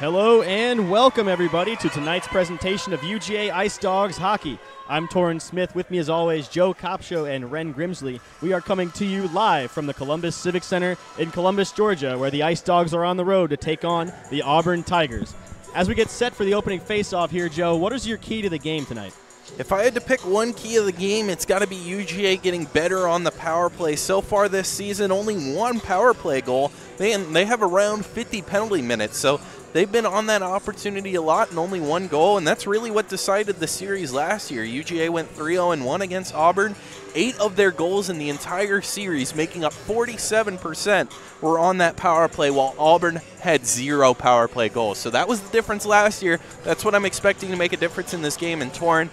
Hello and welcome, everybody, to tonight's presentation of UGA Ice Dawgs Hockey. I'm Torrin Smith. With me, as always, Joe Copshow and Ren Grimsley. We are coming to you live from the Columbus Civic Center in Columbus, Georgia, where the Ice Dawgs are on the road to take on the Auburn Tigers. As we get set for the opening face-off here, Joe, what is your key to the game tonight? If I had to pick one key of the game, it's got to be UGA getting better on the power play. So far this season, only one power play goal. They, they have around 50 penalty minutes, so they've been on that opportunity a lot and only one goal, and that's really what decided the series last year. UGA went 3 0 1 against Auburn. Eight of their goals in the entire series, making up 47%, were on that power play, while Auburn had zero power play goals. So that was the difference last year. That's what I'm expecting to make a difference in this game. And Torrin,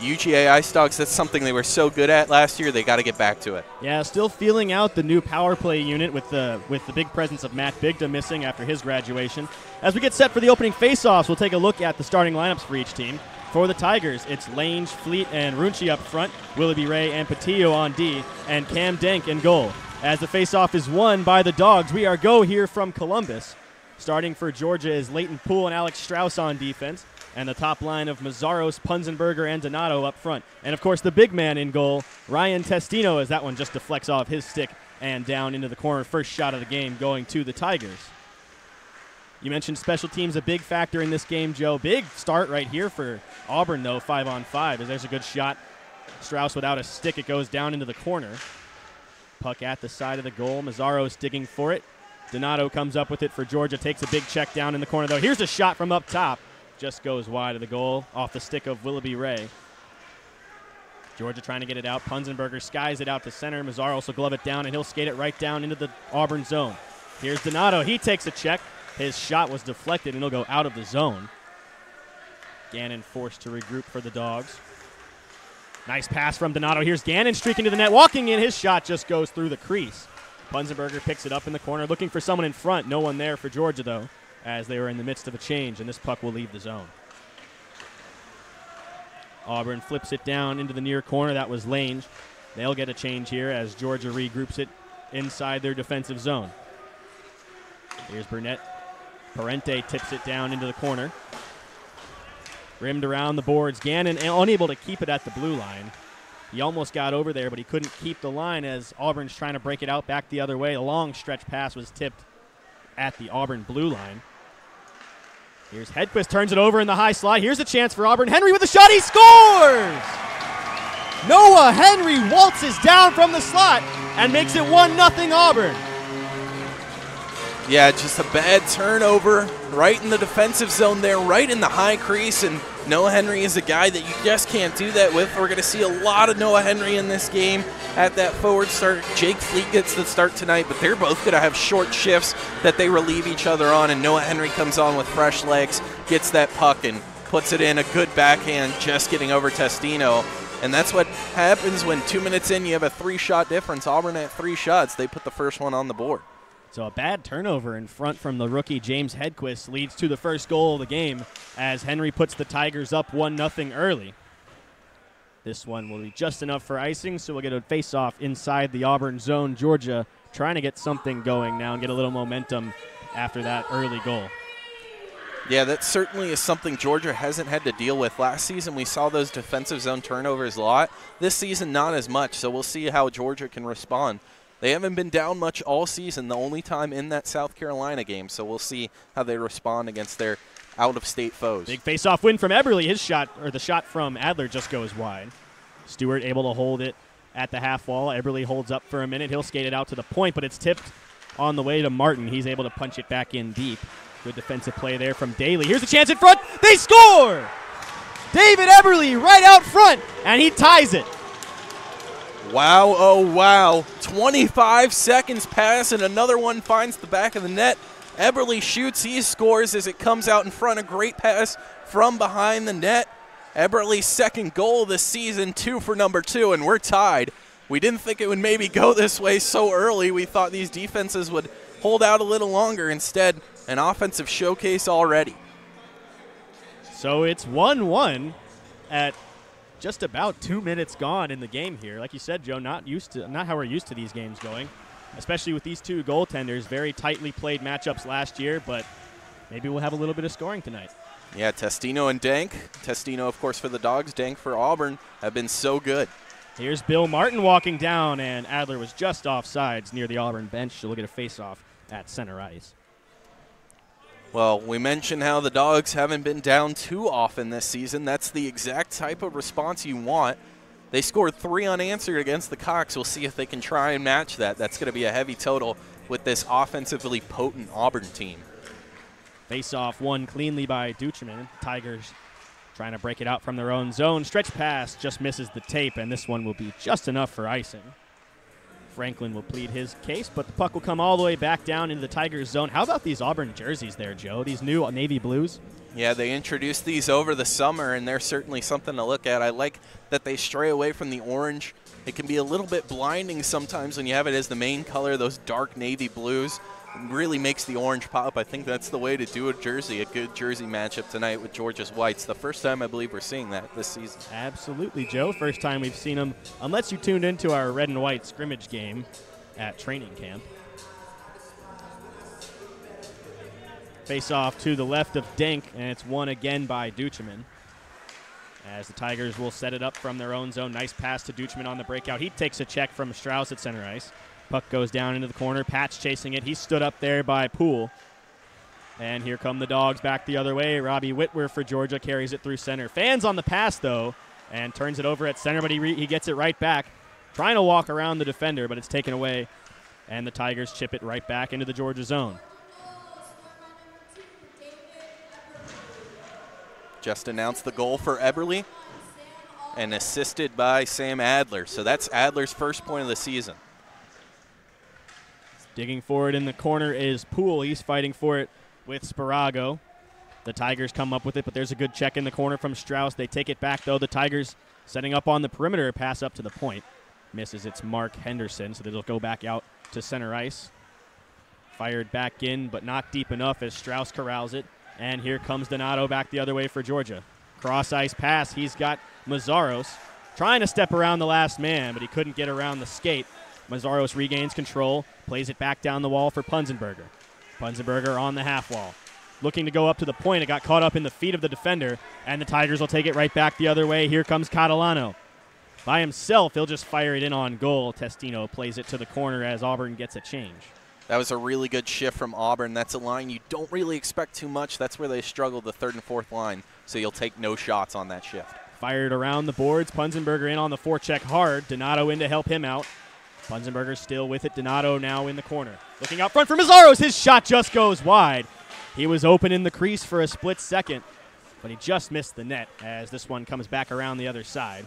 UGA Ice Dawgs, that's something they were so good at last year. They got to get back to it. Yeah, still feeling out the new power play unit with the with the big presence of Matt Bigda missing after his graduation. As we get set for the opening faceoffs, we'll take a look at the starting lineups for each team. For the Tigers, it's Lange, Fleet, and Runchi up front, Willoughby Ray and Patillo on D, and Cam Denk in goal. As the faceoff is won by the Dogs, we are go here from Columbus. Starting for Georgia is Leighton Poole and Alex Strauss on defense and the top line of Mazzaros, Punzenberger, and Donato up front. And of course, the big man in goal, Ryan Testino, as that one just deflects off his stick and down into the corner. First shot of the game going to the Tigers. You mentioned special teams a big factor in this game, Joe. Big start right here for Auburn, though, five on five, as there's a good shot. Strauss without a stick, it goes down into the corner. Puck at the side of the goal. Mazzaros digging for it. Donato comes up with it for Georgia, takes a big check down in the corner, though. Here's a shot from up top just goes wide of the goal off the stick of Willoughby Ray. Georgia trying to get it out. Punzenberger skies it out to center. Mazzar also glove it down, and he'll skate it right down into the Auburn zone. Here's Donato. He takes a check. His shot was deflected, and he'll go out of the zone. Gannon forced to regroup for the Dogs. Nice pass from Donato. Here's Gannon streaking to the net. Walking in, his shot just goes through the crease. Punzenberger picks it up in the corner, looking for someone in front. No one there for Georgia, though as they were in the midst of a change, and this puck will leave the zone. Auburn flips it down into the near corner. That was Lange. They'll get a change here as Georgia regroups it inside their defensive zone. Here's Burnett. Parente tips it down into the corner. Rimmed around the boards. Gannon eh, unable to keep it at the blue line. He almost got over there, but he couldn't keep the line as Auburn's trying to break it out back the other way. A long stretch pass was tipped at the Auburn blue line. Here's Hedquist, turns it over in the high slot. Here's a chance for Auburn. Henry with a shot, he scores! Noah Henry waltzes down from the slot and makes it 1 0 Auburn. Yeah, just a bad turnover right in the defensive zone there, right in the high crease. And Noah Henry is a guy that you just can't do that with. We're going to see a lot of Noah Henry in this game at that forward start. Jake Fleet gets the start tonight, but they're both going to have short shifts that they relieve each other on. And Noah Henry comes on with fresh legs, gets that puck, and puts it in a good backhand, just getting over Testino. And that's what happens when two minutes in you have a three shot difference. Auburn at three shots, they put the first one on the board. So a bad turnover in front from the rookie James Hedquist leads to the first goal of the game as Henry puts the Tigers up 1 0 early. This one will be just enough for icing, so we'll get a face-off inside the Auburn zone. Georgia trying to get something going now and get a little momentum after that early goal. Yeah, that certainly is something Georgia hasn't had to deal with. Last season, we saw those defensive zone turnovers a lot. This season, not as much, so we'll see how Georgia can respond. They haven't been down much all season, the only time in that South Carolina game. So we'll see how they respond against their out of state foes. Big face off win from Eberly. His shot, or the shot from Adler, just goes wide. Stewart able to hold it at the half wall. Eberly holds up for a minute. He'll skate it out to the point, but it's tipped on the way to Martin. He's able to punch it back in deep. Good defensive play there from Daly. Here's a chance in front. They score! David Eberly right out front, and he ties it. Wow, oh wow. 25 seconds pass, and another one finds the back of the net. Eberly shoots, he scores as it comes out in front. A great pass from behind the net. Eberly's second goal this season, two for number two, and we're tied. We didn't think it would maybe go this way so early. We thought these defenses would hold out a little longer. Instead, an offensive showcase already. So it's 1 1 at just about two minutes gone in the game here. Like you said, Joe, not used to not how we're used to these games going, especially with these two goaltenders. Very tightly played matchups last year, but maybe we'll have a little bit of scoring tonight. Yeah, Testino and Dank. Testino, of course, for the Dogs. Dank for Auburn have been so good. Here's Bill Martin walking down, and Adler was just off sides near the Auburn bench. She'll get a face-off at center ice. Well, we mentioned how the Dogs haven't been down too often this season. That's the exact type of response you want. They scored three unanswered against the Cox. We'll see if they can try and match that. That's going to be a heavy total with this offensively potent Auburn team. Face off won cleanly by Duchemin. Tigers trying to break it out from their own zone. Stretch pass just misses the tape, and this one will be just enough for icing. Franklin will plead his case, but the puck will come all the way back down into the Tigers zone. How about these Auburn jerseys there, Joe? These new navy blues? Yeah, they introduced these over the summer, and they're certainly something to look at. I like that they stray away from the orange. It can be a little bit blinding sometimes when you have it as the main color, those dark navy blues really makes the orange pop. I think that's the way to do a jersey, a good jersey matchup tonight with Georgia's whites. The first time I believe we're seeing that this season. Absolutely, Joe. First time we've seen them, unless you tuned into our red and white scrimmage game at training camp. Face off to the left of Dink, and it's won again by Duchemin. As the Tigers will set it up from their own zone. Nice pass to Duchemin on the breakout. He takes a check from Strauss at center ice. Puck goes down into the corner. Patch chasing it. He stood up there by Poole. And here come the dogs back the other way. Robbie Whitwer for Georgia carries it through center. Fans on the pass, though, and turns it over at center, but he, re- he gets it right back. Trying to walk around the defender, but it's taken away. And the Tigers chip it right back into the Georgia zone. Just announced the goal for Eberly and assisted by Sam Adler. So that's Adler's first point of the season. Digging for it in the corner is Poole. He's fighting for it with Spirago. The Tigers come up with it, but there's a good check in the corner from Strauss. They take it back, though. The Tigers setting up on the perimeter, pass up to the point. Misses. It's Mark Henderson, so they'll go back out to center ice. Fired back in, but not deep enough as Strauss corrals it. And here comes Donato back the other way for Georgia. Cross ice pass. He's got Mazzaros trying to step around the last man, but he couldn't get around the skate. Mazzaros regains control, plays it back down the wall for Punzenberger. Punzenberger on the half wall. Looking to go up to the point. It got caught up in the feet of the defender, and the Tigers will take it right back the other way. Here comes Catalano. By himself, he'll just fire it in on goal. Testino plays it to the corner as Auburn gets a change. That was a really good shift from Auburn. That's a line you don't really expect too much. That's where they struggle, the third and fourth line. So you'll take no shots on that shift. Fired around the boards. Punzenberger in on the forecheck hard. Donato in to help him out. Punzenberger still with it. Donato now in the corner. Looking out front for Mazzaros. His shot just goes wide. He was open in the crease for a split second, but he just missed the net as this one comes back around the other side.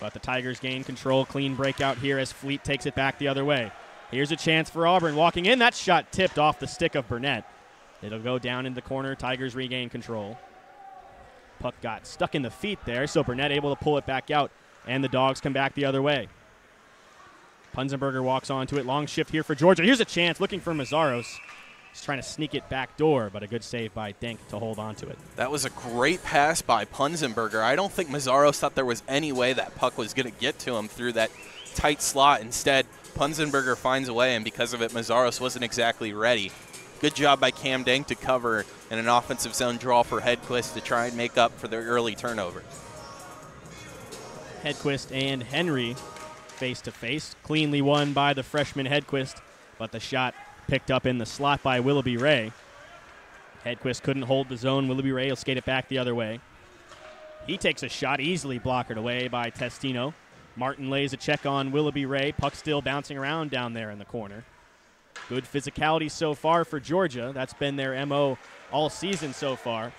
But the Tigers gain control. Clean breakout here as Fleet takes it back the other way. Here's a chance for Auburn. Walking in, that shot tipped off the stick of Burnett. It'll go down in the corner. Tigers regain control. Puck got stuck in the feet there, so Burnett able to pull it back out, and the Dogs come back the other way. Punzenberger walks onto it. Long shift here for Georgia. Here's a chance looking for Mazzaros. He's trying to sneak it back door, but a good save by Denk to hold on to it. That was a great pass by Punzenberger. I don't think Mazzaros thought there was any way that puck was going to get to him through that tight slot. Instead, Punzenberger finds a way, and because of it, Mazzaros wasn't exactly ready. Good job by Cam Denk to cover in an offensive zone draw for Hedquist to try and make up for their early turnover. Hedquist and Henry face to face. Cleanly won by the freshman Hedquist, but the shot picked up in the slot by Willoughby Ray. Hedquist couldn't hold the zone. Willoughby Ray will skate it back the other way. He takes a shot, easily blockered away by Testino. Martin lays a check on Willoughby Ray. Puck still bouncing around down there in the corner. Good physicality so far for Georgia. That's been their MO all season so far.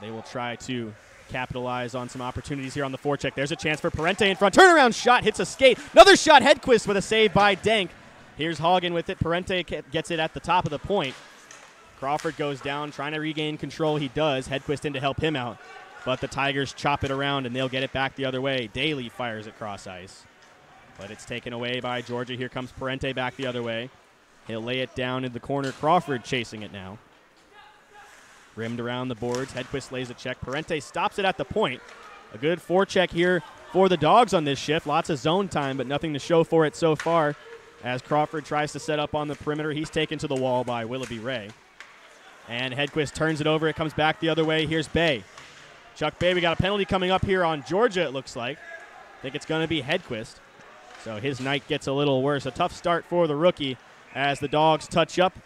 They will try to capitalize on some opportunities here on the forecheck. There's a chance for Parente in front. Turnaround shot hits a skate. Another shot, Hedquist with a save by Denk. Here's Hagen with it. Parente gets it at the top of the point. Crawford goes down, trying to regain control. He does. Hedquist in to help him out. But the Tigers chop it around and they'll get it back the other way. Daly fires at cross ice. But it's taken away by Georgia. Here comes Parente back the other way. He'll lay it down in the corner. Crawford chasing it now. Rimmed around the boards. Hedquist lays a check. Parente stops it at the point. A good forecheck here for the Dogs on this shift. Lots of zone time, but nothing to show for it so far. As Crawford tries to set up on the perimeter, he's taken to the wall by Willoughby Ray. And Hedquist turns it over. It comes back the other way. Here's Bay. Chuck Bay, we got a penalty coming up here on Georgia, it looks like. I think it's going to be Hedquist. So his night gets a little worse. A tough start for the rookie as the dogs touch up,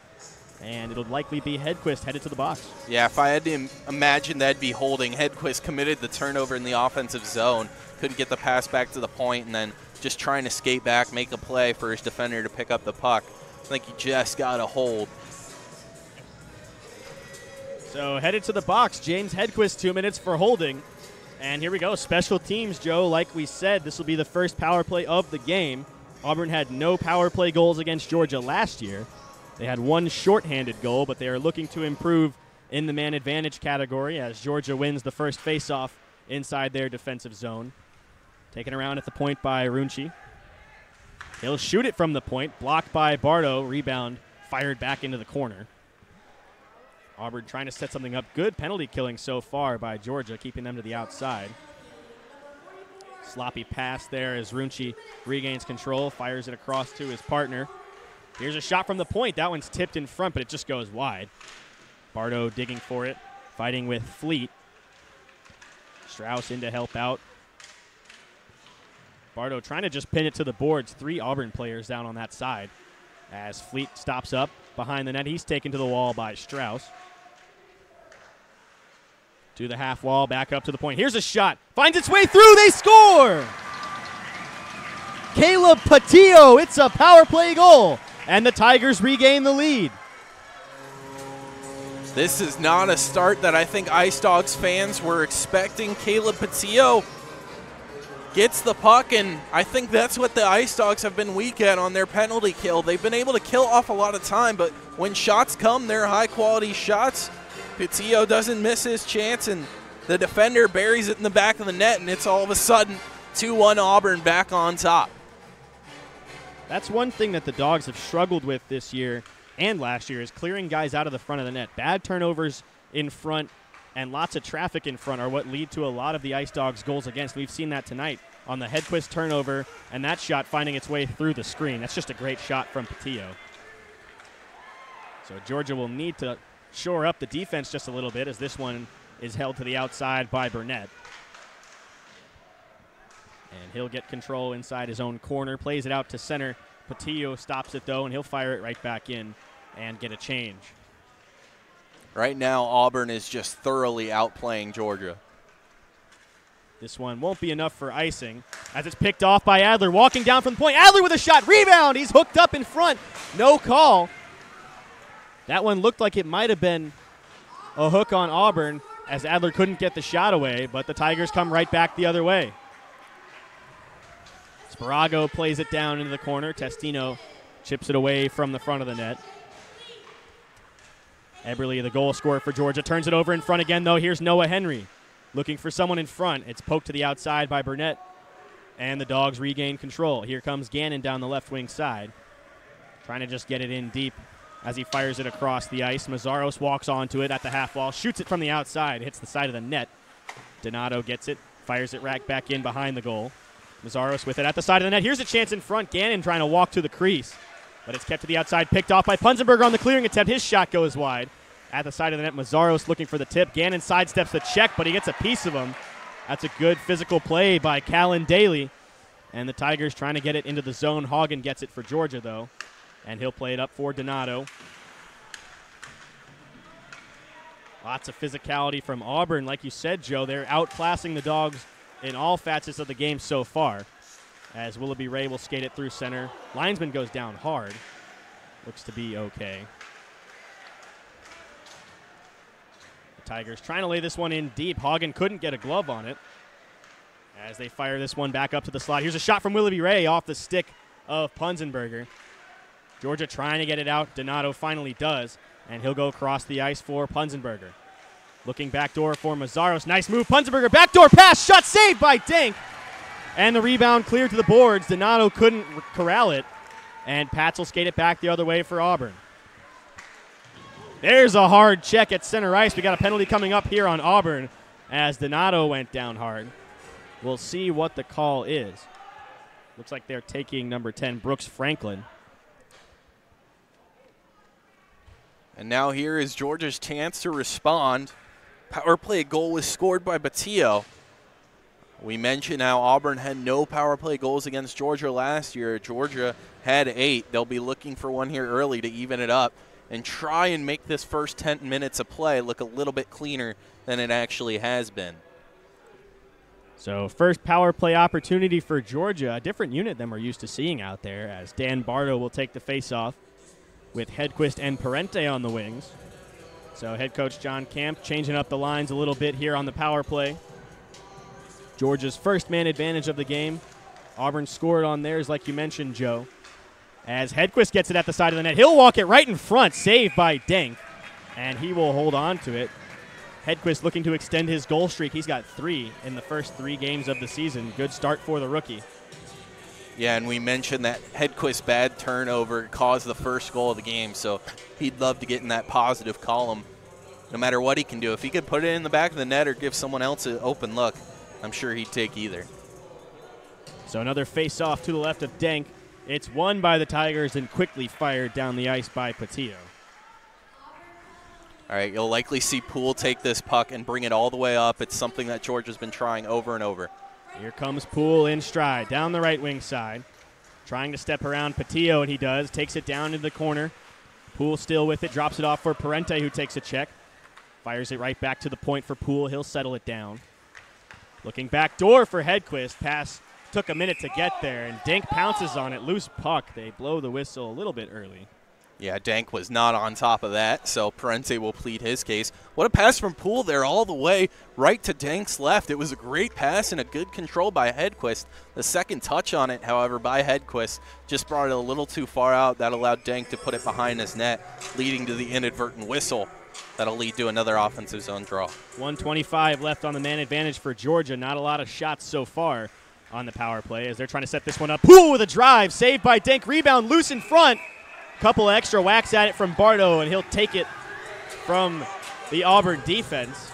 and it'll likely be Hedquist headed to the box. Yeah, if I had to imagine that'd be holding, Hedquist committed the turnover in the offensive zone, couldn't get the pass back to the point, and then just trying to skate back, make a play for his defender to pick up the puck. I think he just got a hold. So headed to the box, James Hedquist, two minutes for holding. And here we go, special teams, Joe. Like we said, this will be the first power play of the game. Auburn had no power play goals against Georgia last year. They had one shorthanded goal, but they are looking to improve in the man advantage category as Georgia wins the first faceoff inside their defensive zone. Taken around at the point by Runchi. He'll shoot it from the point, blocked by Bardo. Rebound fired back into the corner. Auburn trying to set something up. Good penalty killing so far by Georgia, keeping them to the outside. Sloppy pass there as Runchi regains control, fires it across to his partner. Here's a shot from the point. That one's tipped in front, but it just goes wide. Bardo digging for it, fighting with Fleet. Strauss in to help out. Bardo trying to just pin it to the boards. Three Auburn players down on that side. As Fleet stops up behind the net, he's taken to the wall by Strauss. To the half wall, back up to the point. Here's a shot. Finds its way through. They score! Caleb Patillo. It's a power play goal. And the Tigers regain the lead. This is not a start that I think Ice Dawgs fans were expecting. Caleb Patillo gets the puck, and I think that's what the Ice Dawgs have been weak at on their penalty kill. They've been able to kill off a lot of time, but when shots come, they're high quality shots. Patillo doesn't miss his chance, and the defender buries it in the back of the net, and it's all of a sudden 2 1 Auburn back on top. That's one thing that the Dogs have struggled with this year and last year is clearing guys out of the front of the net. Bad turnovers in front and lots of traffic in front are what lead to a lot of the Ice Dawgs goals against. We've seen that tonight on the Hedquist turnover and that shot finding its way through the screen. That's just a great shot from Patillo. So Georgia will need to shore up the defense just a little bit as this one is held to the outside by Burnett. And he'll get control inside his own corner, plays it out to center. Patillo stops it though, and he'll fire it right back in and get a change. Right now, Auburn is just thoroughly outplaying Georgia. This one won't be enough for icing as it's picked off by Adler. Walking down from the point. Adler with a shot. Rebound. He's hooked up in front. No call. That one looked like it might have been a hook on Auburn as Adler couldn't get the shot away, but the Tigers come right back the other way. Sparago plays it down into the corner. Testino chips it away from the front of the net. Eberly, the goal scorer for Georgia, turns it over in front again, though. Here's Noah Henry looking for someone in front. It's poked to the outside by Burnett, and the Dogs regain control. Here comes Gannon down the left wing side, trying to just get it in deep as he fires it across the ice. Mazzaros walks onto it at the half wall, shoots it from the outside, hits the side of the net. Donato gets it, fires it right back in behind the goal. Mazzaros with it at the side of the net. Here's a chance in front. Gannon trying to walk to the crease, but it's kept to the outside, picked off by Punzenberger on the clearing attempt. His shot goes wide. At the side of the net, Mazzaros looking for the tip. Gannon sidesteps the check, but he gets a piece of him. That's a good physical play by Callan Daly. And the Tigers trying to get it into the zone. Hagen gets it for Georgia, though. And he'll play it up for Donato. Lots of physicality from Auburn. Like you said, Joe, they're outclassing the Dogs in all facets of the game so far. As Willoughby Ray will skate it through center. Linesman goes down hard. Looks to be okay. The Tigers trying to lay this one in deep. Hagen couldn't get a glove on it. As they fire this one back up to the slot. Here's a shot from Willoughby Ray off the stick of Punzenberger. Georgia trying to get it out. Donato finally does, and he'll go across the ice for Punzenberger. Looking backdoor for Mazzaros. Nice move. Punzenberger backdoor pass. Shot saved by Dink. And the rebound cleared to the boards. Donato couldn't corral it. And Pats will skate it back the other way for Auburn. There's a hard check at center ice. We got a penalty coming up here on Auburn as Donato went down hard. We'll see what the call is. Looks like they're taking number 10, Brooks Franklin. And now here is Georgia's chance to respond. Power play goal was scored by Batillo. We mentioned how Auburn had no power play goals against Georgia last year. Georgia had eight. They'll be looking for one here early to even it up and try and make this first 10 minutes of play look a little bit cleaner than it actually has been. So, first power play opportunity for Georgia, a different unit than we're used to seeing out there, as Dan Bardo will take the faceoff with Hedquist and Parente on the wings. So, head coach John Camp changing up the lines a little bit here on the power play. Georgia's first man advantage of the game. Auburn scored on theirs, like you mentioned, Joe. As Hedquist gets it at the side of the net, he'll walk it right in front, saved by Denk, and he will hold on to it. Hedquist looking to extend his goal streak. He's got three in the first three games of the season. Good start for the rookie. Yeah, and we mentioned that Hedquist's bad turnover caused the first goal of the game, so he'd love to get in that positive column no matter what he can do. If he could put it in the back of the net or give someone else an open look, I'm sure he'd take either. So another face off to the left of Denk. It's won by the Tigers and quickly fired down the ice by Patillo. All right, you'll likely see Poole take this puck and bring it all the way up. It's something that Georgia's been trying over and over. Here comes Poole in stride down the right wing side. Trying to step around Patillo, and he does. Takes it down into the corner. Poole still with it, drops it off for Parente, who takes a check. Fires it right back to the point for Poole. He'll settle it down. Looking back door for Hedquist. Pass took a minute to get there, and Dink pounces on it. Loose puck. They blow the whistle a little bit early. Yeah, Dank was not on top of that, so Parente will plead his case. What a pass from Poole there all the way right to Dank's left. It was a great pass and a good control by Hedquist. The second touch on it, however, by Hedquist just brought it a little too far out. That allowed Dank to put it behind his net, leading to the inadvertent whistle. That'll lead to another offensive zone draw. 125 left on the man advantage for Georgia. Not a lot of shots so far on the power play as they're trying to set this one up. Poole with a drive, saved by Dank. Rebound loose in front. Couple extra whacks at it from Bardo, and he'll take it from the Auburn defense.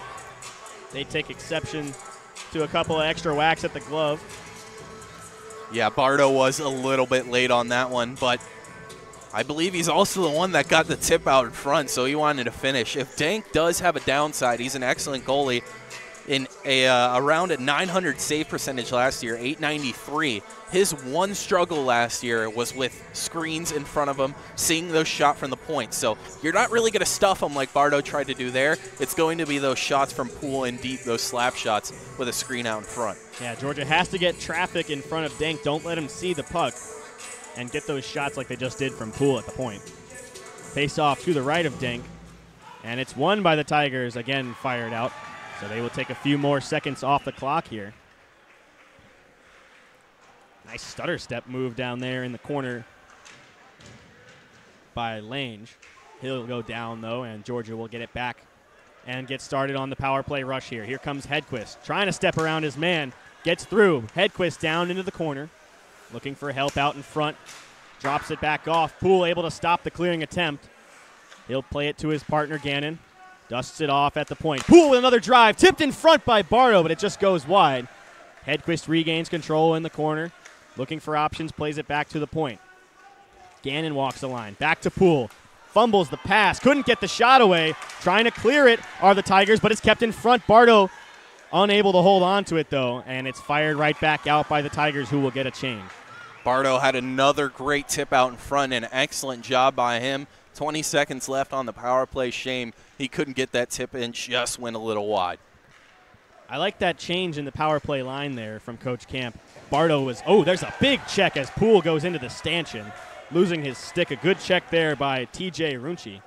They take exception to a couple of extra whacks at the glove. Yeah, Bardo was a little bit late on that one, but I believe he's also the one that got the tip out in front, so he wanted to finish. If Dank does have a downside, he's an excellent goalie. In a uh, around a 900 save percentage last year, 893. His one struggle last year was with screens in front of him, seeing those shot from the point. So you're not really going to stuff him like Bardo tried to do there. It's going to be those shots from pool and deep, those slap shots with a screen out in front. Yeah, Georgia has to get traffic in front of Dank. Don't let him see the puck and get those shots like they just did from pool at the point. Face off to the right of Dank, and it's won by the Tigers. Again, fired out. So they will take a few more seconds off the clock here. Nice stutter step move down there in the corner by Lange. He'll go down, though, and Georgia will get it back and get started on the power play rush here. Here comes Hedquist, trying to step around his man. Gets through. Hedquist down into the corner, looking for help out in front. Drops it back off. Poole able to stop the clearing attempt. He'll play it to his partner, Gannon. Dusts it off at the point. Poole with another drive. Tipped in front by Bardo, but it just goes wide. Hedquist regains control in the corner. Looking for options, plays it back to the point. Gannon walks the line. Back to Poole. Fumbles the pass. Couldn't get the shot away. Trying to clear it are the Tigers, but it's kept in front. Bardo unable to hold on to it, though, and it's fired right back out by the Tigers, who will get a change. Bardo had another great tip out in front. An excellent job by him. 20 seconds left on the power play. Shame he couldn't get that tip in, just went a little wide. I like that change in the power play line there from Coach Camp. Bardo was, oh, there's a big check as Poole goes into the stanchion, losing his stick. A good check there by TJ Runchi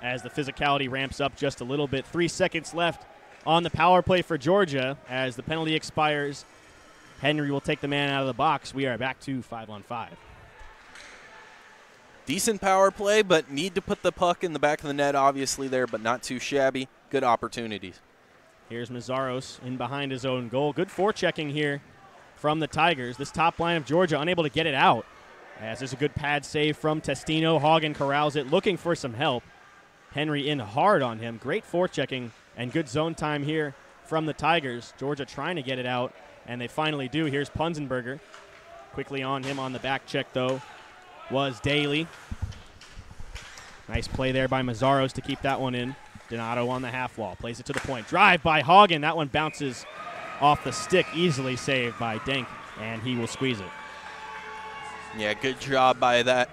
as the physicality ramps up just a little bit. Three seconds left on the power play for Georgia as the penalty expires. Henry will take the man out of the box. We are back to five on five decent power play, but need to put the puck in the back of the net, obviously, there, but not too shabby. Good opportunities. Here's Mazzaros in behind his own goal. Good forechecking here from the Tigers. This top line of Georgia unable to get it out. As there's a good pad save from Testino. Hagen corrals it, looking for some help. Henry in hard on him. Great forechecking and good zone time here from the Tigers. Georgia trying to get it out, and they finally do. Here's Punzenberger. Quickly on him on the back check, though was Daly. Nice play there by Mazzaros to keep that one in. Donato on the half wall. Plays it to the point. Drive by Hagen. That one bounces off the stick. Easily saved by Denk, and he will squeeze it. Yeah, good job by that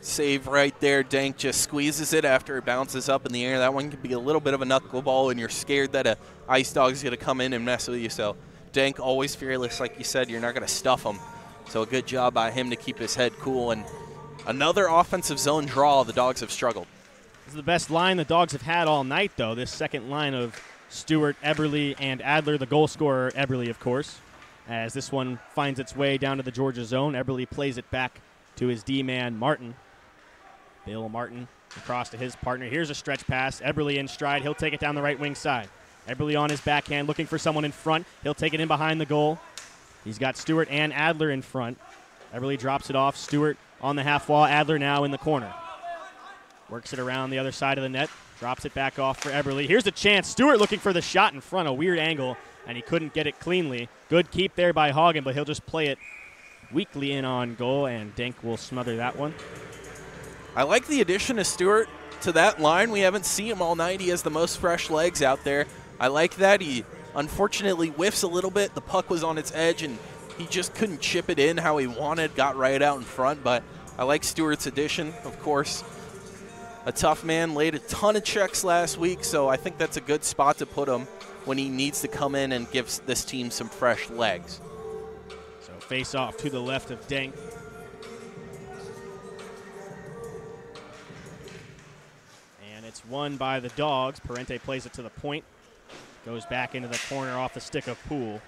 save right there. Denk just squeezes it after it bounces up in the air. That one can be a little bit of a knuckleball, and you're scared that a ice dog is going to come in and mess with you. So Denk always fearless, like you said. You're not going to stuff him. So a good job by him to keep his head cool. And another offensive zone draw. The dogs have struggled. This is the best line the dogs have had all night, though. This second line of Stewart, Eberly, and Adler, the goal scorer, Eberly, of course. As this one finds its way down to the Georgia zone, Eberly plays it back to his D man, Martin. Bill Martin across to his partner. Here's a stretch pass. Eberly in stride. He'll take it down the right wing side. Eberly on his backhand, looking for someone in front. He'll take it in behind the goal. He's got Stewart and Adler in front. Eberly drops it off. Stewart on the half wall. Adler now in the corner. Works it around the other side of the net. Drops it back off for Eberly. Here's a chance. Stewart looking for the shot in front. A weird angle, and he couldn't get it cleanly. Good keep there by Hagen, but he'll just play it weakly in on goal, and Denk will smother that one. I like the addition of Stewart to that line. We haven't seen him all night. He has the most fresh legs out there. I like that. He unfortunately whiffs a little bit. The puck was on its edge, and he just couldn't chip it in how he wanted. Got right out in front, but I like Stewart's addition, of course a tough man, laid a ton of checks last week, so I think that's a good spot to put him when he needs to come in and give this team some fresh legs. So face off to the left of Denk. And it's won by the Dogs. Parente plays it to the point. Goes back into the corner off the stick of Poole.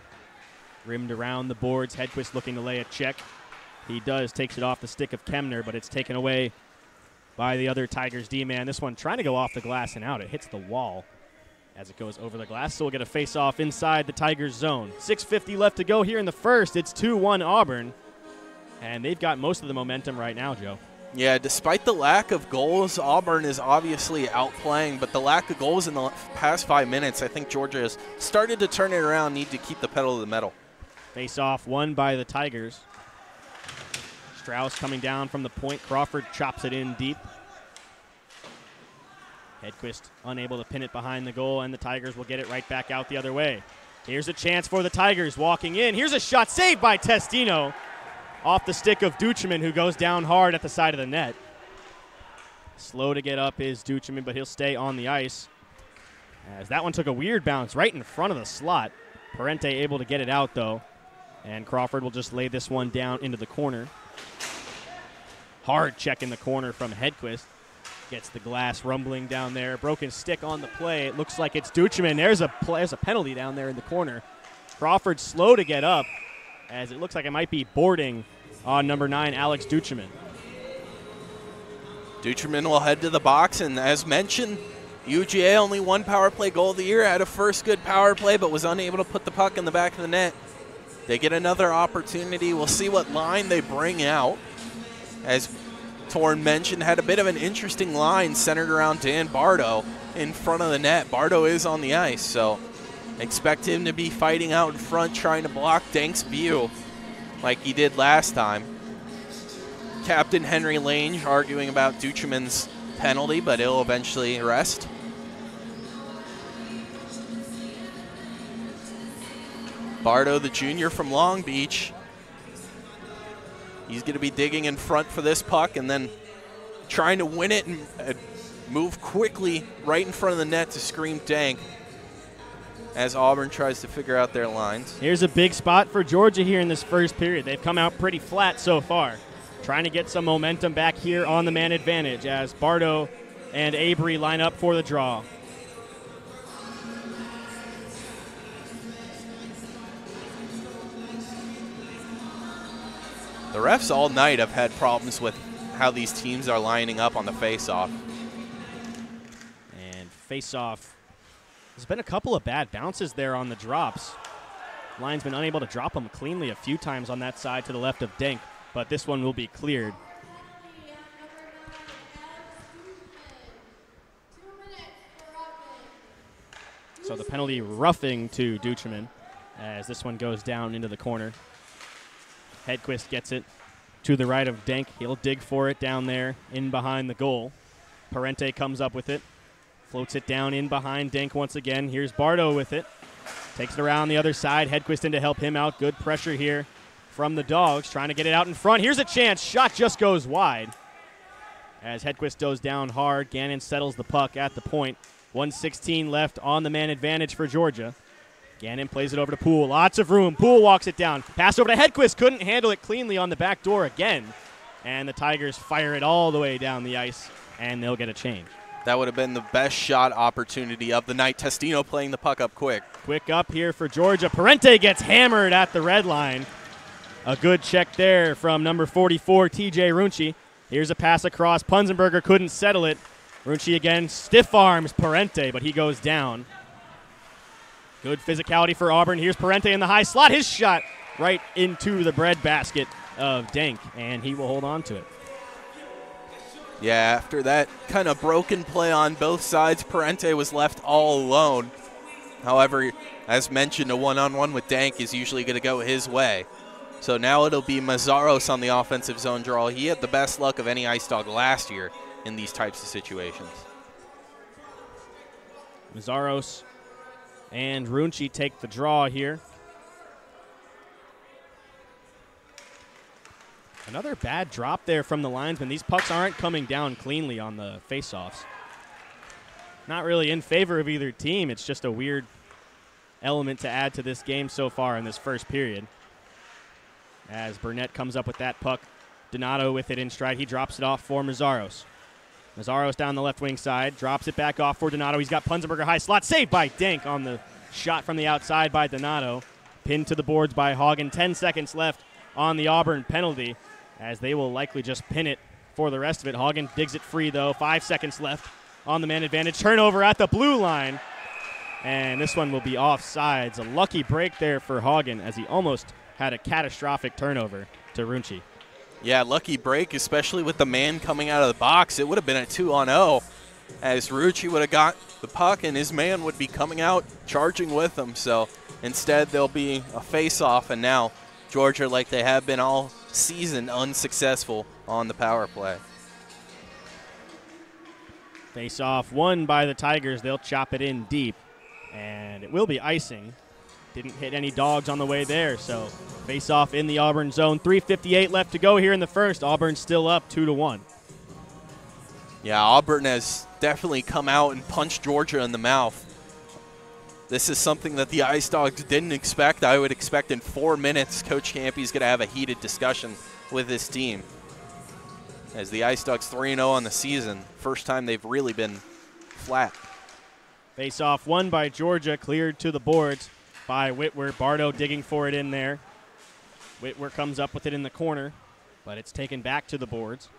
Rimmed around the boards. Hedquist looking to lay a check. He does, takes it off the stick of Kemner, but it's taken away by the other Tigers D man. This one trying to go off the glass and out. It hits the wall as it goes over the glass. So we'll get a face off inside the Tigers zone. 6.50 left to go here in the first. It's 2 1 Auburn. And they've got most of the momentum right now, Joe. Yeah, despite the lack of goals, Auburn is obviously outplaying, but the lack of goals in the past five minutes, I think Georgia has started to turn it around, need to keep the pedal to the metal. Face off won by the Tigers. Strauss coming down from the point. Crawford chops it in deep. Hedquist unable to pin it behind the goal, and the Tigers will get it right back out the other way. Here's a chance for the Tigers walking in. Here's a shot saved by Testino off the stick of Duchemin, who goes down hard at the side of the net. Slow to get up is Duchemin, but he'll stay on the ice. As that one took a weird bounce right in front of the slot. Parente able to get it out, though. And Crawford will just lay this one down into the corner. Hard check in the corner from Hedquist. Gets the glass rumbling down there. Broken stick on the play. It looks like it's Duchemin. There's a play, there's a penalty down there in the corner. Crawford slow to get up, as it looks like it might be boarding on number nine, Alex Duchemin. Duchemin will head to the box, and as mentioned, UGA only one power play goal of the year. Had a first good power play, but was unable to put the puck in the back of the net. They get another opportunity. We'll see what line they bring out as Torrin mentioned, had a bit of an interesting line centered around Dan Bardo in front of the net. Bardo is on the ice, so expect him to be fighting out in front, trying to block Dank's view like he did last time. Captain Henry Lange arguing about Duchemin's penalty, but he'll eventually rest. Bardo, the junior from Long Beach, He's going to be digging in front for this puck and then trying to win it and move quickly right in front of the net to scream Denk as Auburn tries to figure out their lines. Here's a big spot for Georgia here in this first period. They've come out pretty flat so far. Trying to get some momentum back here on the man advantage as Bardo and Avery line up for the draw. The refs all night have had problems with how these teams are lining up on the face-off. And face-off. There's been a couple of bad bounces there on the drops. Line's been unable to drop them cleanly a few times on that side to the left of Denk, but this one will be cleared. So the penalty roughing to Duchemin as this one goes down into the corner. Hedquist gets it to the right of Denk. He'll dig for it down there in behind the goal. Parente comes up with it. Floats it down in behind Denk once again. Here's Bardo with it. Takes it around the other side. Hedquist in to help him out. Good pressure here from the Dogs, trying to get it out in front. Here's a chance. Shot just goes wide. As Hedquist goes down hard, Gannon settles the puck at the point. 116 left on the man advantage for Georgia. Gannon plays it over to Poole. Lots of room. Poole walks it down. Pass over to Hedquist. Couldn't handle it cleanly on the back door again. And the Tigers fire it all the way down the ice, and they'll get a change. That would have been the best shot opportunity of the night. Testino playing the puck up quick. Quick up here for Georgia. Parente gets hammered at the red line. A good check there from number 44, TJ Runchi. Here's a pass across. Punzenberger couldn't settle it. Runchi again stiff arms Parente, but he goes down. Good physicality for Auburn. Here's Parente in the high slot. His shot right into the bread basket of Denk, and he will hold on to it. Yeah, after that kind of broken play on both sides, Parente was left all alone. However, as mentioned, a one on one with Dank is usually going to go his way. So now it'll be Mazzaros on the offensive zone draw. He had the best luck of any Ice Dawg last year in these types of situations. Mazzaros and Runchi take the draw here. Another bad drop there from the linesman. These pucks aren't coming down cleanly on the faceoffs. Not really in favor of either team. It's just a weird element to add to this game so far in this first period. As Burnett comes up with that puck, Donato with it in stride. He drops it off for Mazzaros. Mazzaros down the left wing side, drops it back off for Donato. He's got Punzenberger high slot, saved by Denk on the shot from the outside by Donato. Pinned to the boards by Hagen. 10 seconds left on the Auburn penalty, as they will likely just pin it for the rest of it. Hagen digs it free, though. Five seconds left on the man advantage. Turnover at the blue line. And this one will be offsides. A lucky break there for Hagen as he almost had a catastrophic turnover to Runchi. Yeah, lucky break, especially with the man coming out of the box. It would have been a 2 on 0 as Rucci would have got the puck and his man would be coming out charging with him. So instead, there'll be a face off, and now Georgia, like they have been all season, unsuccessful on the power play. Face off won by the Tigers. They'll chop it in deep, and it will be icing. Didn't hit any dogs on the way there, so face off in the Auburn zone. 3:58 left to go here in the first. Auburn still up two to one. Yeah, Auburn has definitely come out and punched Georgia in the mouth. This is something that the Ice Dawgs didn't expect. I would expect in four minutes, Coach Campy's going to have a heated discussion with his team. As the Ice Dawgs 3 0 on the season, first time they've really been flat. Face off won by Georgia, cleared to the boards by Whitwer. Bardo digging for it in there. Whitwer comes up with it in the corner, but it's taken back to the boards.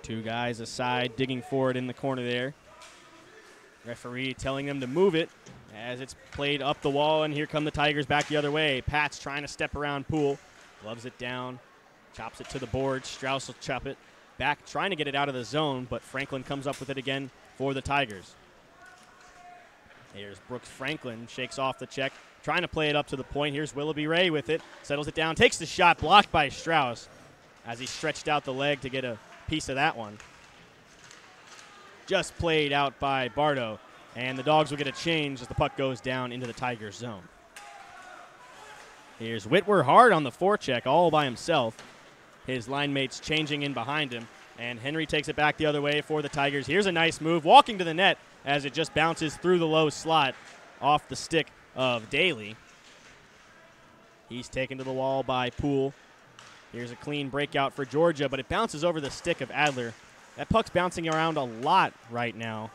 Two guys aside digging for it in the corner there. Referee telling them to move it as it's played up the wall, and here come the Tigers back the other way. Pat's trying to step around Poole, gloves it down, chops it to the board. Strauss will chop it back, trying to get it out of the zone, but Franklin comes up with it again for the Tigers. Here's Brooks Franklin, shakes off the check, trying to play it up to the point. Here's Willoughby Ray with it, settles it down, takes the shot, blocked by Strauss as he stretched out the leg to get a piece of that one. Just played out by Bardo, and the Dogs will get a change as the puck goes down into the Tigers' zone. Here's Whitwer hard on the forecheck all by himself. His line mates changing in behind him, and Henry takes it back the other way for the Tigers. Here's a nice move, walking to the net as it just bounces through the low slot off the stick of Daly. He's taken to the wall by Poole. Here's a clean breakout for Georgia, but it bounces over the stick of Adler. That puck's bouncing around a lot right now.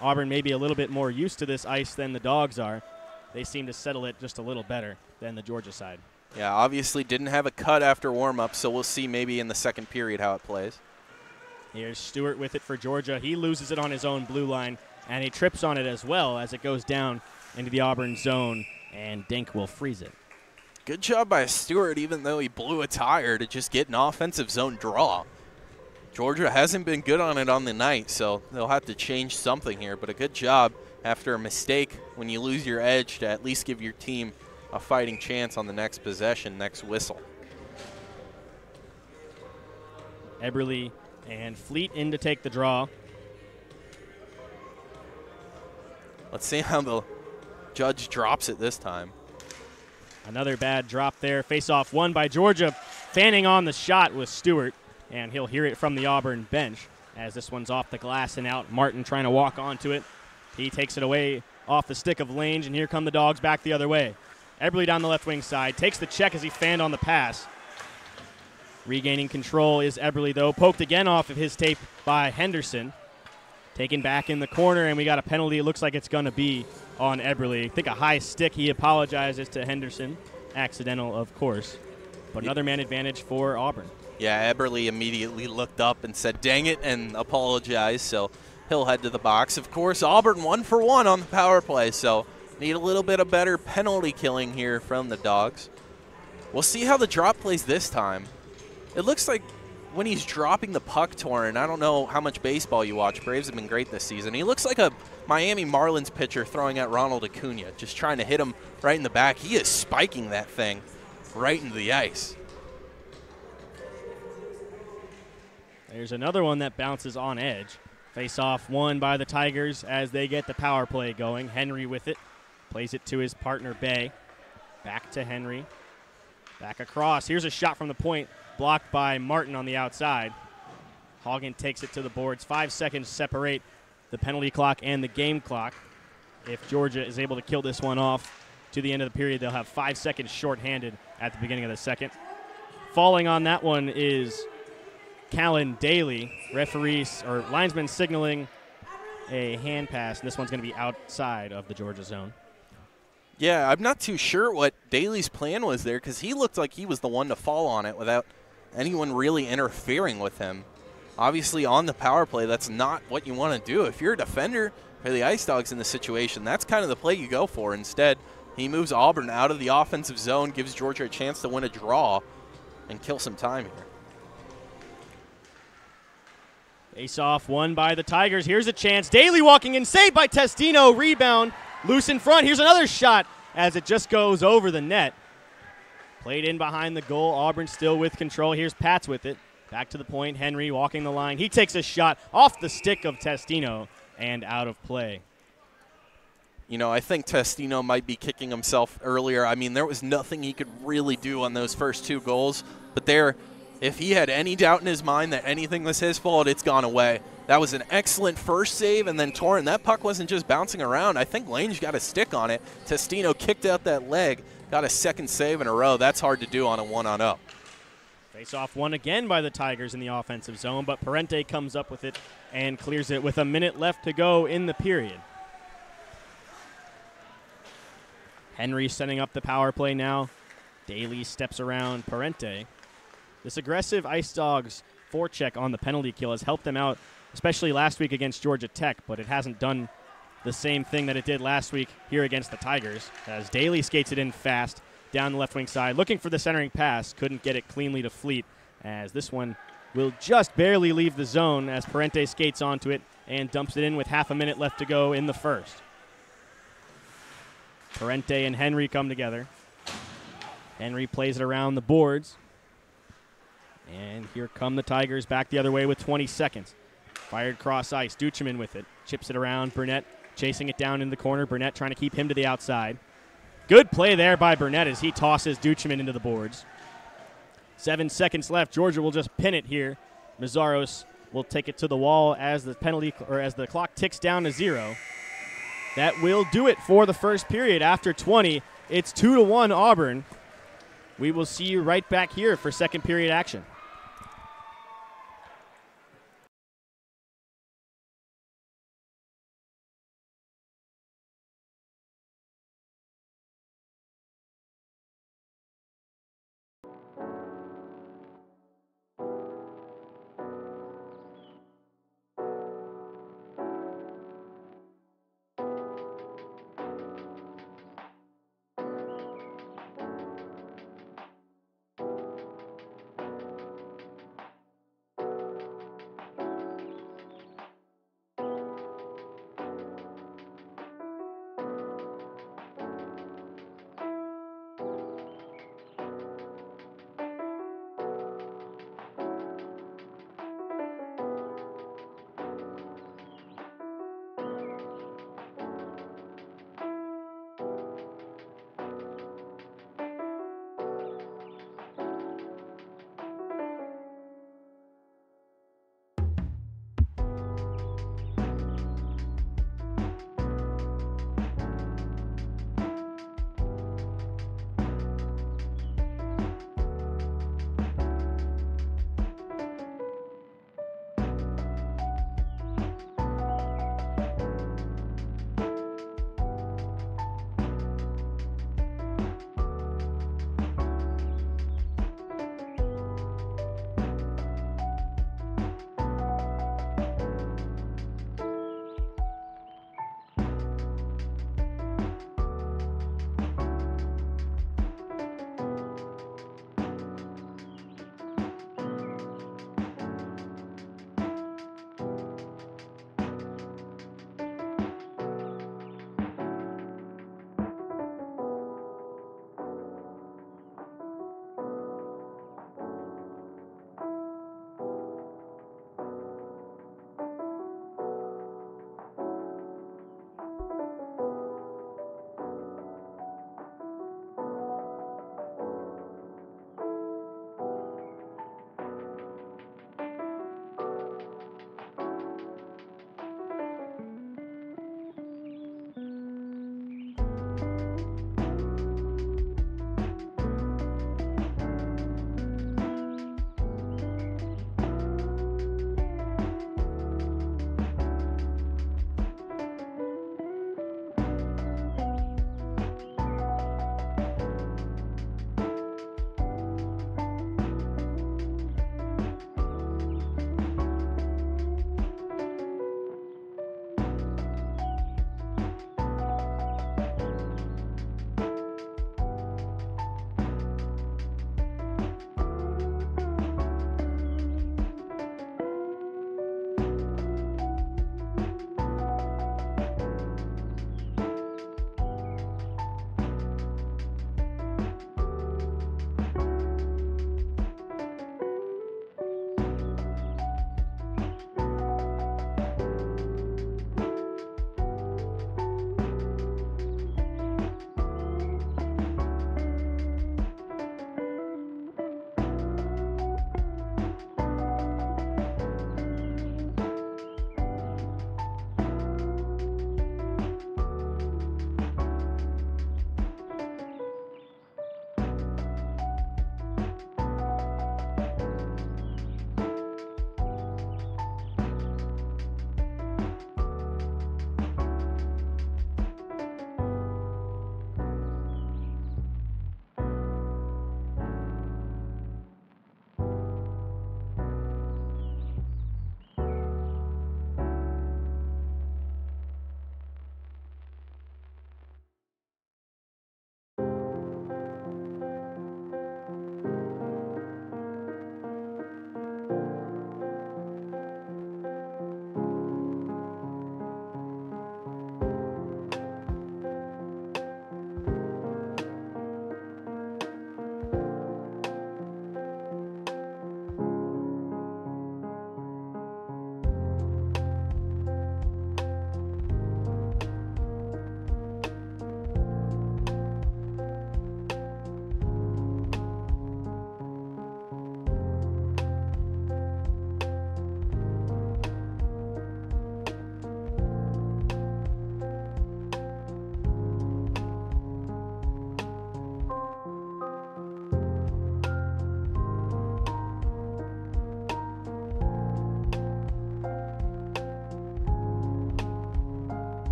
Auburn may be a little bit more used to this ice than the Dogs are. They seem to settle it just a little better than the Georgia side. Yeah, obviously didn't have a cut after warm up, so we'll see maybe in the second period how it plays. Here's Stewart with it for Georgia. He loses it on his own blue line, and he trips on it as well as it goes down into the Auburn zone, and Dink will freeze it. Good job by Stewart, even though he blew a tire to just get an offensive zone draw. Georgia hasn't been good on it on the night, so they'll have to change something here. But a good job after a mistake when you lose your edge to at least give your team a fighting chance on the next possession, next whistle. Eberly and Fleet in to take the draw. Let's see how the judge drops it this time. Another bad drop there. Face off one by Georgia. Fanning on the shot with Stewart, and he'll hear it from the Auburn bench as this one's off the glass and out. Martin trying to walk onto it. He takes it away off the stick of Lange, and here come the dogs back the other way. Eberly down the left wing side. Takes the check as he fanned on the pass. Regaining control is Eberly, though. Poked again off of his tape by Henderson. Taken back in the corner, and we got a penalty. It looks like it's going to be on Eberly. I think a high stick. He apologizes to Henderson. Accidental, of course. But another man advantage for Auburn. Yeah, Eberly immediately looked up and said, dang it, and apologized. So he'll head to the box. Of course, Auburn one for one on the power play. So need a little bit of better penalty killing here from the Dogs. We'll see how the drop plays this time. It looks like when he's dropping the puck, Torrin, I don't know how much baseball you watch. Braves have been great this season. He looks like a Miami Marlins pitcher throwing at Ronald Acuna, just trying to hit him right in the back. He is spiking that thing right into the ice. There's another one that bounces on edge. Face off one by the Tigers as they get the power play going. Henry with it. Plays it to his partner, Bay. Back to Henry. Back across. Here's a shot from the point, blocked by Martin on the outside. Hogan takes it to the boards. Five seconds separate the penalty clock and the game clock. If Georgia is able to kill this one off to the end of the period, they'll have five seconds shorthanded at the beginning of the second. Falling on that one is Callan Daly. Referees or linesman signaling a hand pass, and this one's going to be outside of the Georgia zone. Yeah, I'm not too sure what Daly's plan was there because he looked like he was the one to fall on it without anyone really interfering with him. Obviously, on the power play, that's not what you want to do. If you're a defender for the Ice Dawgs in this situation, that's kind of the play you go for. Instead, he moves Auburn out of the offensive zone, gives Georgia a chance to win a draw and kill some time here. Face off, won by the Tigers. Here's a chance. Daly walking in, saved by Testino. Rebound, loose in front. Here's another shot as it just goes over the net. Played in behind the goal. Auburn still with control. Here's Pats with it. Back to the point. Henry walking the line. He takes a shot off the stick of Testino and out of play. You know, I think Testino might be kicking himself earlier. I mean, there was nothing he could really do on those first two goals, but there if he had any doubt in his mind that anything was his fault, it's gone away. That was an excellent first save, and then Torrin. That puck wasn't just bouncing around. I think Lange got a stick on it. Testino kicked out that leg, got a second save in a row. That's hard to do on a one on zero. Face off one again by the Tigers in the offensive zone, but Parente comes up with it and clears it with a minute left to go in the period. Henry setting up the power play now. Daly steps around Parente. This aggressive Ice Dawgs forecheck on the penalty kill has helped them out, especially last week against Georgia Tech, but it hasn't done the same thing that it did last week here against the Tigers. As Daly skates it in fast down the left wing side, looking for the centering pass, couldn't get it cleanly to Fleet, as this one will just barely leave the zone as Parente skates onto it and dumps it in with half a minute left to go in the first. Parente and Henry come together. Henry plays it around the boards. And here come the Tigers back the other way with 20 seconds. Fired cross ice. Duchemin with it. Chips it around. Burnett chasing it down in the corner. Burnett trying to keep him to the outside. Good play there by Burnett as he tosses Duchemin into the boards. Seven seconds left. Georgia will just pin it here. Mazzaros will take it to the wall as the penalty or as the clock ticks down to zero. That will do it for the first period. After 20, it's two to one Auburn. We will see you right back here for second period action. you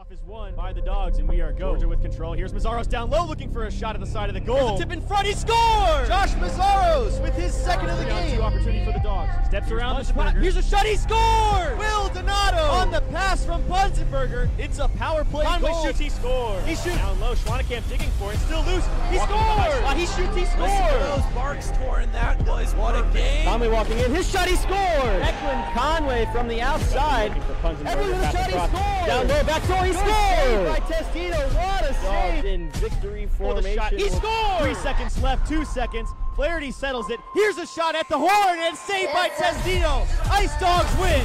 Off is won by the Dogs, and we are go. Georgia with control. Here's Mazzaros down low, looking for a shot at the side of the goal. Tip in front, he scores! Josh Mazzaros with his second of the game. Two opportunity for the Dogs. Steps Here's around the spot. Here's a shot, he scores! Will Donato on the pass from Punzenberger. It's a power play Conway goal. shoots, he scores. He shoots down low. Schwannekamp digging for it, still loose. He scores! He shoots, he scores. Those Barks torn. That was what a game. Conway walking in, his shot, he scores! Declan Conway from the outside. Everyone with a shot, he scores! Down low, back door, he scores! by Testino, what a save! in victory formation. shot. He scores! Three seconds left, two seconds. Flaherty settles it. Here's a shot at the horn and saved by Testino. Ice Dawgs win.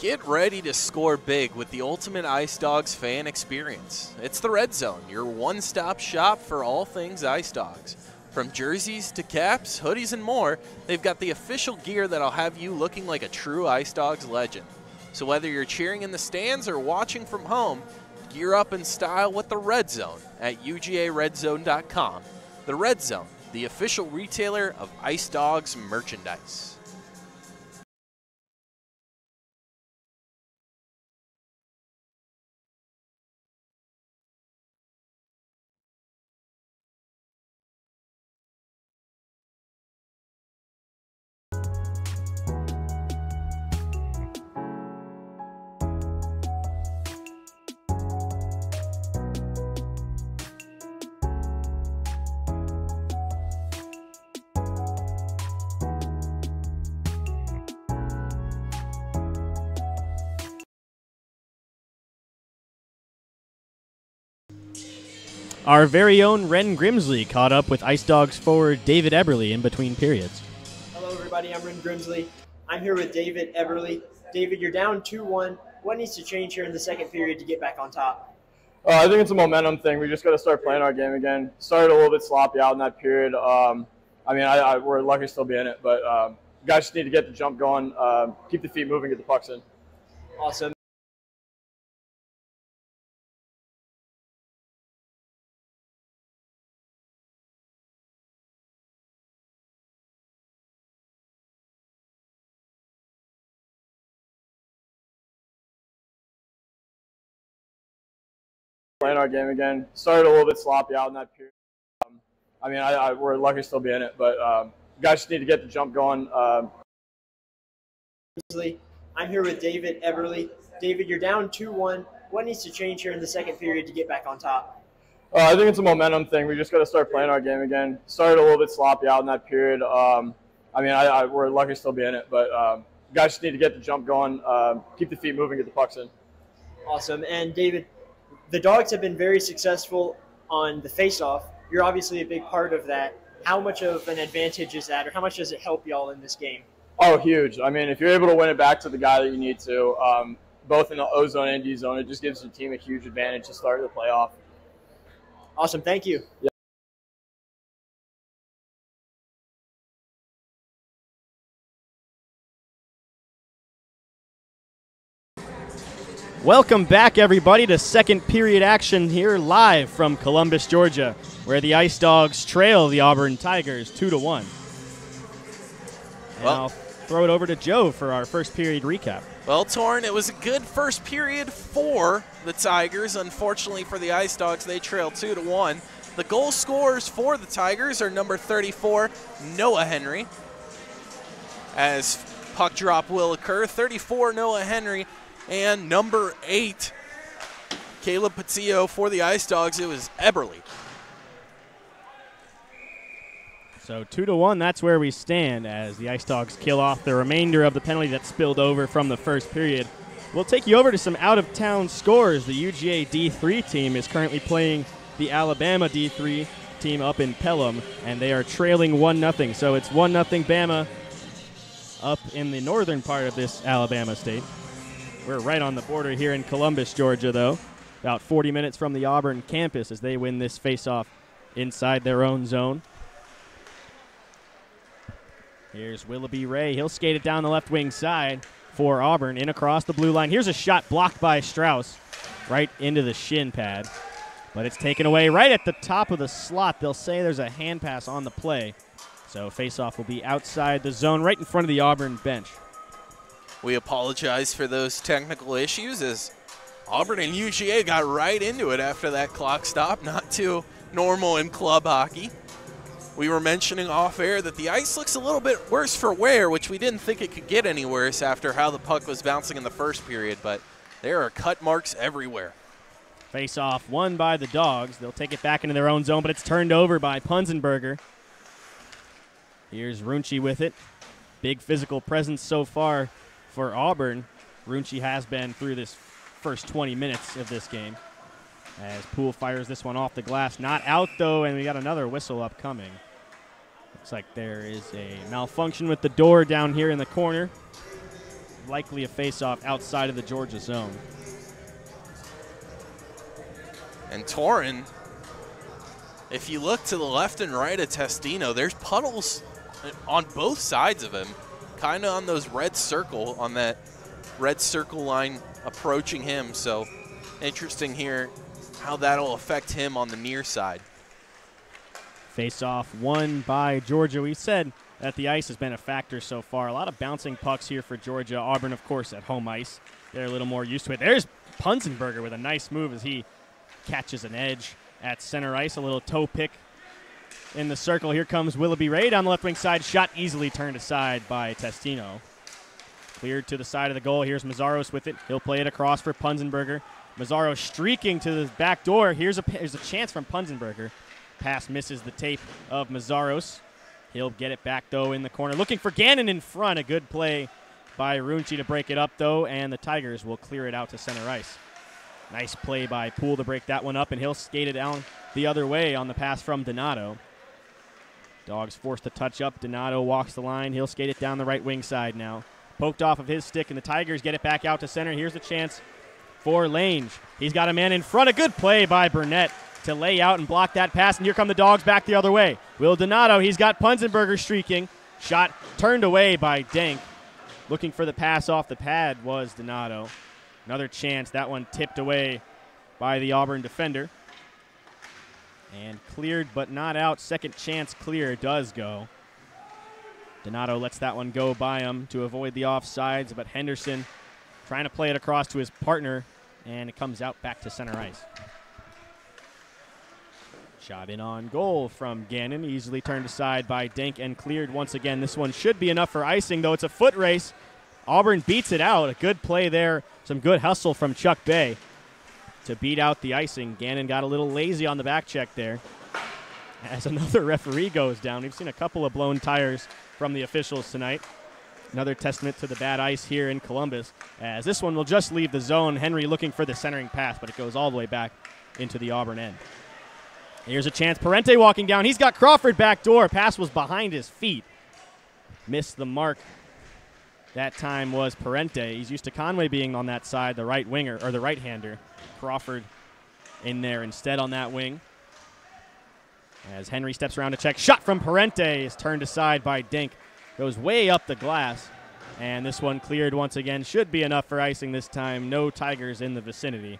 Get ready to score big with the Ultimate Ice Dawgs fan experience. It's the Red Zone, your one stop shop for all things Ice Dawgs. From jerseys to caps, hoodies, and more, they've got the official gear that'll have you looking like a true Ice Dawgs legend. So whether you're cheering in the stands or watching from home, gear up in style with the Red Zone at UGARedzone.com. The Red Zone, the official retailer of Ice Dawgs merchandise. Our very own Ren Grimsley caught up with Ice Dawgs forward David Eberly in between periods. Hello, everybody. I'm Ren Grimsley. I'm here with David Eberly. David, you're down 2 1. What needs to change here in the second period to get back on top? Uh, I think it's a momentum thing. We just got to start playing our game again. Started a little bit sloppy out in that period. Um, I mean, I, I, we're lucky to still be in it, but um, guys just need to get the jump going, uh, keep the feet moving, get the pucks in. Awesome. Playing our game again. Started a little bit sloppy out in that period. Um, I mean, I, I, we're lucky to still be in it, but um, guys just need to get the jump going. Um, I'm here with David Eberly. David, you're down 2 1. What needs to change here in the second period to get back on top? Uh, I think it's a momentum thing. We just got to start playing our game again. Started a little bit sloppy out in that period. Um, I mean, I, I, we're lucky to still be in it, but um, guys just need to get the jump going, um, keep the feet moving, get the pucks in. Awesome. And David, the Dogs have been very successful on the face-off. You're obviously a big part of that. How much of an advantage is that, or how much does it help y'all in this game? Oh, huge. I mean, if you're able to win it back to the guy that you need to, um, both in the O zone and D zone, it just gives your team a huge advantage to start the playoff. Awesome. Thank you. Welcome back, everybody, to second period action here live from Columbus, Georgia, where the Ice Dawgs trail the Auburn Tigers two to one. And Well- I'll throw it over to Joe for our first period recap. Well, Torrin, it was a good first period for the Tigers. Unfortunately for the Ice Dawgs, they trail two to one. The goal scorers for the Tigers are number 34, Noah Henry. As puck drop will occur, 34 Noah Henry, and number eight, Caleb Patillo for the Ice Dawgs. It was Eberly. So two to one, that's where we stand as the Ice Dawgs kill off the remainder of the penalty that spilled over from the first period. We'll take you over to some out-of-town scores. The UGA D3 team is currently playing the Alabama D3 team up in Pelham, and they are trailing one nothing. So it's one nothing Bama up in the northern part of this Alabama state. We're right on the border here in Columbus, Georgia, though. About 40 minutes from the Auburn campus as they win this face-off inside their own zone. Here's Willoughby Ray. He'll skate it down the left wing side for Auburn in across the blue line. Here's a shot blocked by Strauss right into the shin pad. But it's taken away right at the top of the slot. They'll say there's a hand pass on the play. So faceoff will be outside the zone right in front of the Auburn bench. We apologize for those technical issues as Auburn and UGA got right into it after that clock stop. Not too normal in club hockey. We were mentioning off air that the ice looks a little bit worse for wear, which we didn't think it could get any worse after how the puck was bouncing in the first period, but there are cut marks everywhere. Face off won by the Dogs. They'll take it back into their own zone, but it's turned over by Punzenberger. Here's Runchi with it. Big physical presence so far for Auburn. Runchi has been through this first 20 minutes of this game. As Poole fires this one off the glass. Not out, though, and we got another whistle upcoming. Looks like there is a malfunction with the door down here in the corner. likely a face-off outside of the Georgia zone. And Torrin, if you look to the left and right of Testino, there's puddles on both sides of him, kind of on those red circle, on that red circle line approaching him. So interesting here how that'll affect him on the near side. Face-off won by Georgia. We said that the ice has been a factor so far. A lot of bouncing pucks here for Georgia. Auburn, of course, at home ice. They're a little more used to it. There's Punzenberger with a nice move as he catches an edge at center ice. A little toe pick in the circle. Here comes Willoughby Ray down the left wing side. Shot easily turned aside by Testino. Cleared to the side of the goal. Here's Mazzaros with it. He'll play it across for Punzenberger. Mazzaro streaking to the back door. Here's a, here's a chance from Punzenberger. Pass misses the tape of Mazzaros. He'll get it back, though, in the corner. Looking for Gannon in front. A good play by Runchi to break it up, though, and the Tigers will clear it out to center ice. Nice play by Poole to break that one up, and he'll skate it down the other way on the pass from Donato. Dogs forced to touch up. Donato walks the line. He'll skate it down the right wing side now. Poked off of his stick, and the Tigers get it back out to center. Here's a chance for Lange. He's got a man in front. A good play by Burnett to lay out and block that pass. And here come the dogs back the other way. Will Donato, he's got Punzenberger streaking. Shot turned away by Denk. Looking for the pass off the pad was Donato. Another chance. That one tipped away by the Auburn defender. And cleared but not out. Second chance clear does go. Donato lets that one go by him to avoid the offsides, but Henderson trying to play it across to his partner, and it comes out back to center ice. Shot in on goal from Gannon, easily turned aside by Denk and cleared once again. This one should be enough for icing, though it's a foot race. Auburn beats it out. A good play there. Some good hustle from Chuck Bay to beat out the icing. Gannon got a little lazy on the back check there. As another referee goes down, we've seen a couple of blown tires from the officials tonight. Another testament to the bad ice here in Columbus. As this one will just leave the zone. Henry looking for the centering pass, but it goes all the way back into the Auburn end. Here's a chance. Parente walking down. He's got Crawford back door. Pass was behind his feet. Missed the mark. That time was Parente. He's used to Conway being on that side, the right winger or the right hander. Crawford in there instead on that wing. As Henry steps around to check. Shot from Parente is turned aside by Dink. Goes way up the glass. And this one cleared once again. Should be enough for icing this time. No Tigers in the vicinity.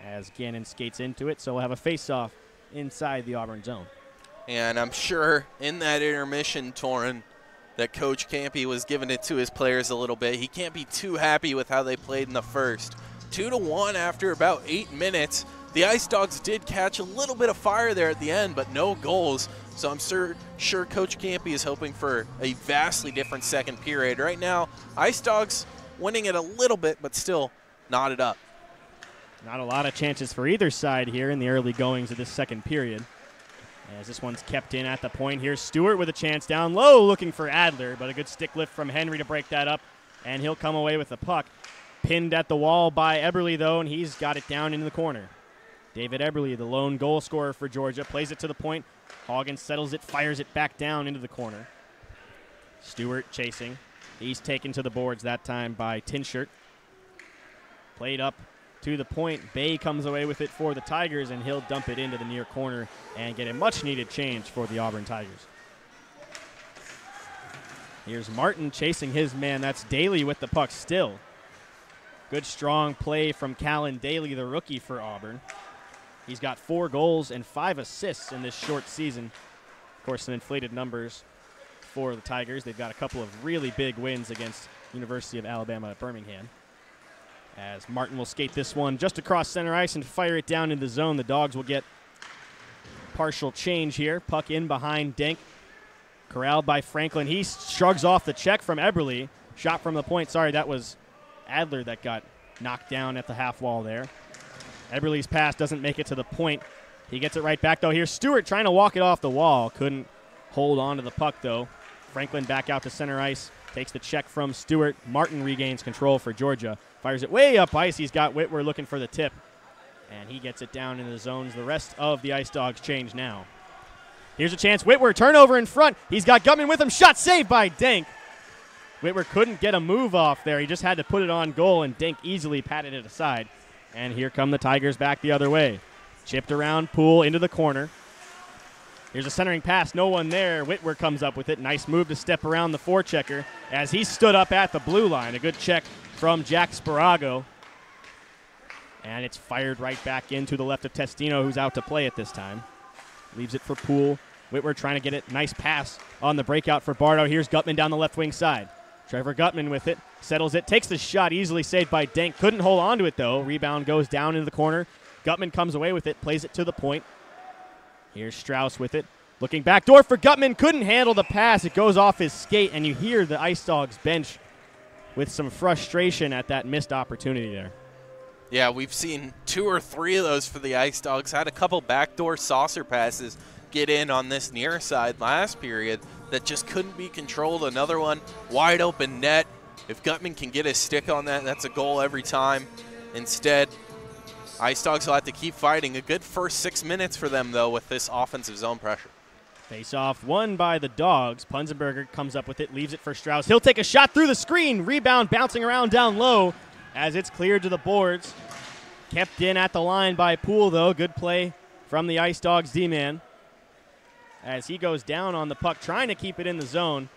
As Gannon skates into it. So we'll have a face off inside the Auburn zone. And I'm sure in that intermission, Torrin, that Coach Campy was giving it to his players a little bit. He can't be too happy with how they played in the first. Two to one after about eight minutes. The Ice Dawgs did catch a little bit of fire there at the end, but no goals. So I'm sure, sure Coach Campy is hoping for a vastly different second period. Right now, Ice Dawgs winning it a little bit, but still knotted up. Not a lot of chances for either side here in the early goings of this second period. As this one's kept in at the point. here, Stewart with a chance down low looking for Adler, but a good stick lift from Henry to break that up, and he'll come away with the puck. Pinned at the wall by Eberly, though, and he's got it down into the corner. David Eberly, the lone goal scorer for Georgia, plays it to the point. Hagen settles it, fires it back down into the corner. Stewart chasing. He's taken to the boards that time by Tinshirt. Played up to the point. Bay comes away with it for the Tigers, and he'll dump it into the near corner and get a much needed change for the Auburn Tigers. Here's Martin chasing his man. That's Daly with the puck still. Good strong play from Callan Daly, the rookie for Auburn. He's got four goals and five assists in this short season. Of course, some inflated numbers for the Tigers. They've got a couple of really big wins against University of Alabama at Birmingham. As Martin will skate this one just across center ice and fire it down in the zone. The Dogs will get partial change here. Puck in behind Denk. Corralled by Franklin. He shrugs off the check from Eberly. Shot from the point. Sorry, that was Adler that got knocked down at the half wall there. Eberly's pass doesn't make it to the point. He gets it right back, though. Here's Stewart trying to walk it off the wall. Couldn't hold on to the puck, though. Franklin back out to center ice. Takes the check from Stewart. Martin regains control for Georgia. Fires it way up ice. He's got Whitwer looking for the tip. And he gets it down in the zones. The rest of the Ice Dawgs change now. Here's a chance. Whitwer, turnover in front. He's got Gutman with him. Shot saved by Denk. Whitwer couldn't get a move off there. He just had to put it on goal, and Dink easily patted it aside. And here come the Tigers back the other way. Chipped around, Poole into the corner. Here's a centering pass, no one there. Whitwer comes up with it. Nice move to step around the forechecker as he stood up at the blue line. A good check from Jack Sparago. And it's fired right back into the left of Testino, who's out to play it this time. Leaves it for Poole. Whitwer trying to get it. Nice pass on the breakout for Bardo. Here's Gutman down the left wing side. Trevor Gutman with it. Settles it. Takes the shot. Easily saved by Dank. Couldn't hold on to it, though. Rebound goes down into the corner. Gutman comes away with it. Plays it to the point. Here's Strauss with it. Looking back door for Gutman. Couldn't handle the pass. It goes off his skate, and you hear the Ice Dawgs bench with some frustration at that missed opportunity there. Yeah, we've seen two or three of those for the Ice Dawgs. Had a couple backdoor saucer passes get in on this near side last period that just couldn't be controlled. Another one, wide open net. If Gutman can get his stick on that, that's a goal every time. Instead, Ice Dawgs will have to keep fighting. A good first six minutes for them, though, with this offensive zone pressure. Face off won by the Dogs. Punzenberger comes up with it, leaves it for Strauss. He'll take a shot through the screen. Rebound bouncing around down low as it's cleared to the boards. Kept in at the line by Poole, though. Good play from the Ice Dawgs D man. As he goes down on the puck, trying to keep it in the zone.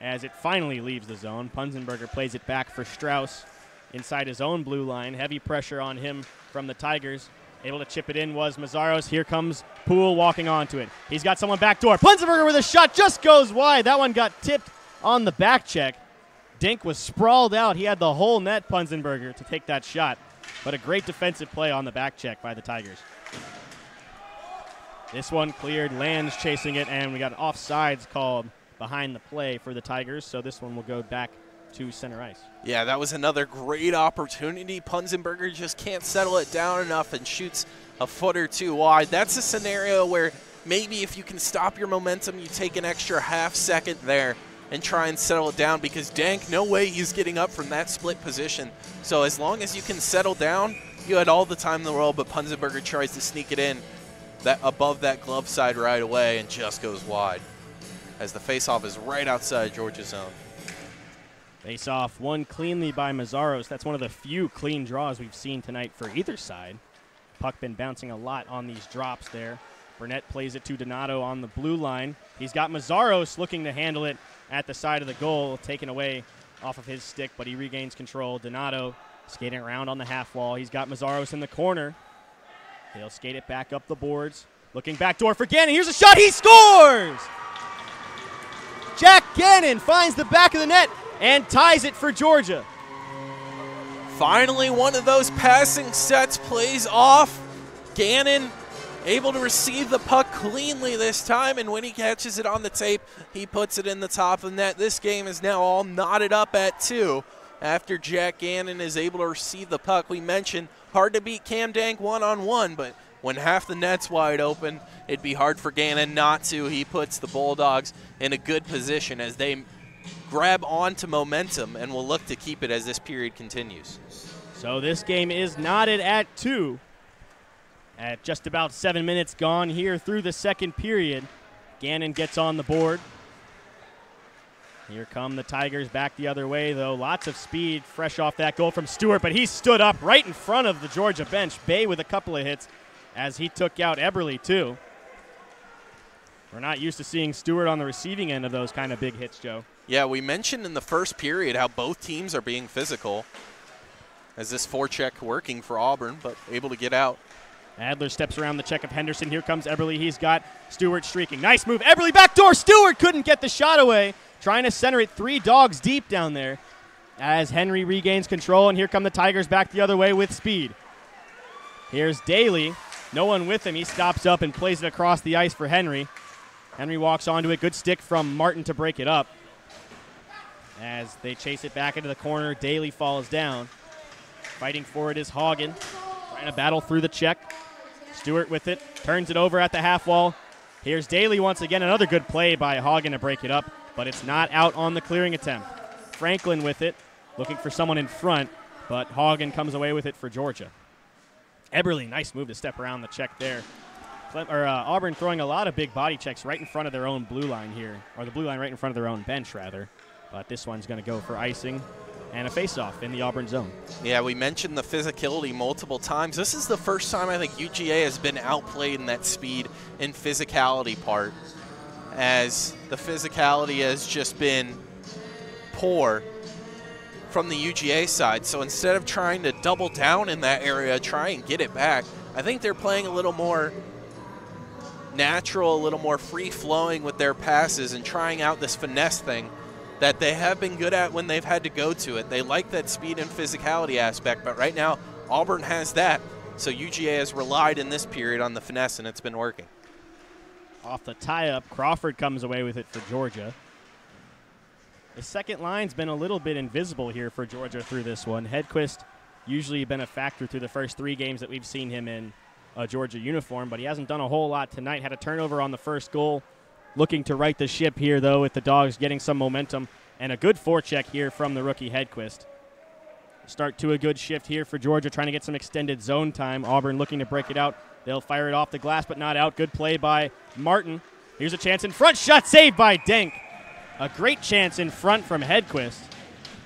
As it finally leaves the zone, Punzenberger plays it back for Strauss inside his own blue line. Heavy pressure on him from the Tigers. Able to chip it in was Mazzaros. Here comes Poole walking onto it. He's got someone backdoor. Punzenberger with a shot just goes wide. That one got tipped on the back check. Dink was sprawled out. He had the whole net, Punzenberger, to take that shot. But a great defensive play on the back check by the Tigers. This one cleared. Lands chasing it, and we got offsides called behind the play for the Tigers. So this one will go back to center ice. Yeah, that was another great opportunity. Punzenberger just can't settle it down enough and shoots a foot or two wide. That's a scenario where maybe if you can stop your momentum, you take an extra half second there and try and settle it down because Dank, no way he's getting up from that split position. So as long as you can settle down, you had all the time in the world, but Punzenberger tries to sneak it in that above that glove side right away and just goes wide as the faceoff is right outside Georgia's zone. Face off won cleanly by Mazzaros. That's one of the few clean draws we've seen tonight for either side. Puck been bouncing a lot on these drops there. Burnett plays it to Donato on the blue line. He's got Mazzaros looking to handle it at the side of the goal, taken away off of his stick, but he regains control. Donato skating around on the half wall. He's got Mazzaros in the corner. He'll skate it back up the boards. Looking back door for Gannon. Here's a shot. He scores! Jack Gannon finds the back of the net and ties it for Georgia. Finally, one of those passing sets plays off. Gannon able to receive the puck cleanly this time, and when he catches it on the tape, he puts it in the top of the net. This game is now all knotted up at two after Jack Gannon is able to receive the puck. We mentioned hard to beat Cam Dank one on one, but when half the net's wide open, it'd be hard for Gannon not to. He puts the Bulldogs in a good position as they grab onto momentum and will look to keep it as this period continues. So this game is knotted at two. At just about seven minutes gone here through the second period, Gannon gets on the board. Here come the Tigers back the other way, though. Lots of speed, fresh off that goal from Stewart, but he stood up right in front of the Georgia bench. Bay with a couple of hits as he took out Eberly, too. We're not used to seeing Stewart on the receiving end of those kind of big hits, Joe. Yeah, we mentioned in the first period how both teams are being physical as this forecheck working for Auburn, but able to get out. Adler steps around the check of Henderson. Here comes Eberly. He's got Stewart streaking. Nice move. Eberly backdoor. Stewart couldn't get the shot away. Trying to center it three dogs deep down there as Henry regains control. And here come the Tigers back the other way with speed. Here's Daly. No one with him. He stops up and plays it across the ice for Henry. Henry walks onto it. Good stick from Martin to break it up. As they chase it back into the corner, Daly falls down. Fighting for it is Hagen. Trying to battle through the check. Stewart with it. Turns it over at the half wall. Here's Daly once again. Another good play by Hagen to break it up, but it's not out on the clearing attempt. Franklin with it. Looking for someone in front, but Hagen comes away with it for Georgia. Eberly, nice move to step around the check there. Clem, or, uh, Auburn throwing a lot of big body checks right in front of their own blue line here, or the blue line right in front of their own bench, rather. But this one's going to go for icing and a face-off in the Auburn zone. Yeah, we mentioned the physicality multiple times. This is the first time I think UGA has been outplayed in that speed and physicality part, as the physicality has just been poor from the UGA side. So instead of trying to double down in that area, try and get it back, I think they're playing a little more natural, a little more free flowing with their passes and trying out this finesse thing that they have been good at when they've had to go to it. They like that speed and physicality aspect, but right now Auburn has that. So UGA has relied in this period on the finesse, and it's been working. Off the tie-up, Crawford comes away with it for Georgia. The second line's been a little bit invisible here for Georgia through this one. Hedquist usually been a factor through the first three games that we've seen him in a Georgia uniform, but he hasn't done a whole lot tonight. Had a turnover on the first goal. Looking to right the ship here, though, with the Dogs getting some momentum and a good forecheck here from the rookie Hedquist. Start to a good shift here for Georgia, trying to get some extended zone time. Auburn looking to break it out. They'll fire it off the glass, but not out. Good play by Martin. Here's a chance in front. Shot saved by Denk. A great chance in front from Hedquist,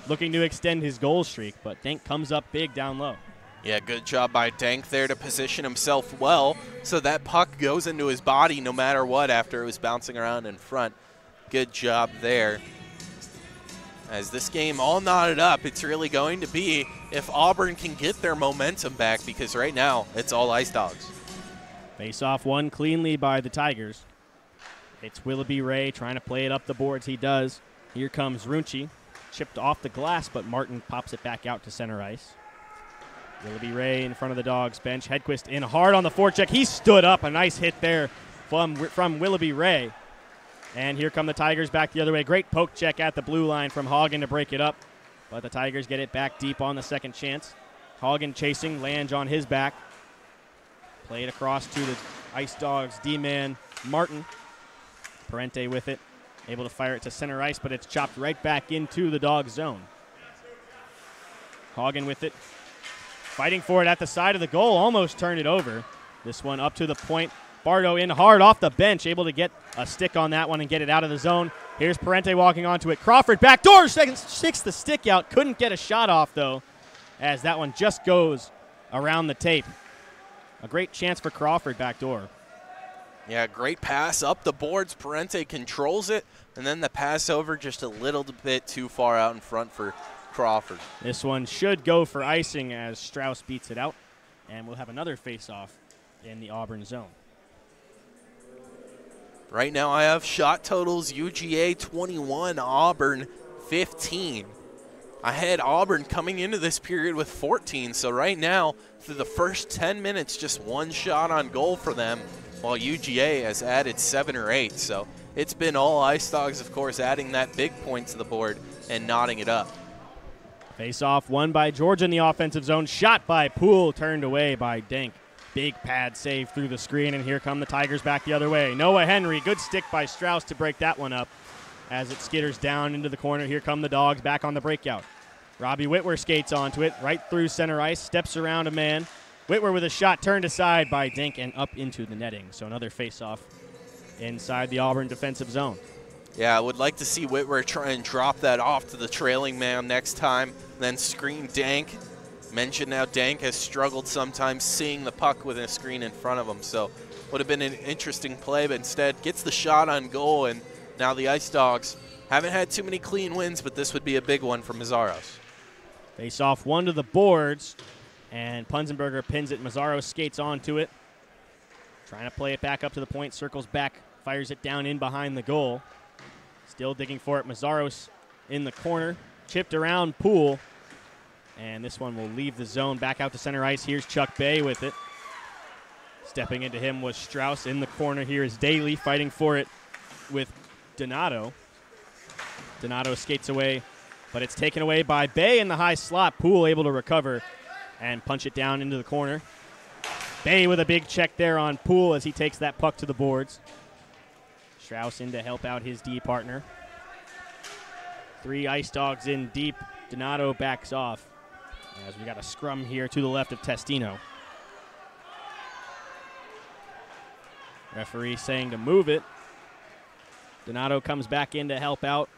looking to extend his goal streak, but Denk comes up big down low. Yeah, good job by Dank there to position himself well so that puck goes into his body no matter what after it was bouncing around in front. Good job there. As this game all knotted up, it's really going to be if Auburn can get their momentum back because right now it's all Ice Dawgs. Face off one cleanly by the Tigers. It's Willoughby Ray trying to play it up the boards. He does. Here comes Runchi. Chipped off the glass, but Martin pops it back out to center ice. Willoughby Ray in front of the Dogs bench. Hedquist in hard on the forecheck. He stood up. A nice hit there from, from Willoughby Ray. And here come the Tigers back the other way. Great poke check at the blue line from Hagen to break it up. But the Tigers get it back deep on the second chance. Hagen chasing, Lange on his back. Played across to the Ice Dawgs D-man Martin. Parente with it. Able to fire it to center ice, but it's chopped right back into the dog zone. Hagen with it. Fighting for it at the side of the goal. Almost turned it over. This one up to the point. Bardo in hard off the bench, able to get a stick on that one and get it out of the zone. Here's Parente walking onto it. Crawford back door, sticks the stick out. Couldn't get a shot off though, as that one just goes around the tape. A great chance for Crawford back door. Yeah, great pass up the boards. Parente controls it, and then the pass over just a little bit too far out in front for Crawford. This one should go for icing as Strauss beats it out, and we'll have another face-off in the Auburn zone. Right now, I have shot totals UGA 21, Auburn 15. I had Auburn coming into this period with 14, so right now, through the first 10 minutes, just one shot on goal for them, while UGA has added seven or eight. So it's been all Ice Dawgs, of course, adding that big point to the board and knotting it up. Face off, won by Georgia in the offensive zone. Shot by Poole, turned away by Dink. Big pad save through the screen, and here come the Tigers back the other way. Noah Henry, good stick by Strauss to break that one up as it skitters down into the corner. Here come the Dogs back on the breakout. Robbie Whitwer skates onto it, right through center ice, steps around a man. Whitwer with a shot turned aside by Dink and up into the netting. So another face-off inside the Auburn defensive zone. Yeah, I would like to see Whitwer try and drop that off to the trailing man next time, then screen Dank. Mentioned now Dank has struggled sometimes seeing the puck with a screen in front of him, so would have been an interesting play, but instead gets the shot on goal, and now the Ice Dawgs haven't had too many clean wins, but this would be a big one for Mazzaros. Face off one to the boards, and Punzenberger pins it. Mazzaro skates onto it, trying to play it back up to the point, circles back, fires it down in behind the goal. Still digging for it. Mazzaros in the corner, chipped around Poole, and this one will leave the zone back out to center ice. Here's Chuck Bay with it. Stepping into him was Strauss in the corner. Here is Daly fighting for it with Donato. Donato skates away, but it's taken away by Bay in the high slot. Poole able to recover and punch it down into the corner. Bay with a big check there on Poole as he takes that puck to the boards. Strauss in to help out his D partner. Three Ice Dawgs in deep. Donato backs off as we got a scrum here to the left of Testino. Referee saying to move it. Donato comes back in to help out.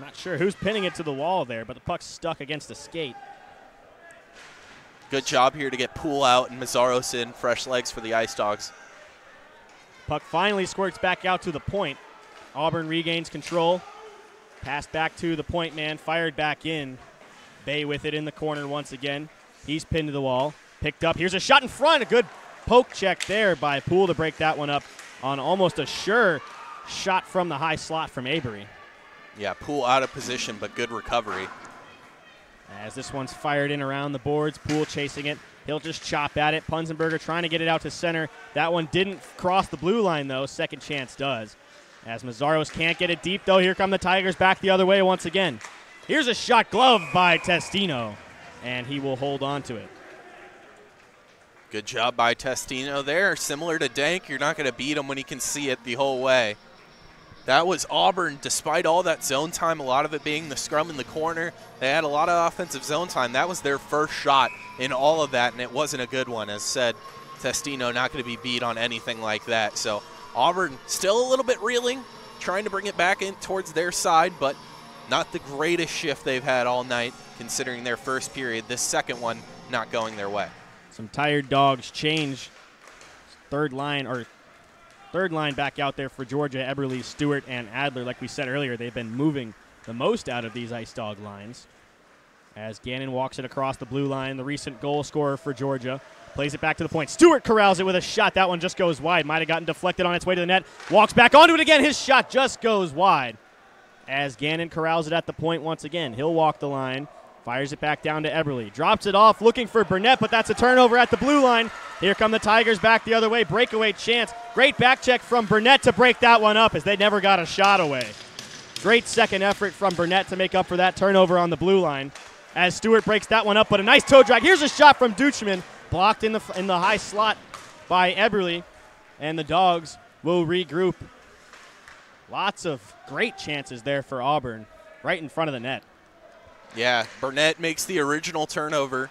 Not sure who's pinning it to the wall there, but the puck's stuck against the skate. Good job here to get Poole out and Mazzaros in. Fresh legs for the Ice Dawgs. Puck finally squirts back out to the point. Auburn regains control. Pass back to the point man, fired back in. Bay with it in the corner once again. He's pinned to the wall. Picked up. Here's a shot in front. A good poke check there by Poole to break that one up on almost a sure shot from the high slot from Avery. Yeah, Poole out of position, but good recovery. As this one's fired in around the boards, Poole chasing it. He'll just chop at it. Punzenberger trying to get it out to center. That one didn't cross the blue line, though. Second chance does. As Mazzaros can't get it deep, though, here come the Tigers back the other way once again. Here's a shot glove by Testino, and he will hold on to it. Good job by Testino there. Similar to Dank, you're not going to beat him when he can see it the whole way. That was Auburn, despite all that zone time, a lot of it being the scrum in the corner. They had a lot of offensive zone time. That was their first shot in all of that, and it wasn't a good one. As said, Testino not going to be beat on anything like that. So Auburn still a little bit reeling, trying to bring it back in towards their side, but not the greatest shift they've had all night, considering their first period. This second one not going their way. Some tired dogs change. Third line or third line back out there for Georgia. Eberly, Stewart, and Adler. Like we said earlier, they've been moving the most out of these Ice Dawg lines. As Gannon walks it across the blue line, the recent goal scorer for Georgia. Plays it back to the point. Stewart corrals it with a shot. That one just goes wide. Might have gotten deflected on its way to the net. Walks back onto it again. His shot just goes wide. As Gannon corrals it at the point once again. He'll walk the line. Fires it back down to Eberly. Drops it off looking for Burnett, but that's a turnover at the blue line. Here come the Tigers back the other way. Breakaway chance. Great back check from Burnett to break that one up as they never got a shot away. Great second effort from Burnett to make up for that turnover on the blue line. As Stewart breaks that one up, but a nice toe drag. Here's a shot from Duchman, blocked in the in the high slot by Eberly, and the Dogs will regroup. Lots of great chances there for Auburn, right in front of the net. Yeah, Burnett makes the original turnover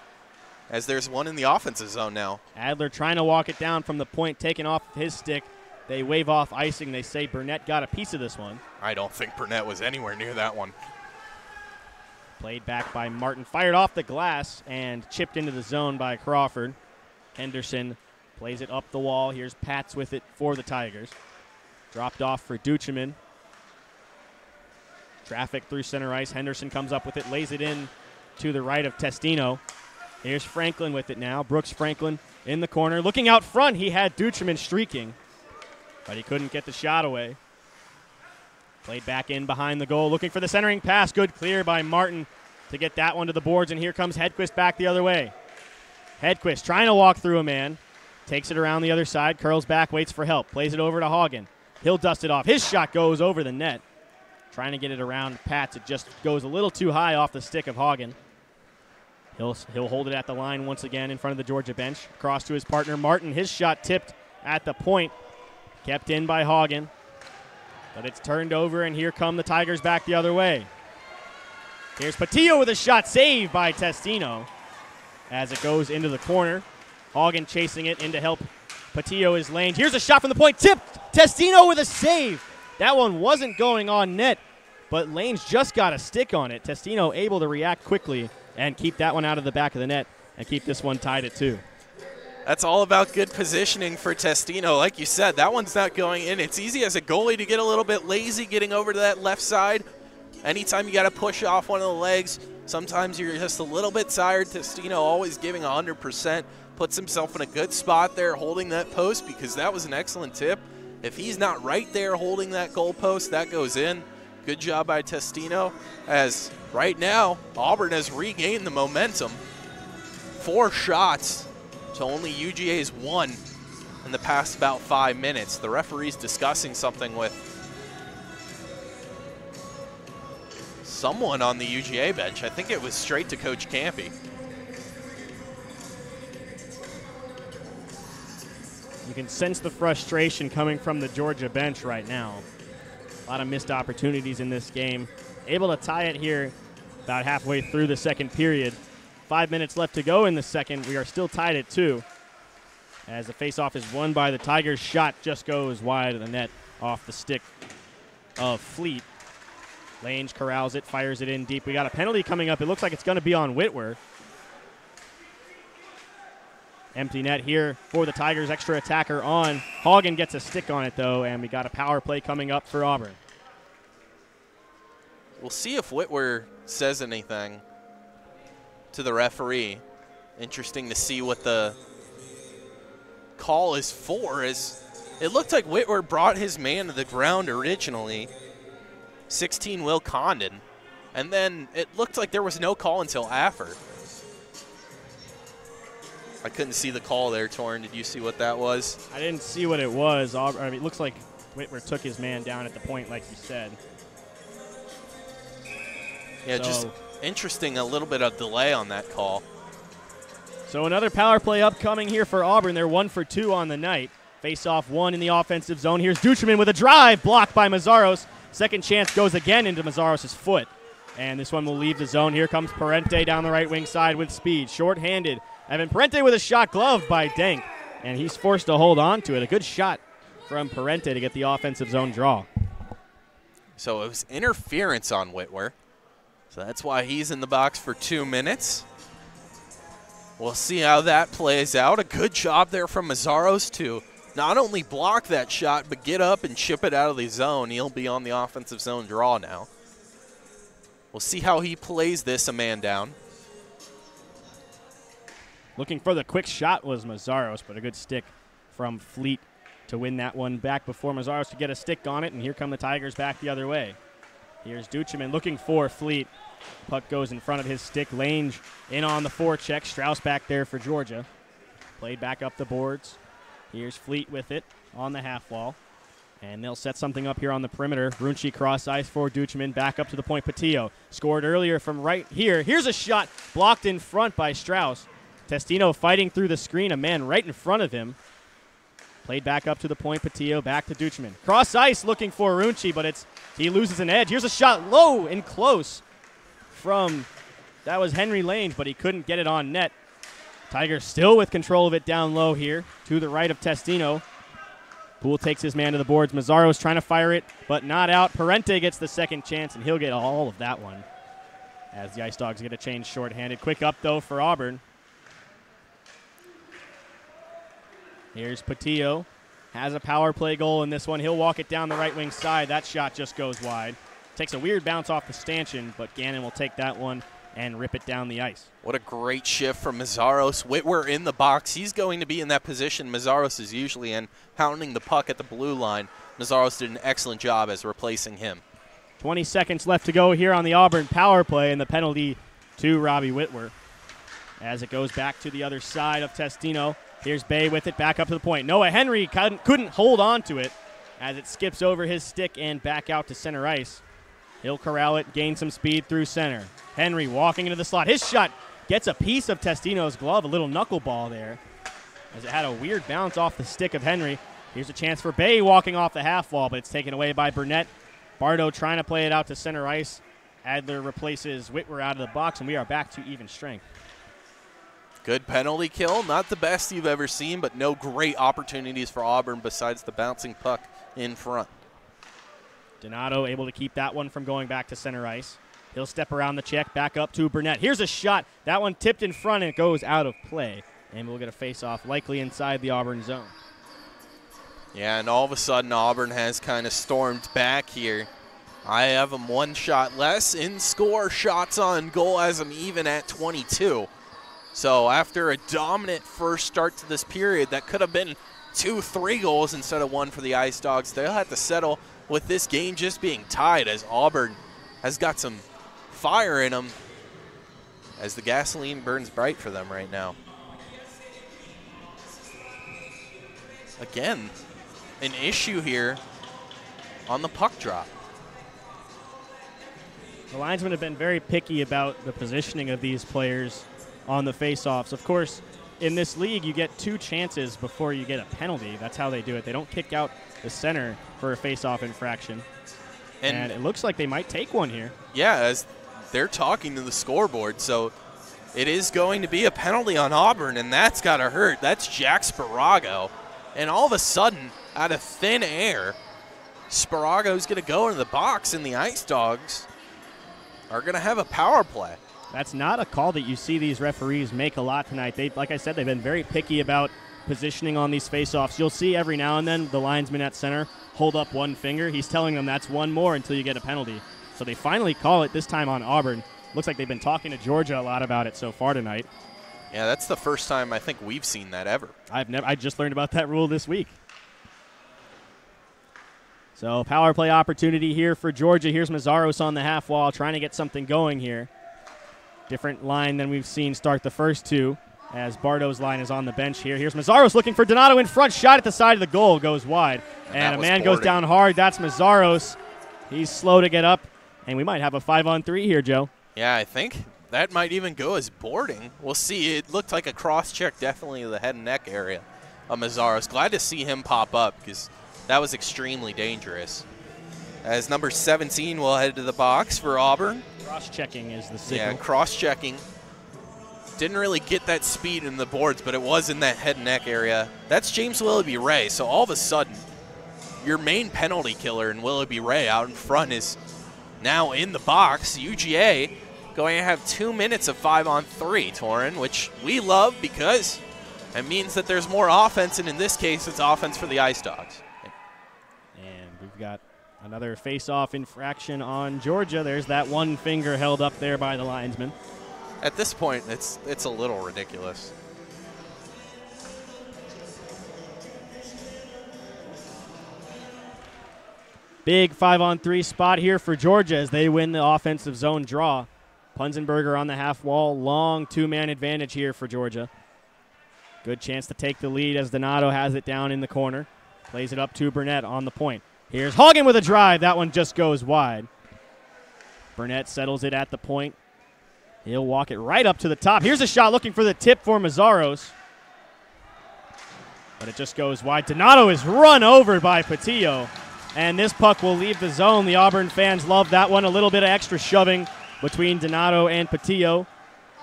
as there's one in the offensive zone now. Adler trying to walk it down from the point, taken off his stick. They wave off icing. They say Burnett got a piece of this one. I don't think Burnett was anywhere near that one. Played back by Martin, fired off the glass and chipped into the zone by Crawford. Henderson plays it up the wall. Here's Pats with it for the Tigers. Dropped off for Duchemin. Traffic through center ice. Henderson comes up with it, lays it in to the right of Testino. Here's Franklin with it now. Brooks Franklin in the corner. Looking out front, he had Duchemin streaking, but he couldn't get the shot away. Played back in behind the goal, looking for the centering pass. Good clear by Martin to get that one to the boards, and here comes Hedquist back the other way. Hedquist trying to walk through a man, takes it around the other side, curls back, waits for help, plays it over to Hagen. He'll dust it off. His shot goes over the net. Trying to get it around Pats, it just goes a little too high off the stick of Hagen. He'll, he'll hold it at the line once again in front of the Georgia bench. Across to his partner, Martin. His shot tipped at the point, kept in by Hagen. But it's turned over, and here come the Tigers back the other way. Here's Patillo with a shot saved by Testino as it goes into the corner. Hagen chasing it in to help Patillo is lane. Here's a shot from the point, tipped. Testino with a save. That one wasn't going on net, but Lane's just got a stick on it. Testino able to react quickly and keep that one out of the back of the net and keep this one tied at two. That's all about good positioning for Testino. Like you said, that one's not going in. It's easy as a goalie to get a little bit lazy getting over to that left side. Anytime you got to push off one of the legs, sometimes you're just a little bit tired. Testino always giving 100%, puts himself in a good spot there holding that post because that was an excellent tip. If he's not right there holding that goalpost, that goes in. Good job by Testino. As right now, Auburn has regained the momentum. Four shots to only UGA's one in the past about five minutes. The referee's discussing something with someone on the UGA bench. I think it was straight to Coach Campy. You can sense the frustration coming from the Georgia bench right now. A lot of missed opportunities in this game. Able to tie it here about halfway through the second period. Five minutes left to go in the second. We are still tied at two. As the faceoff is won by the Tigers, shot just goes wide of the net off the stick of Fleet. Lange corrals it, fires it in deep. We got a penalty coming up. It looks like it's going to be on Whitwer. Empty net here for the Tigers. Extra attacker on. Hagen gets a stick on it, though, and we got a power play coming up for Auburn. We'll see if Whitwer says anything to the referee. Interesting to see what the call is for. As it looked like Whitwer brought his man to the ground originally. 16 Will Condon. And then it looked like there was no call until after. I couldn't see the call there, Torrin. Did you see what that was? I didn't see what it was. Auburn, I mean, it looks like Whitwer took his man down at the point, like you said. Yeah, just interesting. A little bit of delay on that call. So another power play upcoming here for Auburn. They're one for two on the night. Face off one in the offensive zone. Here's Ducherman with a drive blocked by Mazzaros. Second chance goes again into Mazzaros' foot. And this one will leave the zone. Here comes Parente down the right wing side with speed. Short-handed. Evan Parente with a shot glove by Denk. And he's forced to hold on to it. A good shot from Parente to get the offensive zone draw. So it was interference on Whitwer. So that's why he's in the box for two minutes. We'll see how that plays out. A good job there from Mazzaros to not only block that shot, but get up and chip it out of the zone. He'll be on the offensive zone draw now. We'll see how he plays this a man down. Looking for the quick shot was Mazzaros, but a good stick from Fleet to win that one back before Mazzaros could get a stick on it. And here come the Tigers back the other way. Here's Ducheman looking for Fleet. Puck goes in front of his stick. Lange in on the forecheck. Strauss back there for Georgia. Played back up the boards. Here's Fleet with it on the half wall. And they'll set something up here on the perimeter. Runchi cross ice for Ducheman. Back up to the point. Patillo scored earlier from right here. Here's a shot blocked in front by Strauss. Testino fighting through the screen. A man right in front of him. Played back up to the point. Patillo back to Duchman. Cross ice looking for Runchi, but it's he loses an edge. Here's a shot low and close from that was Henry Lange, but he couldn't get it on net. Tigers still with control of it down low here to the right of Testino. Poole takes his man to the boards. Mazzaros trying to fire it, but not out. Parente gets the second chance, and he'll get all of that one. As the Ice Dawgs get a change shorthanded. Quick up, though, for Auburn. Here's Patillo. Has a power play goal in this one. He'll walk it down the right wing side. That shot just goes wide. Takes a weird bounce off the stanchion, but Gannon will take that one and rip it down the ice. What a great shift from Mazzaros. Whitwer in the box. He's going to be in that position Mazzaros is usually in, pounding the puck at the blue line. Mazzaros did an excellent job as replacing him. 20 seconds left to go here on the Auburn power play, and the penalty to Robbie Whitwer. As it goes back to the other side of Testino. Here's Bay with it back up to the point. Noah Henry couldn't, hold on to it as it skips over his stick and back out to center ice. He'll corral it, gain some speed through center. Henry walking into the slot. His shot gets a piece of Testino's glove, a little knuckleball there, as it had a weird bounce off the stick of Henry. Here's a chance for Bay walking off the half wall, but it's taken away by Burnett. Bardo trying to play it out to center ice. Adler replaces Whitwer out of the box, and we are back to even strength. Good penalty kill. Not the best you've ever seen, but no great opportunities for Auburn besides the bouncing puck in front. Donato able to keep that one from going back to center ice. He'll step around the check, back up to Burnett. Here's a shot. That one tipped in front and it goes out of play. And we'll get a face off likely inside the Auburn zone. Yeah, and all of a sudden Auburn has kind of stormed back here. I have them one shot less in score shots on goal as I'm even at 22. So after a dominant first start to this period, that could have been two, three goals instead of one for the Ice Dawgs. They'll have to settle with this game just being tied as Auburn has got some fire in them as the gasoline burns bright for them right now. Again, an issue here on the puck drop. The linesmen have been very picky about the positioning of these players on the face-offs. Of course, in this league, you get two chances before you get a penalty. That's how they do it. They don't kick out the center for a face-off infraction. And, And, it looks like they might take one here. yeah, as they're talking to the scoreboard, so it is going to be a penalty on Auburn, and that's got to hurt. That's Jack Sparago. And all of a sudden, out of thin air, Sparago's going to go into the box, and the Ice Dawgs are going to have a power play. That's not a call that you see these referees make a lot tonight. They, like I said, they've been very picky about positioning on these faceoffs. You'll see every now and then the linesman at center hold up one finger. He's telling them that's one more until you get a penalty. So they finally call it this time on Auburn. Looks like they've been talking to Georgia a lot about it so far tonight. Yeah, that's the first time I think we've seen that ever. I've never. I just learned about that rule this week. So power play opportunity here for Georgia. Here's Mazzaros on the half wall trying to get something going here. Different line than we've seen start the first two. As Bardo's line is on the bench here. Here's Mazzaros looking for Donato in front. Shot at the side of the goal goes wide. And And, a man goes down hard. That's Mazzaros. He's slow to get up. And we might have a five on three here, Joe. Yeah, I think that might even go as boarding. We'll see. It looked like a cross check, definitely the head and neck area of Mazzaros. Glad to see him pop up because that was extremely dangerous. As number 17 will head to the box for Auburn. Cross checking is the Yeah, signal. cross checking. Didn't really get that speed in the boards, but it was in that head and neck area. That's James Willoughby Ray. So all of a sudden, your main penalty killer in Willoughby Ray out in front is now in the box. UGA going to have two minutes of five on three, Torrin, which we love because it means that there's more offense, and in this case, it's offense for the Ice Dawgs. And we've got another face-off infraction on Georgia. There's that one finger held up there by the linesman. At this point, it's it's a little ridiculous. Big five-on-three spot here for Georgia as they win the offensive zone draw. Punzenberger on the half wall, long two-man advantage here for Georgia. Good chance to take the lead as Donato has it down in the corner. Plays it up to Burnett on the point. Here's Hagen with a drive. That one just goes wide. Burnett settles it at the point. He'll walk it right up to the top. Here's a shot looking for the tip for Mazzaros. But it just goes wide. Donato is run over by Patillo. And this puck will leave the zone. The Auburn fans love that one. A little bit of extra shoving between Donato and Patillo.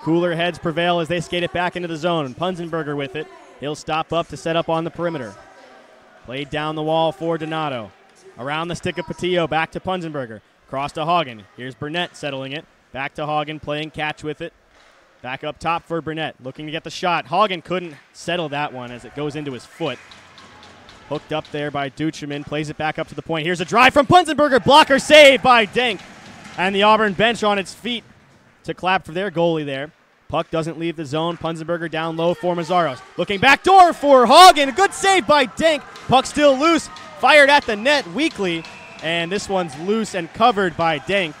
Cooler heads prevail as they skate it back into the zone. Punzenberger with it. He'll stop up to set up on the perimeter. Played down the wall for Donato. Around the stick of Patillo, back to Punzenberger. Cross to Hagen. Here's Burnett settling it. Back to Hagen, playing catch with it. Back up top for Burnett, looking to get the shot. Hagen couldn't settle that one as it goes into his foot. Hooked up there by Duchemin, plays it back up to the point. Here's a drive from Punzenberger, blocker save by Denk. And the Auburn bench on its feet to clap for their goalie there. Puck doesn't leave the zone. Punzenberger down low for Mazzaros. Looking back door for Hagen. A good save by Denk. Puck still loose. Fired at the net weakly. And this one's loose and covered by Denk.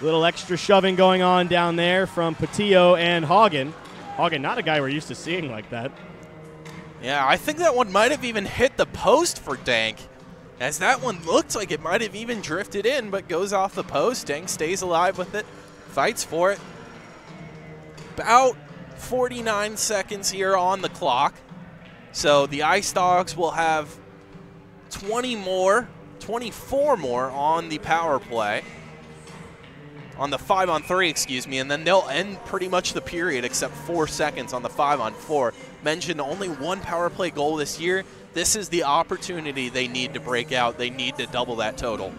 Little extra shoving going on down there from Patillo and Hagen. Hagen, not a guy we're used to seeing like that. Yeah, I think that one might have even hit the post for Dank. As that one looked like it might have even drifted in, but goes off the post. Dank stays alive with it, fights for it. About 49 seconds here on the clock. So the Ice Dawgs will have 20 more, 24 more on the power play. On the five on three, excuse me, and then they'll end pretty much the period except four seconds on the five on four. Mentioned only one power play goal this year. This is the opportunity they need to break out. They need to double that total.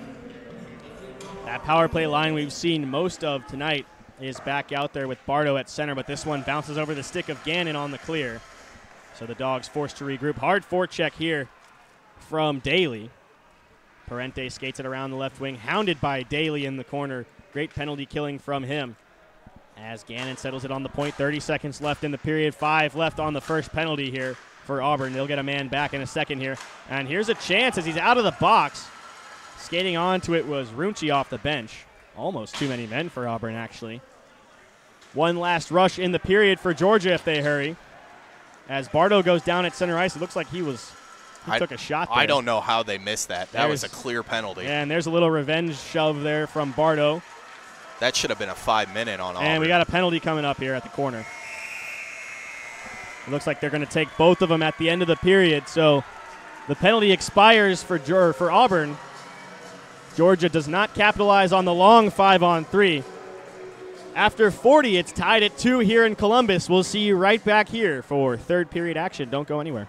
That power play line we've seen most of tonight is back out there with Bardo at center, but this one bounces over the stick of Gannon on the clear. So the Dogs forced to regroup. Hard forecheck here from Daly. Parente skates it around the left wing, hounded by Daly in the corner. Great penalty killing from him. As Gannon settles it on the point, 30 seconds left in the period, five left on the first penalty here for Auburn. They'll get a man back in a second here. And here's a chance as he's out of the box. Skating onto it was Runchi off the bench. Almost too many men for Auburn, actually. One last rush in the period for Georgia if they hurry. As Bardo goes down at center ice, it looks like he was he I- took a shot. There. I don't know how they missed that. That was a clear penalty. And there's a little revenge shove there from Bardo. That should have been a five minute on Auburn. And we got a penalty coming up here at the corner. It looks like they're going to take both of them at the end of the period. So the penalty expires for for Auburn. Georgia does not capitalize on the long five on three. After 40, it's tied at two here in Columbus. We'll see you right back here for third period action. Don't go anywhere.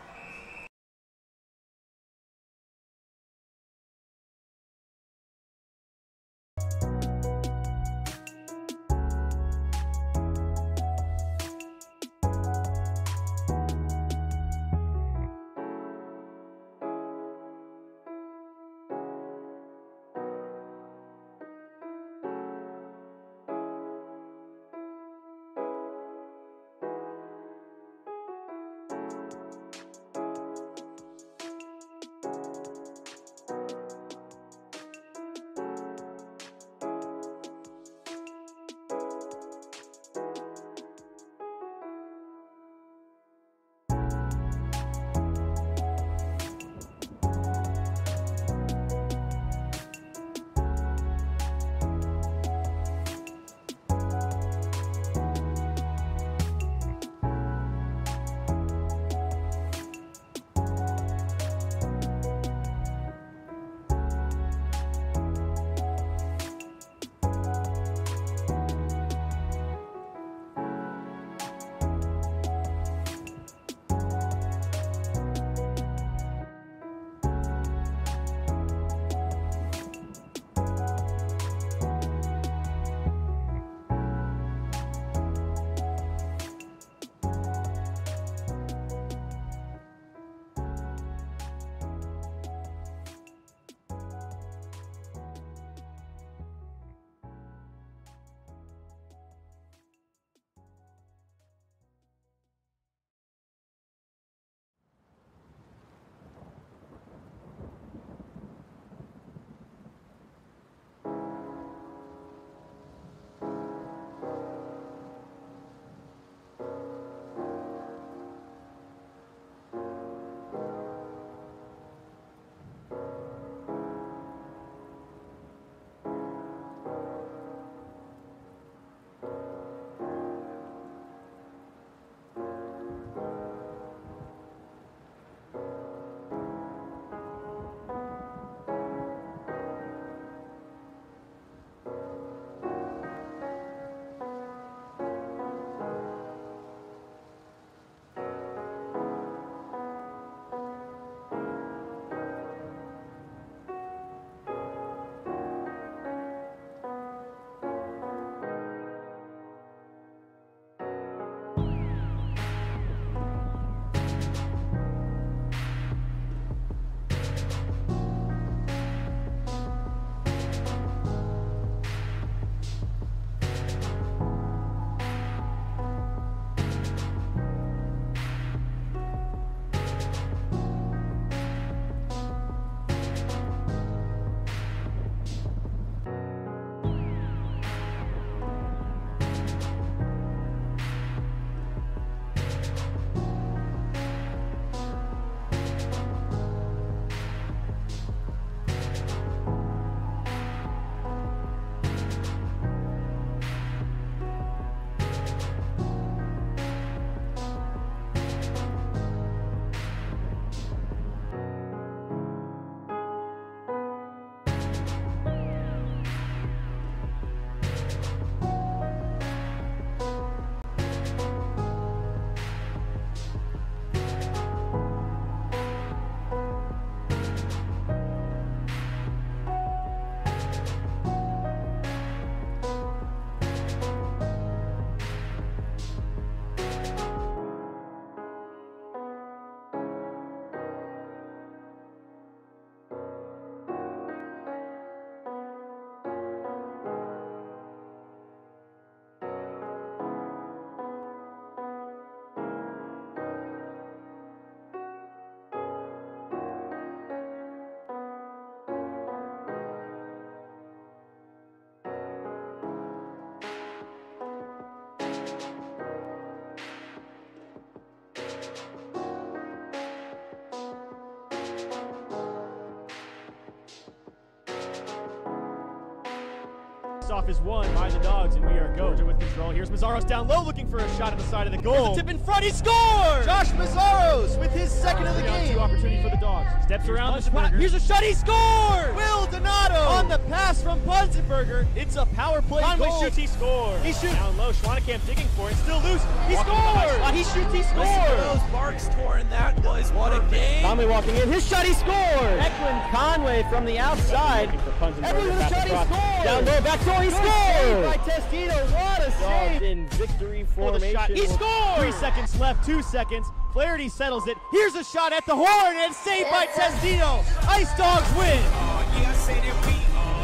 Face-off is won by the Dogs, and we are go. Georgia with control. Here's Mazzaros down low, looking for a shot at the side of the goal. There's a tip in front. He scores. Josh Mazzaros with his second of the game. Two opportunity for the Dogs. Steps around the Punzenberger. Here's a shot. He scores. Will Donato on the pass from Punzenberger. It's a power play Conway goal. shoots, he scores. He shoots. Down low, Schwannekamp digging for it, still loose. He Walking on the high scores! He shoots. He Listen to scores. those marks, Torrin. That was what a game. Conway walking in. His shot, he scored. Eklund Conway from the outside. Eklund with a shot, he scored. Down low, back door, he Good scored. save by Testino. What a save. in victory For the shot. He scored! Three seconds left, two seconds. Flaherty settles it. Here's a shot at the horn and saved by Testino. Ice Dawgs win.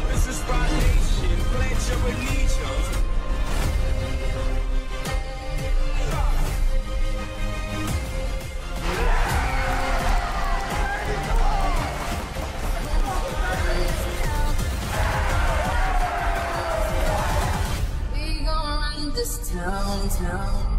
This is Rod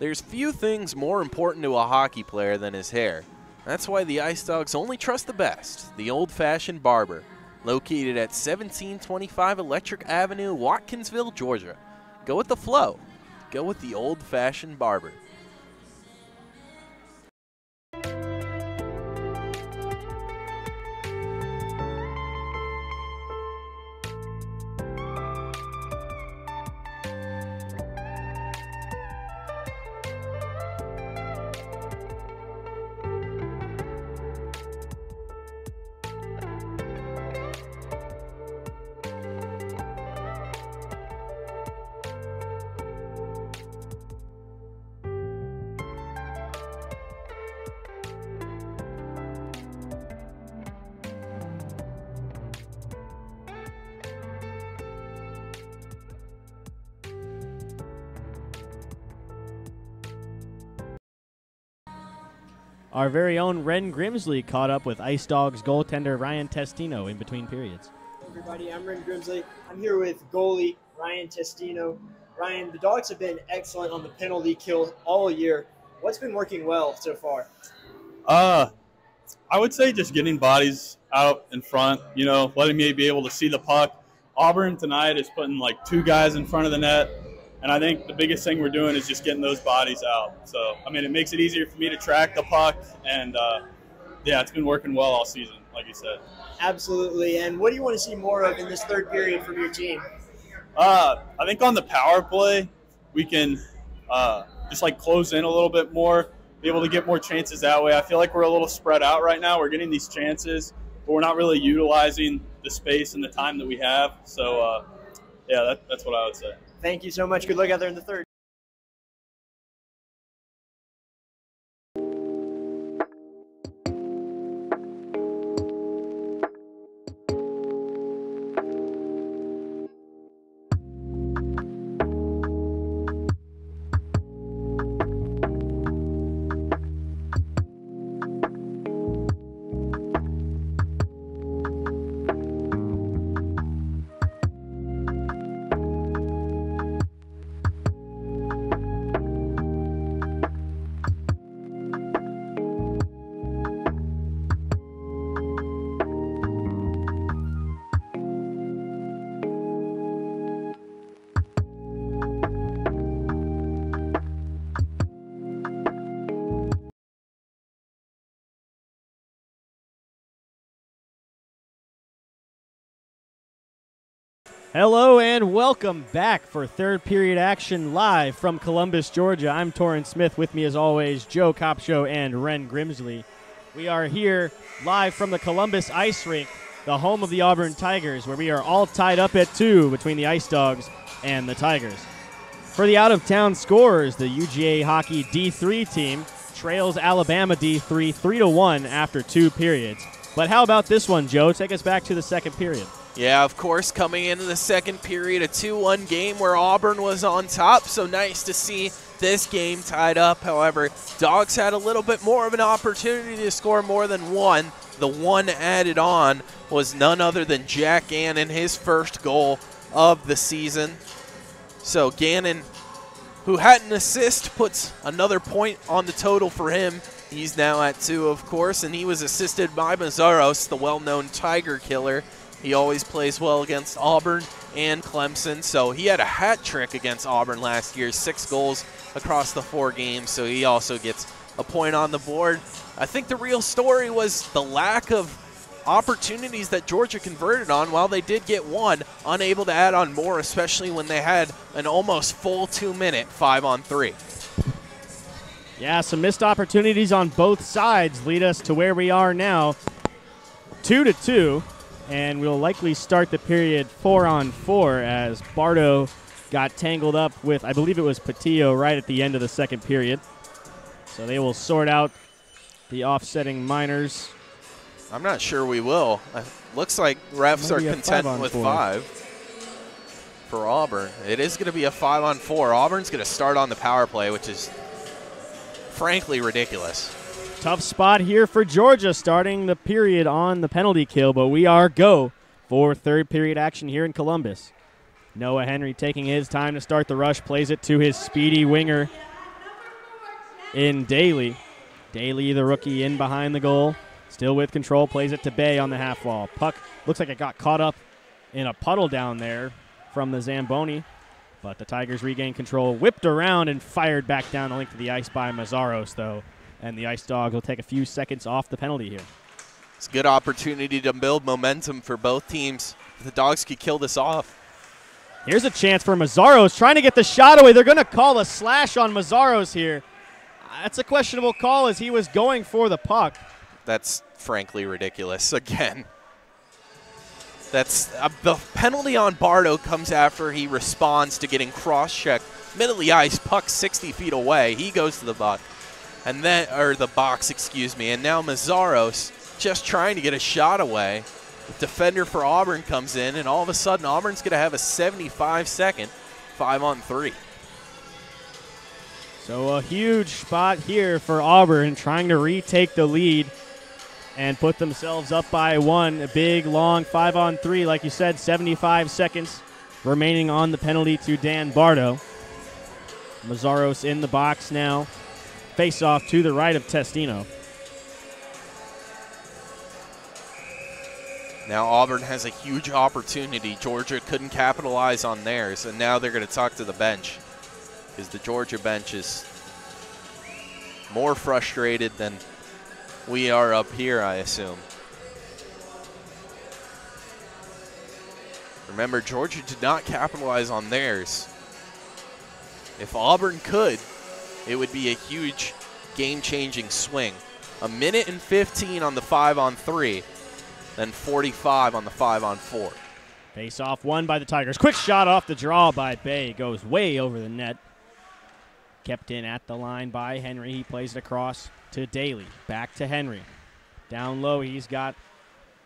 There's few things more important to a hockey player than his hair. That's why the Ice Dawgs only trust the best, the old fashioned barber, located at 1725 Electric Avenue, Watkinsville, Georgia. Go with the flow. Go with the old fashioned barber. Our very own Ren Grimsley caught up with Ice Dawgs goaltender Ryan Testino in between periods. Everybody, I'm Ren Grimsley. I'm here with goalie Ryan Testino. Ryan, the Dogs have been excellent on the penalty kill all year. What's been working well so far? Uh, I would say just getting bodies out in front, you know, letting me be able to see the puck. Auburn tonight is putting like two guys in front of the net. And I think the biggest thing we're doing is just getting those bodies out. So, I mean, it makes it easier for me to track the puck. And uh, yeah, it's been working well all season, like you said. Absolutely. And what do you want to see more of in this third period from your team? Uh, I think on the power play, we can uh, just like close in a little bit more, be able to get more chances that way. I feel like we're a little spread out right now. We're getting these chances, but we're not really utilizing the space and the time that we have. So, uh, yeah, that, that's what I would say. Thank you so much. Good luck out there in the third. Hello and welcome back for third period action live from Columbus, Georgia. I'm Torrin Smith. With me, as always, Joe Copshow and Ren Grimsley. We are here live from the Columbus Ice Rink, the home of the Auburn Tigers, where we are all tied up at two between the Ice Dawgs and the Tigers. For the out of town scores, the UGA Hockey D3 team trails Alabama D3 3 to 1 after two periods. But how about this one, Joe? Take us back to the second period. Yeah, of course, coming into the second period, a 2 1 game where Auburn was on top. So nice to see this game tied up. However, Dogs had a little bit more of an opportunity to score more than one. The one added on was none other than Jack Gannon, his first goal of the season. So Gannon, who had an assist, puts another point on the total for him. He's now at two, of course, and he was assisted by Mazzaros, the well known Tiger killer. He always plays well against Auburn and Clemson. So he had a hat trick against Auburn last year, six goals across the four games. So he also gets a point on the board. I think the real story was the lack of opportunities that Georgia converted on while they did get one, unable to add on more, especially when they had an almost full two minute five on three. Yeah, some missed opportunities on both sides lead us to where we are now. Two to two and we'll likely start the period four on four as Bardo got tangled up with, I believe it was Patillo right at the end of the second period. So they will sort out the offsetting minors. I'm not sure we will. Uh, looks like refs are content with four. five for Auburn. It is going to be a five on four. Auburn's going to start on the power play, which is frankly ridiculous. Tough spot here for Georgia starting the period on the penalty kill, but we are go for third period action here in Columbus. Noah Henry taking his time to start the rush, plays it to his speedy winger, in Daly. Daly, the rookie, in behind the goal. Still with control, plays it to Bay on the half wall. Puck looks like it got caught up in a puddle down there from the Zamboni. But the Tigers regained control, whipped around, and fired back down the length of the ice by Mazzaros, though. And the Ice Dawgs will take a few seconds off the penalty here. It's a good opportunity to build momentum for both teams. The Dogs could kill this off. Here's a chance for Mazzaros trying to get the shot away. They're going to call a slash on Mazzaros here. That's a questionable call as he was going for the puck. That's frankly ridiculous. Again, that's uh, the penalty on Bardo comes after he responds to getting cross-checked, middle of the ice, puck 60 feet away. He goes to the buck, and then or the box, excuse me, and now Mazzaros just trying to get a shot away. The defender for Auburn comes in, and all of a sudden Auburn's going to have a 75-second five-on-three. So a huge spot here for Auburn trying to retake the lead and put themselves up by one. A big, long five on three, like you said, 75 seconds remaining on the penalty to Dan Bardo. Mazzaros in the box now. Face off to the right of Testino. Now Auburn has a huge opportunity. Georgia couldn't capitalize on theirs, and now they're going to talk to the bench because the Georgia bench is more frustrated than we are up here, I assume. Remember, Georgia did not capitalize on theirs. If Auburn could, it would be a huge game changing swing. A minute and 15 on the 5 on 3, then 45 on the 5 on 4. Face off one by the Tigers. Quick shot off the draw by Bay. Goes way over the net. Kept in at the line by Henry. He plays it across to Daly. Back to Henry. Down low, he's got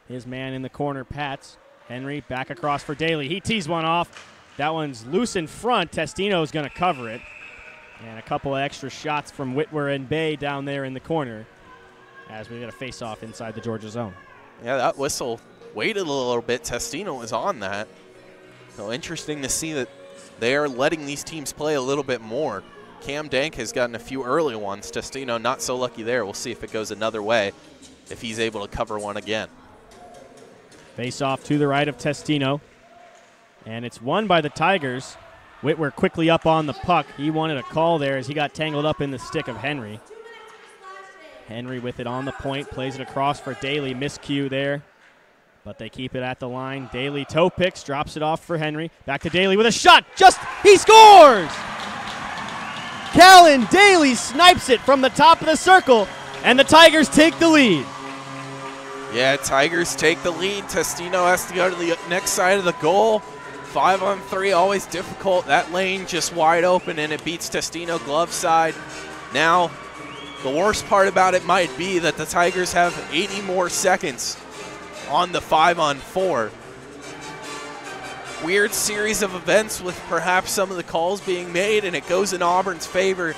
his man in the corner, Pats. Henry back across for Daly. He tees one off. That one's loose in front. Testino's going to cover it. And a couple of extra shots from Whitwer and Bay down there in the corner as we get a face off inside the Georgia zone. Yeah, that whistle waited a little bit. Testino was on that. So interesting to see that they are letting these teams play a little bit more. Cam Dank has gotten a few early ones. Testino not so lucky there. We'll see if it goes another way, if he's able to cover one again. Face off to the right of Testino. And it's won by the Tigers. Whitwer quickly up on the puck. He wanted a call there as he got tangled up in the stick of Henry. Henry with it on the point, plays it across for Daly. Miscue there, but they keep it at the line. Daly toe picks, drops it off for Henry. Back to Daly with a shot. Just, he scores! Callan Daly snipes it from the top of the circle, and the Tigers take the lead. Yeah, Tigers take the lead. Testino has to go to the next side of the goal. Five on three, always difficult. That lane just wide open, and it beats Testino glove side. Now, the worst part about it might be that the Tigers have 80 more seconds on the five on four. Weird series of events with perhaps some of the calls being made, and it goes in Auburn's favor.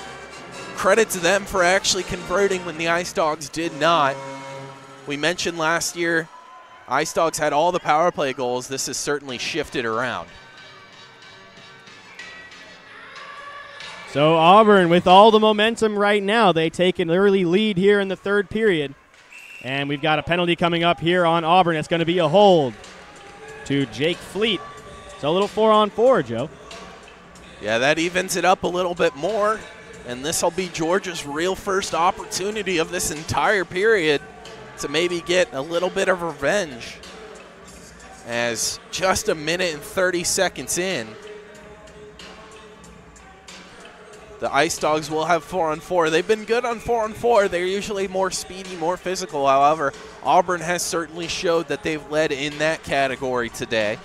Credit to them for actually converting when the Ice Dawgs did not. We mentioned last year, Ice Dawgs had all the power play goals. This has certainly shifted around. So Auburn, with all the momentum right now, they take an early lead here in the third period. And we've got a penalty coming up here on Auburn. It's going to be a hold to Jake Fleet. So a little four on four, Joe. Yeah, that evens it up a little bit more. And this will be Georgia's real first opportunity of this entire period to maybe get a little bit of revenge. As just a minute and 30 seconds in, the Ice Dawgs will have four on four. They've been good on four on four. They're usually more speedy, more physical. However, Auburn has certainly showed that they've led in that category today.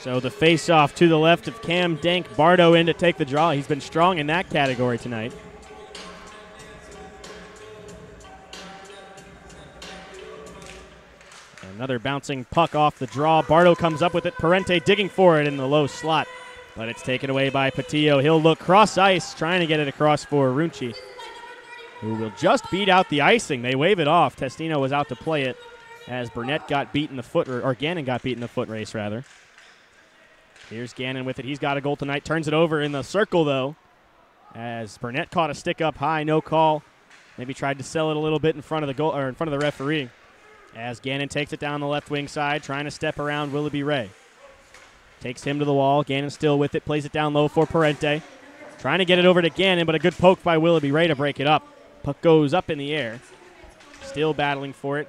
So the face-off to the left of Cam Dank, Bardo in to take the draw. He's been strong in that category tonight. Another bouncing puck off the draw. Bardo comes up with it. Parente digging for it in the low slot, but it's taken away by Patillo. He'll look cross ice, trying to get it across for Runchi, who will just beat out the icing. They wave it off. Testino was out to play it as Burnett got beat in the foot, or Gannon got beat in the foot race, rather. Here's Gannon with it. He's got a goal tonight. Turns it over in the circle, though, as Burnett caught a stick up high, no call. Maybe tried to sell it a little bit in front of the goal or in front of the referee. As Gannon takes it down the left wing side, trying to step around Willoughby Ray. Takes him to the wall. Gannon still with it. Plays it down low for Parente. Trying to get it over to Gannon, but a good poke by Willoughby Ray to break it up. Puck goes up in the air. Still battling for it.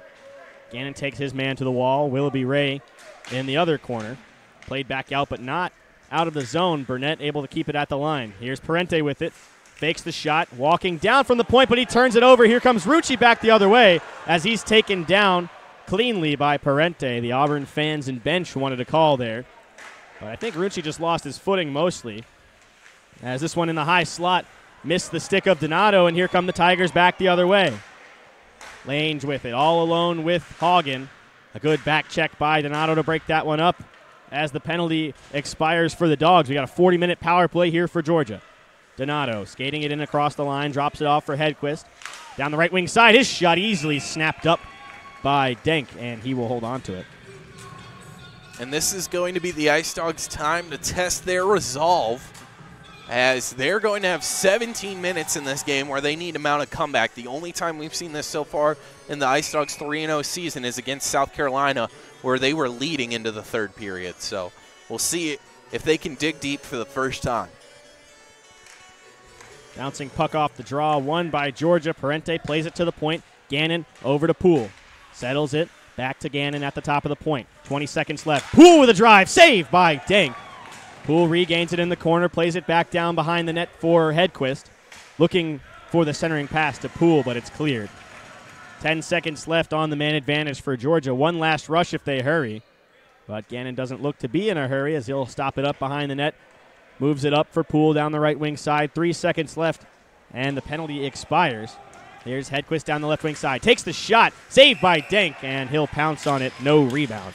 Gannon takes his man to the wall. Willoughby Ray in the other corner. Played back out, but not out of the zone. Burnett able to keep it at the line. Here's Parente with it. Fakes the shot, walking down from the point, but he turns it over. Here comes Rucci back the other way as he's taken down cleanly by Parente. The Auburn fans and bench wanted a call there. But I think Rucci just lost his footing mostly. As this one in the high slot missed the stick of Donato, and here come the Tigers back the other way. Lange with it, all alone with Hagen. A good back check by Donato to break that one up as the penalty expires for the Dogs. We got a 40 minute power play here for Georgia. Donato skating it in across the line, drops it off for Hedquist. Down the right wing side, his shot easily snapped up by Denk, and he will hold on to it. And this is going to be the Ice Dawgs' time to test their resolve as they're going to have 17 minutes in this game where they need to mount a comeback. The only time we've seen this so far in the Ice Dawgs 3 0 season is against South Carolina, where they were leading into the third period. So we'll see if they can dig deep for the first time. Bouncing puck off the draw, one by Georgia. Parente plays it to the point. Gannon over to Poole. Settles it. Back to Gannon at the top of the point. 20 seconds left. Poole with a drive. Save by Denk. Poole regains it in the corner, plays it back down behind the net for Hedquist. Looking for the centering pass to Poole, but it's cleared. 10 seconds left on the man advantage for Georgia. One last rush if they hurry. But Gannon doesn't look to be in a hurry as he'll stop it up behind the net. Moves it up for Poole down the right wing side. Three seconds left, and the penalty expires. Here's Hedquist down the left wing side. Takes the shot. Saved by Denk, and he'll pounce on it. No rebound.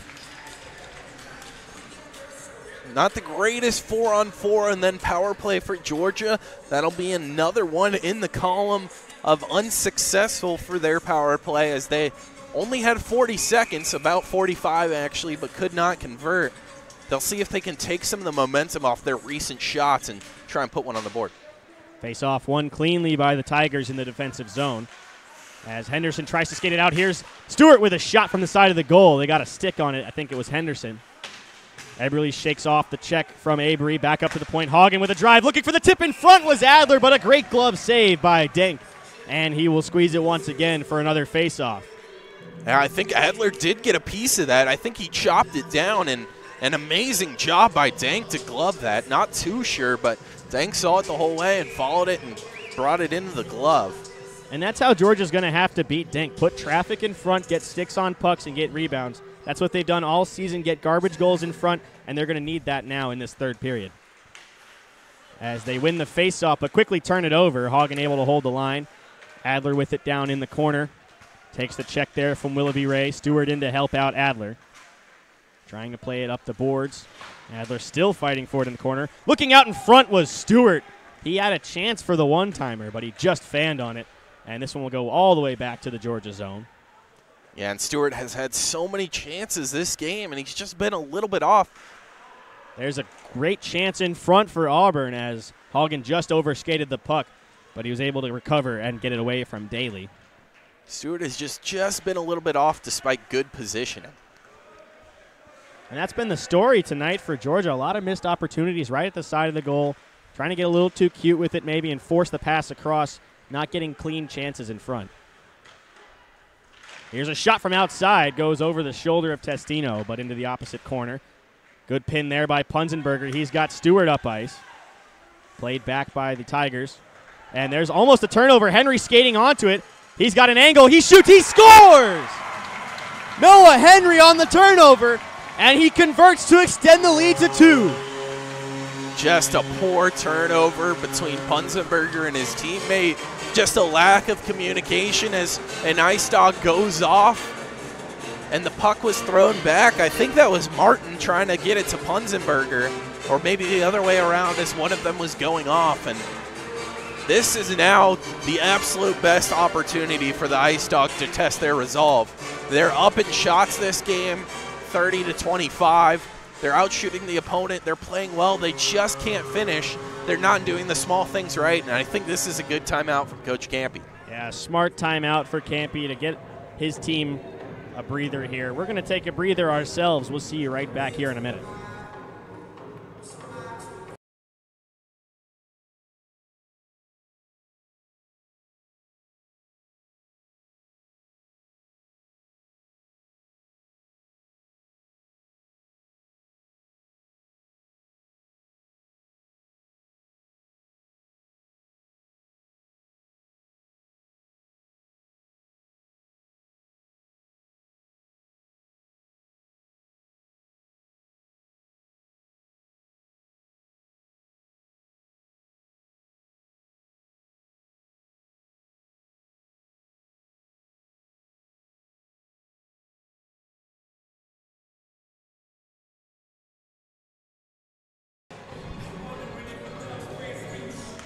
Not the greatest four on four, and then power play for Georgia. That'll be another one in the column of unsuccessful for their power play as they only had 40 seconds, about 45 actually, but could not convert. They'll see if they can take some of the momentum off their recent shots and try and put one on the board. Face off one cleanly by the Tigers in the defensive zone. As Henderson tries to skate it out, here's Stewart with a shot from the side of the goal. They got a stick on it. I think it was Henderson. Eberly shakes off the check from Avery. Back up to the point. Hagen with a drive. Looking for the tip in front was Adler, but a great glove save by Denk. And he will squeeze it once again for another face-off. I think Adler did get a piece of that. I think he chopped it down, and an amazing job by Denk to glove that. Not too sure, but Denk saw it the whole way and followed it and brought it into the glove. And that's how Georgia's going to have to beat Denk. Put traffic in front, get sticks on pucks, and get rebounds. That's what they've done all season get garbage goals in front, and they're going to need that now in this third period. As they win the faceoff, but quickly turn it over. Hagen able to hold the line. Adler with it down in the corner. Takes the check there from Willoughby Ray. Stewart in to help out Adler. Trying to play it up the boards. Adler still fighting for it in the corner. Looking out in front was Stewart. He had a chance for the one timer, but he just fanned on it. And this one will go all the way back to the Georgia zone. Yeah, and Stewart has had so many chances this game, and he's just been a little bit off. There's a great chance in front for Auburn as Hagen just overskated the puck, but he was able to recover and get it away from Daly. Stewart has just just been a little bit off despite good positioning. And that's been the story tonight for Georgia. A lot of missed opportunities right at the side of the goal, trying to get a little too cute with it maybe and force the pass across, not getting clean chances in front. Here's a shot from outside, goes over the shoulder of Testino, but into the opposite corner. Good pin there by Punzenberger. He's got Stewart up ice. Played back by the Tigers. And there's almost a turnover. Henry skating onto it. He's got an angle. He shoots. He scores! Noah Henry on the turnover, and he converts to extend the lead to two. Just a poor turnover between Punzenberger and his teammate. Just a lack of communication as an ice dawg goes off and the puck was thrown back. I think that was Martin trying to get it to Punzenberger, or maybe the other way around as one of them was going off. And this is now the absolute best opportunity for the Ice Dawg to test their resolve. They're up in shots this game, 30 to 25. They're out shooting the opponent. They're playing well. They just can't finish. They're not doing the small things right. And I think this is a good timeout from Coach Campy. Yeah, smart timeout for Campy to get his team a breather here. We're going to take a breather ourselves. We'll see you right back here in a minute.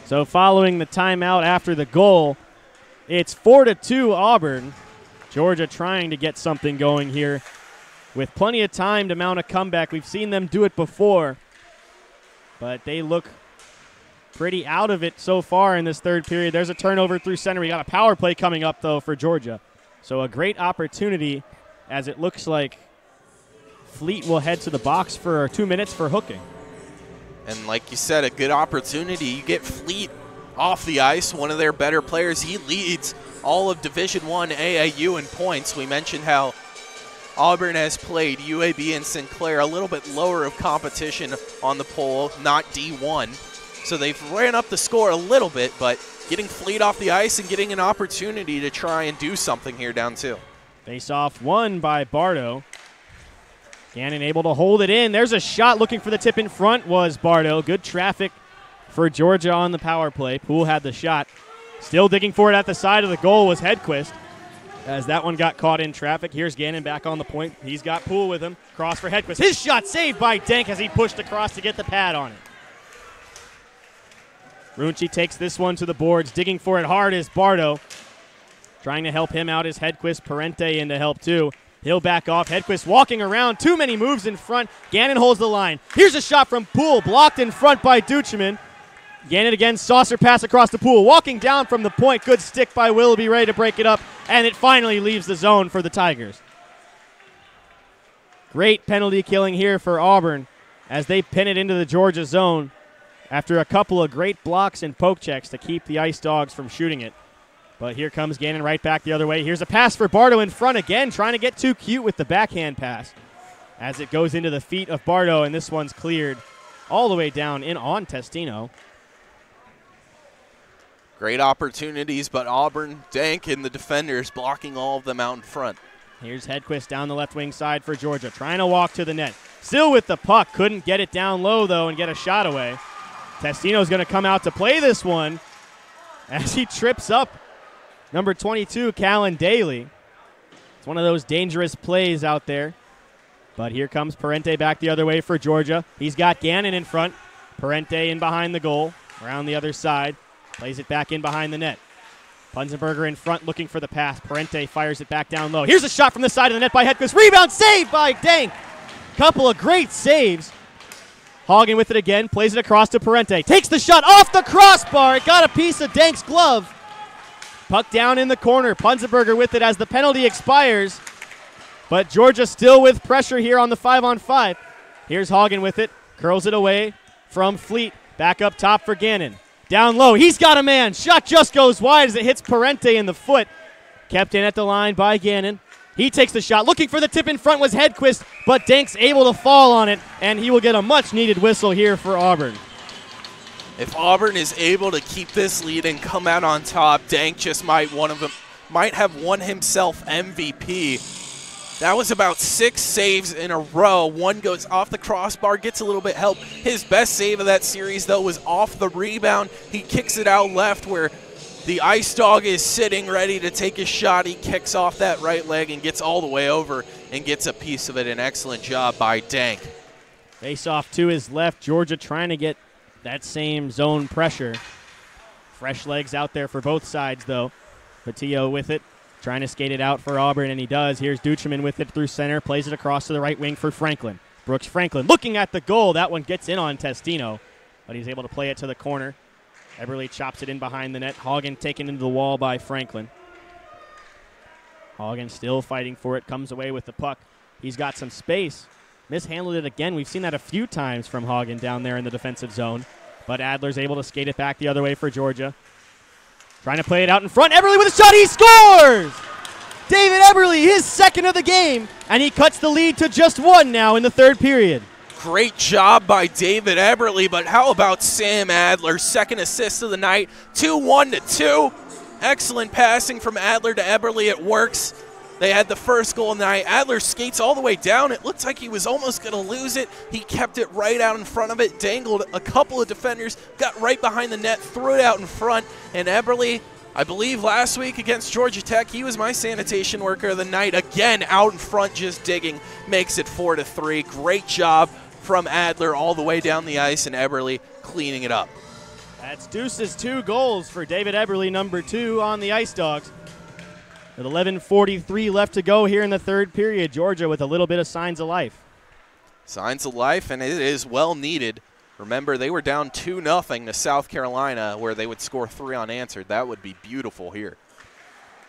So following the timeout after the goal, it's four to two Auburn. Georgia trying to get something going here with plenty of time to mount a comeback. We've seen them do it before, but they look pretty out of it so far in this third period. There's a turnover through center. We got a power play coming up though for Georgia. So a great opportunity as it looks like Fleet will head to the box for two minutes for hooking. And like you said, a good opportunity. You get Fleet off the ice, one of their better players. He leads all of Division One AAU in points. We mentioned how Auburn has played UAB and Sinclair a little bit lower of competition on the poll, not D1. So they've ran up the score a little bit, but getting Fleet off the ice and getting an opportunity to try and do something here down two. Face off won by Bardo. Gannon able to hold it in. There's a shot looking for the tip in front was Bardo. Good traffic for Georgia on the power play. Poole had the shot. Still digging for it at the side of the goal was Hedquist. As that one got caught in traffic. Here's Gannon back on the point. He's got Poole with him. Cross for Hedquist. His shot saved by Dank as he pushed across to get the pad on it. Runchi takes this one to the boards. Digging for it hard is Bardo. Trying to help him out is Hedquist. Parente in to help too. He'll back off. Hedquist walking around. Too many moves in front. Gannon holds the line. Here's a shot from Poole. Blocked in front by Duchemin. Gannon again. Saucer pass across the Poole. Walking down from the point. Good stick by Willoughby. Ready to break it up. And it finally leaves the zone for the Tigers. Great penalty killing here for Auburn as they pin it into the Georgia zone after a couple of great blocks and poke checks to keep the Ice Dawgs from shooting it. But here comes Gannon right back the other way. Here's a pass for Bardo in front again, trying to get too cute with the backhand pass as it goes into the feet of Bardo, and this one's cleared all the way down in on Testino. Great opportunities, but Auburn, Dank, and the defenders blocking all of them out in front. Here's Hedquist down the left wing side for Georgia, trying to walk to the net. Still with the puck, couldn't get it down low though and get a shot away. Testino's going to come out to play this one as he trips up number 22, Callan Daly. It's one of those dangerous plays out there. But here comes Parente back the other way for Georgia. He's got Gannon in front. Parente in behind the goal, around the other side. Plays it back in behind the net. Punzenberger in front looking for the pass. Parente fires it back down low. Here's a shot from the side of the net by Hedquist. Rebound saved by Dank. Couple of great saves. Hagen with it again, plays it across to Parente. Takes the shot off the crossbar. It got a piece of Dank's glove. Puck down in the corner. Punzenberger with it as the penalty expires. But Georgia still with pressure here on the five on five. Here's Hagen with it. Curls it away from Fleet. Back up top for Gannon. Down low. He's got a man. Shot just goes wide as it hits Parente in the foot. Kept in at the line by Gannon. He takes the shot. Looking for the tip in front was Hedquist, but Dank's able to fall on it, and he will get a much needed whistle here for Auburn. If Auburn is able to keep this lead and come out on top, Dank just might one of them might have won himself MVP. That was about six saves in a row. One goes off the crossbar, gets a little bit help. His best save of that series, though, was off the rebound. He kicks it out left where the Ice Dawg is sitting ready to take a shot. He kicks off that right leg and gets all the way over and gets a piece of it. An excellent job by Dank. Face off to his left. Georgia trying to get that same zone pressure. Fresh legs out there for both sides, though. Patillo with it, trying to skate it out for Auburn, and he does. Here's Duchemin with it through center, plays it across to the right wing for Franklin. Brooks Franklin looking at the goal. That one gets in on Testino, but he's able to play it to the corner. Eberly chops it in behind the net. Hagen taken into the wall by Franklin. Hagen still fighting for it, comes away with the puck. He's got some space. Mishandled it again. We've seen that a few times from Hagen down there in the defensive zone. But Adler's able to skate it back the other way for Georgia. Trying to play it out in front. Eberly with a shot. He scores! David Eberly, his second of the game, and he cuts the lead to just one now in the third period. Great job by David Eberly, but how about Sam Adler? Second assist of the night, 2 1 to 2. Excellent passing from Adler to Eberly. It works. They had the first goal of the night. Adler skates all the way down. It looked like he was almost going to lose it. He kept it right out in front of it, dangled a couple of defenders, got right behind the net, threw it out in front, and Eberly I believe last week against Georgia Tech, he was my sanitation worker of the night. Again, out in front, just digging, makes it four to three. Great job from Adler all the way down the ice, and Eberly cleaning it up. That's Deuce's two goals for David Eberly, number two on the Ice Dawgs. With 11:43 left to go here in the third period, Georgia with a little bit of signs of life. Signs of life, and it is well needed. Remember, they were down 2 0 to South Carolina, where they would score three unanswered. That would be beautiful here.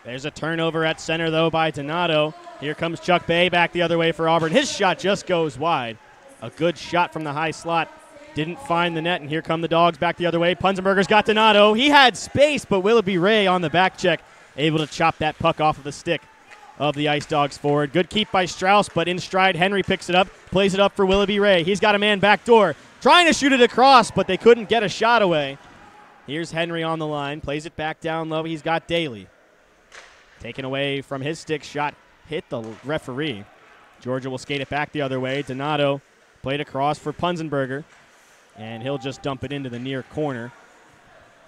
There's a turnover at center, though, by Donato. Here comes Chuck Bay back the other way for Auburn. His shot just goes wide. A good shot from the high slot. Didn't find the net, and here come the dogs back the other way. Punzenberger's got Donato. He had space, but Willoughby Ray on the back check, able to chop that puck off of the stick of the Ice Dawgs forward. Good keep by Strauss, but in stride, Henry picks it up, plays it up for Willoughby Ray. He's got a man back door trying to shoot it across, but they couldn't get a shot away. Here's Henry on the line, plays it back down low. He's got Daly. Taken away from his stick shot, hit the referee. Georgia will skate it back the other way. Donato played across for Punzenberger, and he'll just dump it into the near corner.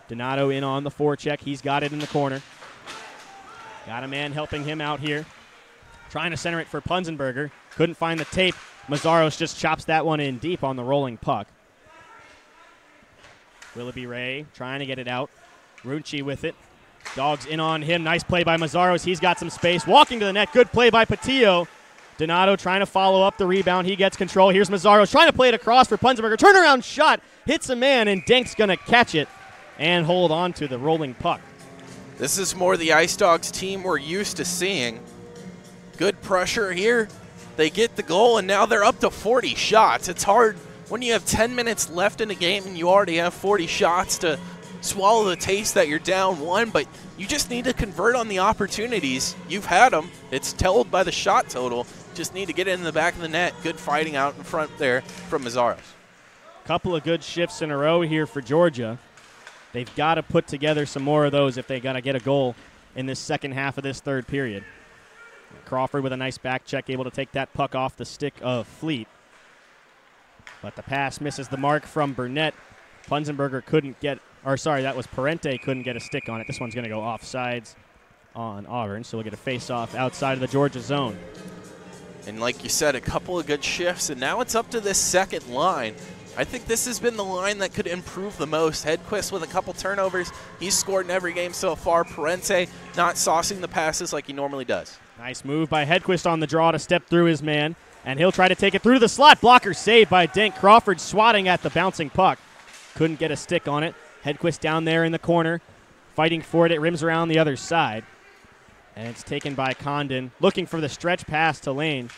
Donato in on the forecheck. He's got it in the corner. Got a man helping him out here. Trying to center it for Punzenberger. Couldn't find the tape. Mazzaros just chops that one in deep on the rolling puck. Willoughby Ray trying to get it out. Runchi with it. Dogs in on him. Nice play by Mazzaros. He's got some space. Walking to the net. Good play by Patillo. Donato trying to follow up the rebound. He gets control. Here's Mazzaros trying to play it across for Punzenberger. Turnaround shot. Hits a man, and Dank's going to catch it and hold on to the rolling puck. This is more the Ice Dawgs team we're used to seeing. Good pressure here. They get the goal, and now they're up to 40 shots. It's hard when you have 10 minutes left in a game and you already have 40 shots to swallow the taste that you're down one, but you just need to convert on the opportunities. You've had them. It's told by the shot total. Just need to get it in the back of the net. Good fighting out in front there from Mazzaros. Couple of good shifts in a row here for Georgia. They've got to put together some more of those if they got to get a goal in this second half of this third period. Crawford with a nice back check, able to take that puck off the stick of Fleet. But the pass misses the mark from Burnett. Punzenberger couldn't get, or sorry, that was Parente couldn't get a stick on it. This one's going to go offsides on Auburn, so we'll get a face off outside of the Georgia zone. And like you said, a couple of good shifts, and now it's up to this second line. I think this has been the line that could improve the most. Hedquist with a couple turnovers. He's scored in every game so far. Parente not saucing the passes like he normally does. Nice move by Hedquist on the draw to step through his man, and he'll try to take it through the slot. Blocker saved by Dink. Crawford swatting at the bouncing puck. Couldn't get a stick on it. Hedquist down there in the corner, fighting for it. It rims around the other side. And it's taken by Condon, looking for the stretch pass to Lane.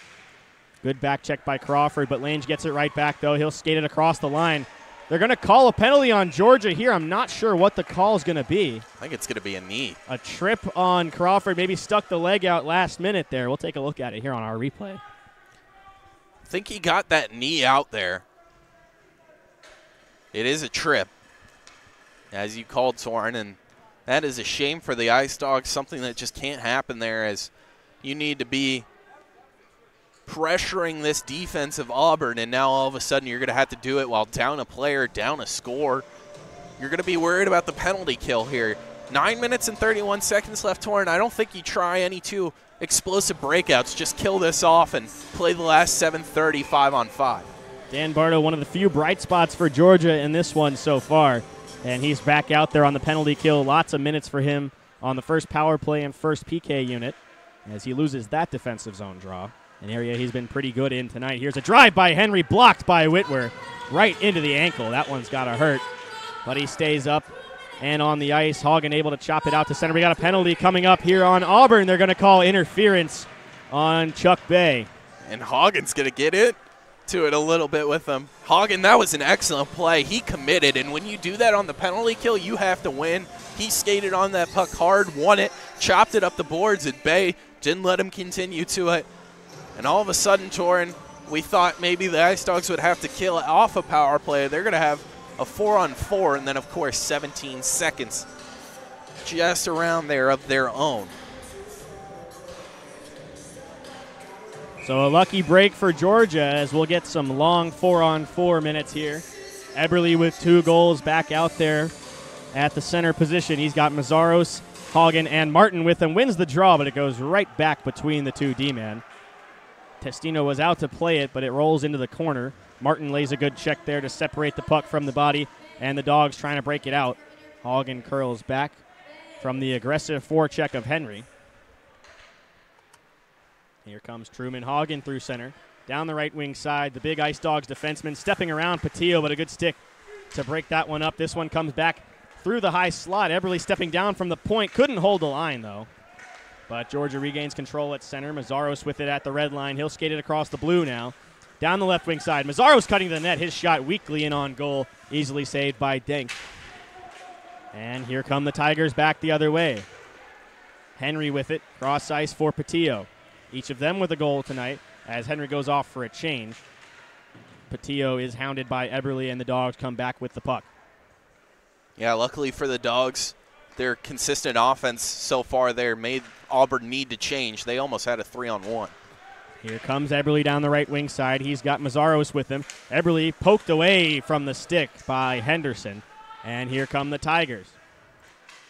Good back check by Crawford, but Lange gets it right back, though. He'll skate it across the line. They're going to call a penalty on Georgia here. I'm not sure what the call is going to be. I think it's going to be a knee. A trip on Crawford, maybe stuck the leg out last minute there. We'll take a look at it here on our replay. I think he got that knee out there. It is a trip, as you called Soren, and that is a shame for the Ice Dawgs. Something that just can't happen there, as you need to be pressuring this defense of Auburn, and now all of a sudden you're going to have to do it while down a player, down a score. You're going to be worried about the penalty kill here. Nine minutes and 31 seconds left, Torrin. I don't think you try any two explosive breakouts. Just kill this off and play the last 7:35 on five. Dan Bardo, one of the few bright spots for Georgia in this one so far, and he's back out there on the penalty kill. Lots of minutes for him on the first power play and first PK unit as he loses that defensive zone draw an area he's been pretty good in tonight. Here's a drive by Henry, blocked by Whitwer, right into the ankle. That one's got to hurt, but he stays up and on the ice. Hagen able to chop it out to center. We got a penalty coming up here on Auburn. They're going to call interference on Chuck Bay. And Hagen's going to get it to it a little bit with him. Hagen, that was an excellent play. He committed, and when you do that on the penalty kill, you have to win. He skated on that puck hard, won it, chopped it up the boards at Bay, didn't let him continue to it. And all of a sudden, Torrin, we thought maybe the Ice Dawgs would have to kill off a power play. They're going to have a four on four, and then, of course, 17 seconds just around there of their own. So a lucky break for Georgia as we'll get some long four on four minutes here. Eberly with two goals back out there at the center position. He's got Mazzaros, Hagen, and Martin with him. Wins the draw, but it goes right back between the two D men. Testino was out to play it, but it rolls into the corner. Martin lays a good check there to separate the puck from the body, and the dogs trying to break it out. Hagen curls back from the aggressive forecheck of Henry. Here comes Truman Hagen through center. Down the right wing side, the big Ice Dawgs defenseman stepping around Patillo, but a good stick to break that one up. This one comes back through the high slot. Eberly stepping down from the point. Couldn't hold the line, though. But Georgia regains control at center. Mazzaros with it at the red line. He'll skate it across the blue now. Down the left wing side. Mazzaros cutting the net. His shot weakly in on goal. Easily saved by Denk. And here come the Tigers back the other way. Henry with it. Cross ice for Patillo. Each of them with a goal tonight as Henry goes off for a change. Patillo is hounded by Eberly, and the Dogs come back with the puck. Yeah, luckily for the Dogs, their consistent offense so far there made Auburn need to change. They almost had a three on one. Here comes Eberly down the right wing side. He's got Mazzaros with him. Eberly poked away from the stick by Henderson. And here come the Tigers.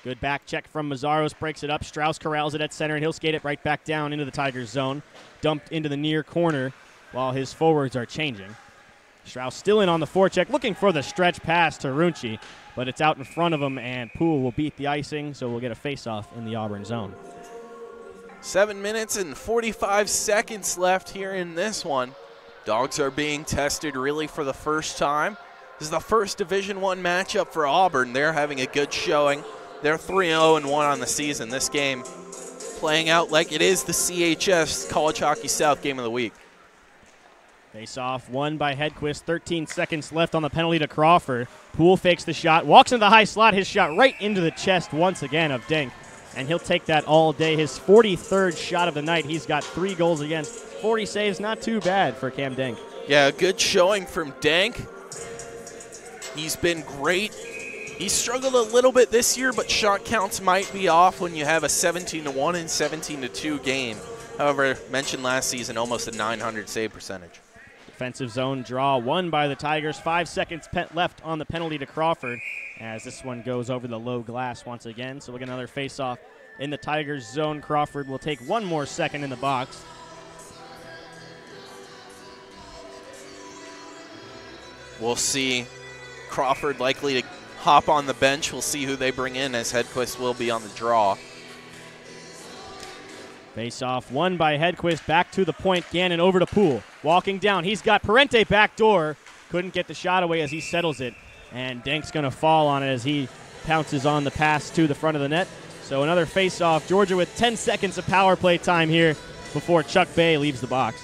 Good back check from Mazzaros, breaks it up. Strauss corrals it at center, and he'll skate it right back down into the Tigers' zone. Dumped into the near corner while his forwards are changing. Strauss still in on the forecheck, looking for the stretch pass to Runchi, but it's out in front of him, and Poole will beat the icing, so we'll get a face-off in the Auburn zone. Seven minutes and 45 seconds left here in this one. Dogs are being tested really for the first time. This is the first Division One matchup for Auburn. They're having a good showing. They're 3 0 and 1 on the season. This game playing out like it is the CHS College Hockey South game of the week. Face off, won by Hedquist. 13 seconds left on the penalty to Crawford. Poole fakes the shot, walks into the high slot. His shot right into the chest once again of Dink. And he'll take that all day. His 43rd shot of the night. He's got three goals against, 40 saves. Not too bad for Cam Denk. Yeah, good showing from Denk. He's been great he struggled a little bit this year, but shot counts might be off when you have a 17 to 1 and 17 to 2 game. However, mentioned last season, almost a 900 save percentage. Defensive zone draw won by the Tigers. Five seconds left on the penalty to Crawford as this one goes over the low glass once again. So we'll get another face off in the Tigers zone. Crawford will take one more second in the box. We'll see Crawford likely to hop on the bench. We'll see who they bring in as Hedquist will be on the draw. Face off won by Hedquist. Back to the point. Gannon over to Poole. Walking down. He's got Parente back door. Couldn't get the shot away as he settles it. And Denk's going to fall on it as he pounces on the pass to the front of the net. So another face off. Georgia with 10 seconds of power play time here before Chuck Bay leaves the box.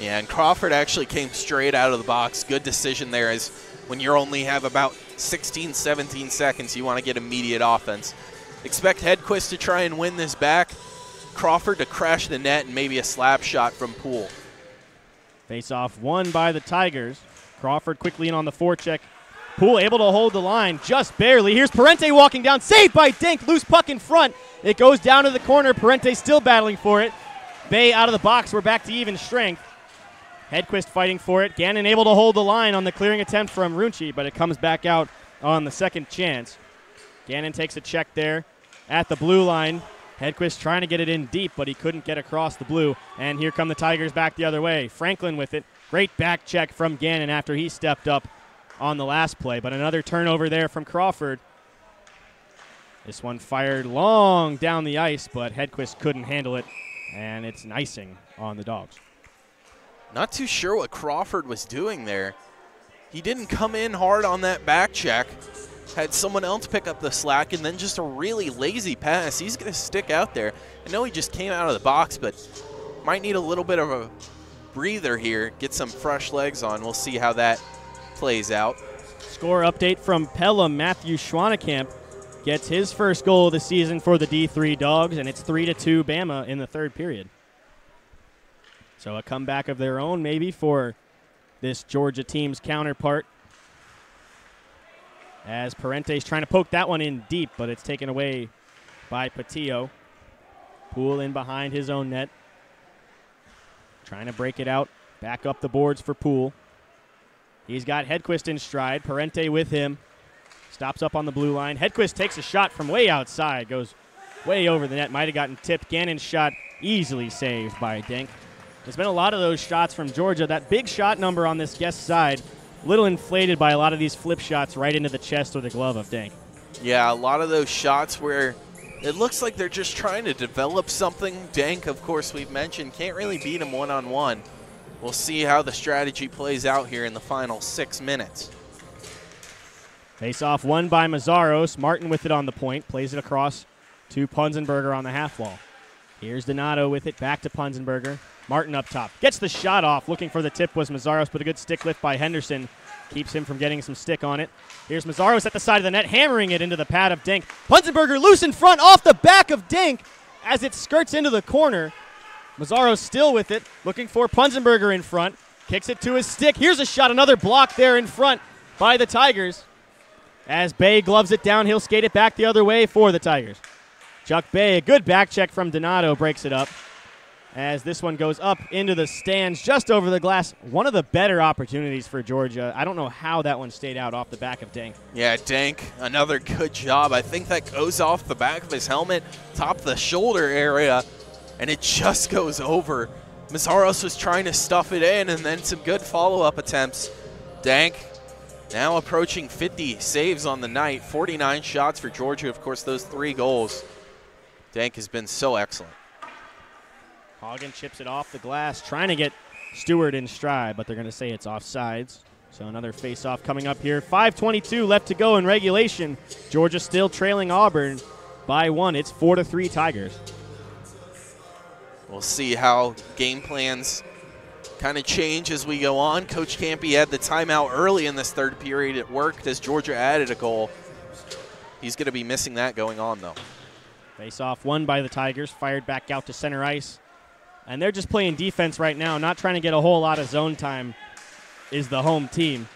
Yeah, and Crawford actually came straight out of the box. Good decision there as when you only have about 16, 17 seconds, you want to get immediate offense. Expect Hedquist to try and win this back. Crawford to crash the net and maybe a slap shot from Poole. Face off won by the Tigers. Crawford quickly in on the forecheck. Poole able to hold the line just barely. Here's Parente walking down. Saved by Dink. Loose puck in front. It goes down to the corner. Parente still battling for it. Bay out of the box. We're back to even strength. Hedquist fighting for it. Gannon able to hold the line on the clearing attempt from Runchi, but it comes back out on the second chance. Gannon takes a check there at the blue line. Hedquist trying to get it in deep, but he couldn't get across the blue. And here come the Tigers back the other way. Franklin with it. Great back check from Gannon after he stepped up on the last play, but another turnover there from Crawford. This one fired long down the ice, but Hedquist couldn't handle it, and it's an icing on the Dogs. Not too sure what Crawford was doing there. He didn't come in hard on that back check. Had someone else pick up the slack and then just a really lazy pass. He's going to stick out there. I know he just came out of the box, but might need a little bit of a breather here, get some fresh legs on. We'll see how that plays out. Score update from Pelham. Matthew Schwanekamp gets his first goal of the season for the D3 Dogs, and it's 3 to 2 Bama in the third period. So a comeback of their own, maybe, for this Georgia team's counterpart. As Parente's trying to poke that one in deep, but it's taken away by Patillo. Poole in behind his own net. Trying to break it out. Back up the boards for Poole. He's got Hedquist in stride. Parente with him. Stops up on the blue line. Hedquist takes a shot from way outside. Goes way over the net. Might have gotten tipped. Gannon's shot easily saved by Denk. There's been a lot of those shots from Georgia. That big shot number on this guest side, little inflated by a lot of these flip shots right into the chest or the glove of Dank. Yeah, a lot of those shots where it looks like they're just trying to develop something. Dank, of course, we've mentioned, can't really beat him one on one. We'll see how the strategy plays out here in the final six minutes. Face off one by Mazzaros. Martin with it on the point. Plays it across to Punzenberger on the half wall. Here's Donato with it. Back to Punzenberger. Martin up top. Gets the shot off. Looking for the tip was Mazzaros, but a good stick lift by Henderson keeps him from getting some stick on it. Here's Mazzaros at the side of the net, hammering it into the pad of Dink. Punzenberger loose in front, off the back of Dink as it skirts into the corner. Mazzaros still with it, looking for Punzenberger in front. Kicks it to his stick. Here's a shot, another block there in front by the Tigers. As Bay gloves it down, he'll skate it back the other way for the Tigers. Chuck Bay, a good back check from Donato, breaks it up. As this one goes up into the stands just over the glass. One of the better opportunities for Georgia. I don't know how that one stayed out off the back of Dank. Yeah, Dank, another good job. I think that goes off the back of his helmet, top the shoulder area, and it just goes over. Mazzaros was trying to stuff it in, and then some good follow up attempts. Dank now approaching 50 saves on the night, 49 shots for Georgia. Of course, those three goals. Dank has been so excellent. Hagen chips it off the glass, trying to get Stewart in stride, but they're going to say it's offsides. So another face-off coming up here. 5:22 left to go in regulation. Georgia still trailing Auburn by one. It's four to three Tigers. We'll see how game plans kind of change as we go on. Coach Campy had the timeout early in this third period. It worked as Georgia added a goal. He's going to be missing that going on, though. Face off one by the Tigers, fired back out to center ice. And they're just playing defense right now, not trying to get a whole lot of zone time, is the home team.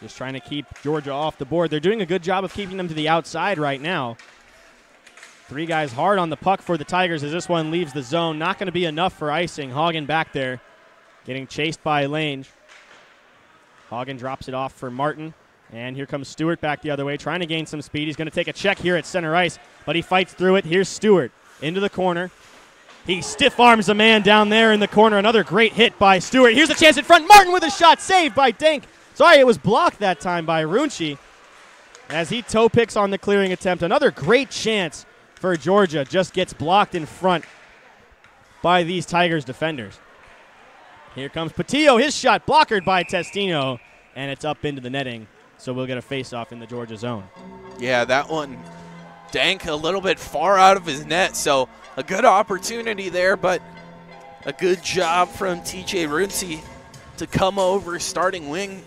Just trying to keep Georgia off the board. They're doing a good job of keeping them to the outside right now. Three guys hard on the puck for the Tigers as this one leaves the zone. Not going to be enough for icing. Hagen back there getting chased by Lange. Hagen drops it off for Martin. And here comes Stewart back the other way, trying to gain some speed. He's going to take a check here at center ice, but he fights through it. Here's Stewart into the corner. He stiff arms a man down there in the corner. Another great hit by Stewart. Here's a chance in front. Martin with a shot saved by Dink. Sorry, it was blocked that time by Runchi as he toe picks on the clearing attempt. Another great chance for Georgia just gets blocked in front by these Tigers defenders. Here comes Patillo, his shot blockered by Testino, and it's up into the netting. So we'll get a face off in the Georgia zone. Yeah, that one, Dank a little bit far out of his net, so a good opportunity there, but a good job from TJ Runcie to come over starting wing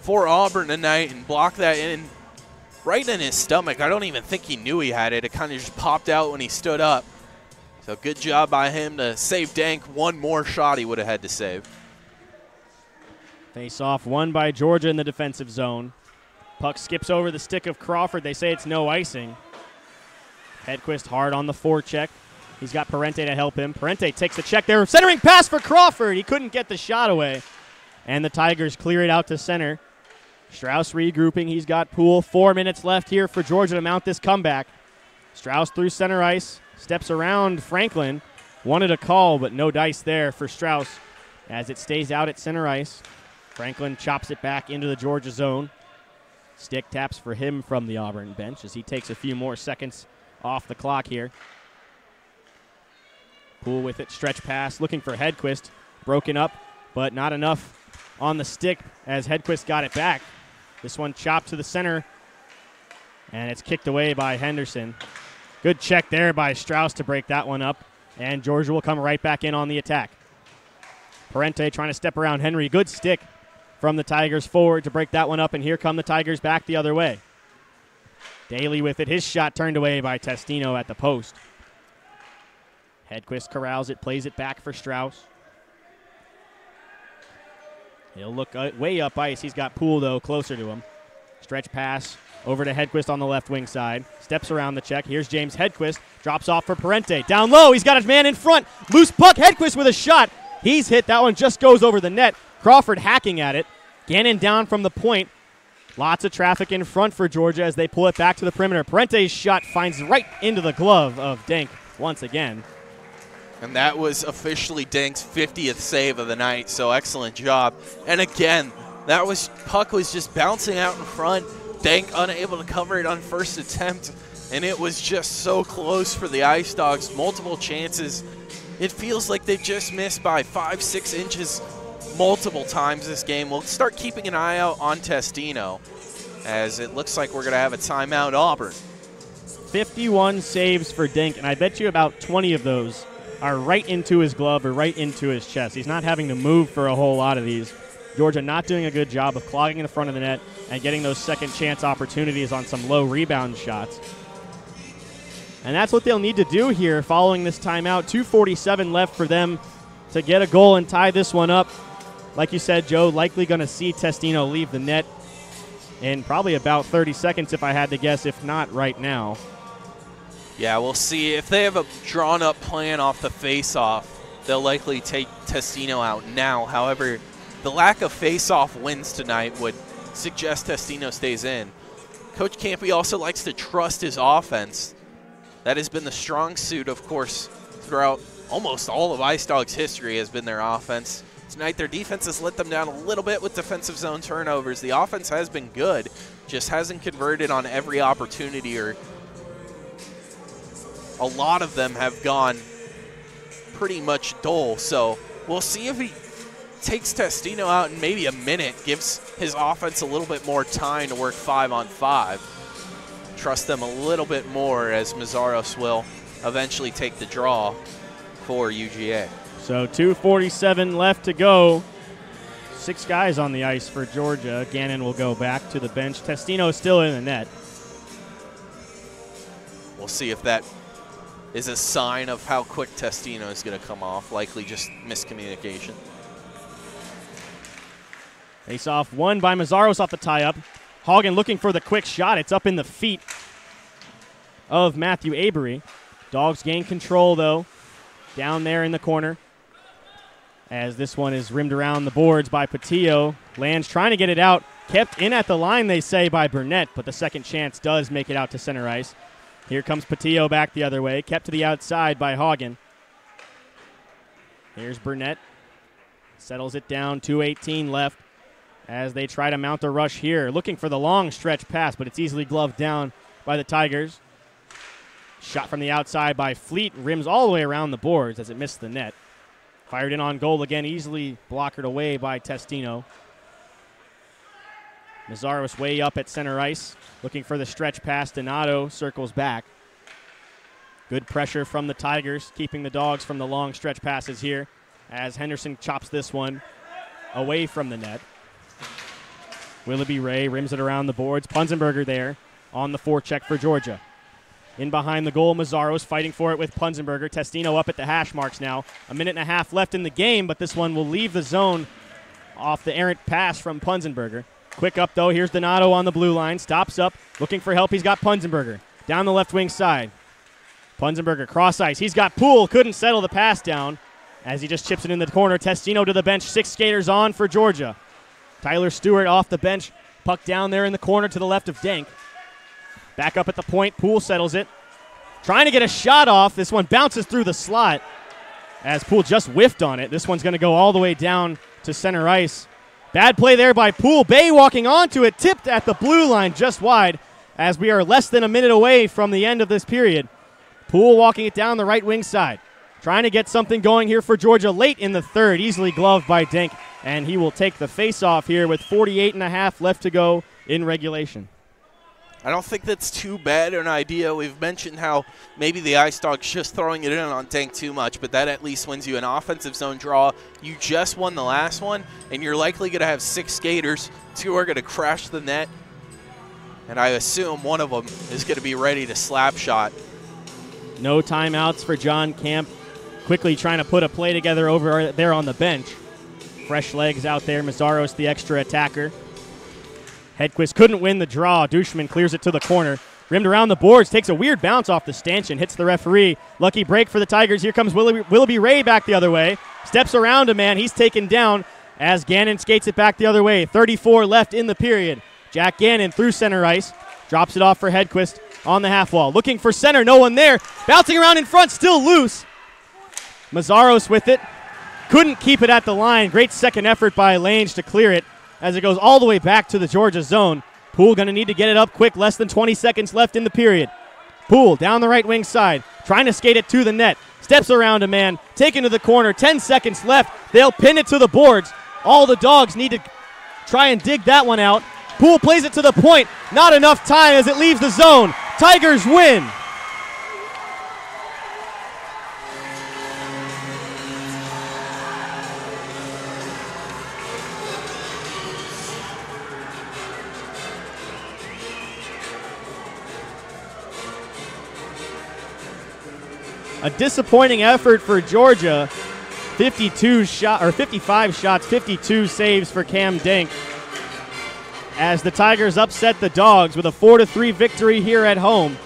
for Auburn tonight and block that in right in his stomach. I don't even think he knew he had it. It kind of just popped out when he stood up. So good job by him to save Dank. One more shot he would have had to save. Face off one by Georgia in the defensive zone. Puck skips over the stick of Crawford. They say it's no icing. Hedquist hard on the forecheck. He's got Parente to help him. Parente takes the check there. Centering pass for Crawford. He couldn't get the shot away. And the Tigers clear it out to center. Strauss regrouping. He's got Poole. Four minutes left here for Georgia to mount this comeback. Strauss through center ice. Steps around Franklin. Wanted a call, but no dice there for Strauss as it stays out at center ice. Franklin chops it back into the Georgia zone. Stick taps for him from the Auburn bench as he takes a few more seconds off the clock here. Poole with it, stretch pass, looking for Hedquist. Broken up, but not enough on the stick as Hedquist got it back. This one chopped to the center, and it's kicked away by Henderson. Good check there by Strauss to break that one up, and Georgia will come right back in on the attack. Parente trying to step around Henry. Good stick from the Tigers forward to break that one up, and here come the Tigers back the other way. Daly with it. His shot turned away by Testino at the post. Hedquist corrals it, plays it back for Strauss. He'll look uh, way up ice. He's got Poole, though, closer to him. Stretch pass over to Hedquist on the left wing side. Steps around the check. Here's James Hedquist. Drops off for Parente. Down low. He's got his man in front. Loose puck. Hedquist with a shot. He's hit. That one just goes over the net. Crawford hacking at it. Gannon down from the point. Lots of traffic in front for Georgia as they pull it back to the perimeter. Parente's shot finds right into the glove of Dank once again. And that was officially Dank's 50th save of the night, so excellent job. And again, that was puck was just bouncing out in front. Dank unable to cover it on first attempt, and it was just so close for the Ice Dawgs. Multiple chances. It feels like they just missed by five, six inches multiple times this game. We'll start keeping an eye out on Testino, as it looks like we're going to have a timeout Auburn. 51 saves for Dink, and I bet you about 20 of those are right into his glove or right into his chest. He's not having to move for a whole lot of these. Georgia not doing a good job of clogging the front of the net and getting those second chance opportunities on some low rebound shots. And that's what they'll need to do here following this timeout. 247 left for them to get a goal and tie this one up. Like you said, Joe, likely going to see Testino leave the net in probably about 30 seconds if I had to guess, if not right now. Yeah, we'll see. If they have a drawn up plan off the face off, they'll likely take Testino out now. However, the lack of face off wins tonight would suggest Testino stays in. Coach Campy also likes to trust his offense. That has been the strong suit, of course, throughout almost all of Ice Dawgs' history has been their offense. Tonight, their defense has let them down a little bit with defensive zone turnovers. The offense has been good, just hasn't converted on every opportunity or a lot of them have gone pretty much dull. So we'll see if he takes Testino out in maybe a minute, gives his offense a little bit more time to work five on five. Trust them a little bit more as Mazzaros will eventually take the draw for UGA. So 247 left to go. Six guys on the ice for Georgia. Gannon will go back to the bench. Testino still in the net. We'll see if that is a sign of how quick Testino is going to come off. Likely just miscommunication. Face off one by Mazzaros off the tie up. Hagen looking for the quick shot. It's up in the feet of Matthew Avery. Dogs gain control though. Down there in the corner. As this one is rimmed around the boards by Patillo. Lands trying to get it out. Kept in at the line, they say, by Burnett, but the second chance does make it out to center ice. Here comes Patillo back the other way. Kept to the outside by Hagen. Here's Burnett. Settles it down. 2.18 left as they try to mount a rush here. Looking for the long stretch pass, but it's easily gloved down by the Tigers. Shot from the outside by Fleet. Rims all the way around the boards as it missed the net. Fired in on goal again, easily blockered away by Testino. Mazzaros way up at center ice, looking for the stretch pass. Donato circles back. Good pressure from the Tigers, keeping the dogs from the long stretch passes here as Henderson chops this one away from the net. Willoughby Ray rims it around the boards. Punzenberger there on the forecheck for Georgia. In behind the goal, Mazzaros fighting for it with Punzenberger. Testino up at the hash marks now. A minute and a half left in the game, but this one will leave the zone off the errant pass from Punzenberger. Quick up, though. Here's Donato on the blue line. Stops up, looking for help. He's got Punzenberger. Down the left wing side. Punzenberger cross ice. He's got Poole. Couldn't settle the pass down as he just chips it in the corner. Testino to the bench. Six skaters on for Georgia. Tyler Stewart off the bench. Puck down there in the corner to the left of Denk. Back up at the point. Poole settles it. Trying to get a shot off. This one bounces through the slot as Poole just whiffed on it. This one's going to go all the way down to center ice. Bad play there by Poole. Bay walking onto it, tipped at the blue line just wide as we are less than a minute away from the end of this period. Poole walking it down the right wing side. trying to get something going here for Georgia late in the third. Easily gloved by Dink, and he will take the face-off here with 48 and a half left to go in regulation. I don't think that's too bad an idea. We've mentioned how maybe the Ice Dawgs just throwing it in on Tank too much, but that at least wins you an offensive zone draw. You just won the last one, and you're likely going to have six skaters. Two are going to crash the net, and I assume one of them is going to be ready to slap shot. No timeouts for John Camp. Quickly trying to put a play together over there on the bench. Fresh legs out there. Mazzaros, the extra attacker. Hedquist couldn't win the draw. Dushman clears it to the corner. Rimmed around the boards, takes a weird bounce off the stanchion, hits the referee. Lucky break for the Tigers. Here comes Willoughby, Willoughby Ray back the other way. Steps around a man. He's taken down as Gannon skates it back the other way. 34 left in the period. Jack Gannon through center ice. Drops it off for Hedquist on the half wall. Looking for center. No one there. Bouncing around in front. Still loose. Mazzaros with it. Couldn't keep it at the line. Great second effort by Lange to clear it as it goes all the way back to the Georgia zone. Poole going to need to get it up quick. Less than 20 seconds left in the period. Poole down the right wing side, trying to skate it to the net. Steps around a man, taken to the corner. 10 seconds left. They'll pin it to the boards. All the dogs need to try and dig that one out. Poole plays it to the point. Not enough time as it leaves the zone. Tigers win. A disappointing effort for Georgia. 52 shot or 55 shots, 52 saves for Cam Dink. As the Tigers upset the Dogs with a 4 to 3 victory here at home.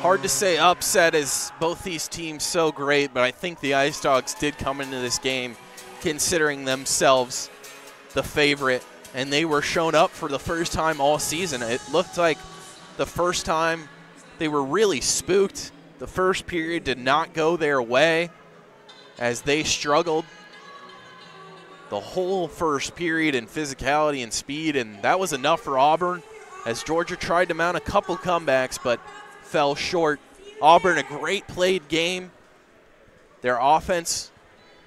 Hard to say upset as both these teams so great, but I think the Ice Dawgs did come into this game considering themselves the favorite and they were shown up for the first time all season. It looked like the first time they were really spooked. The first period did not go their way as they struggled the whole first period in physicality and speed, and that was enough for Auburn as Georgia tried to mount a couple comebacks but fell short. Auburn, a great played game. Their offense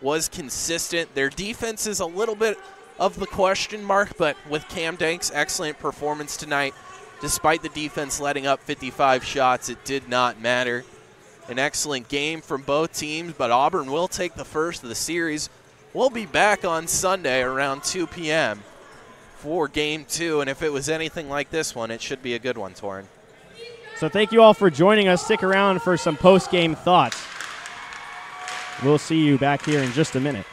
was consistent. Their defense is a little bit of the question mark, but with Cam Dank's excellent performance tonight, despite the defense letting up 55 shots, it did not matter. An excellent game from both teams, but Auburn will take the first of the series. We'll be back on Sunday around 2 p.m. for game two, and if it was anything like this one, it should be a good one, Torrin. So thank you all for joining us. Stick around for some post-game thoughts. We'll see you back here in just a minute.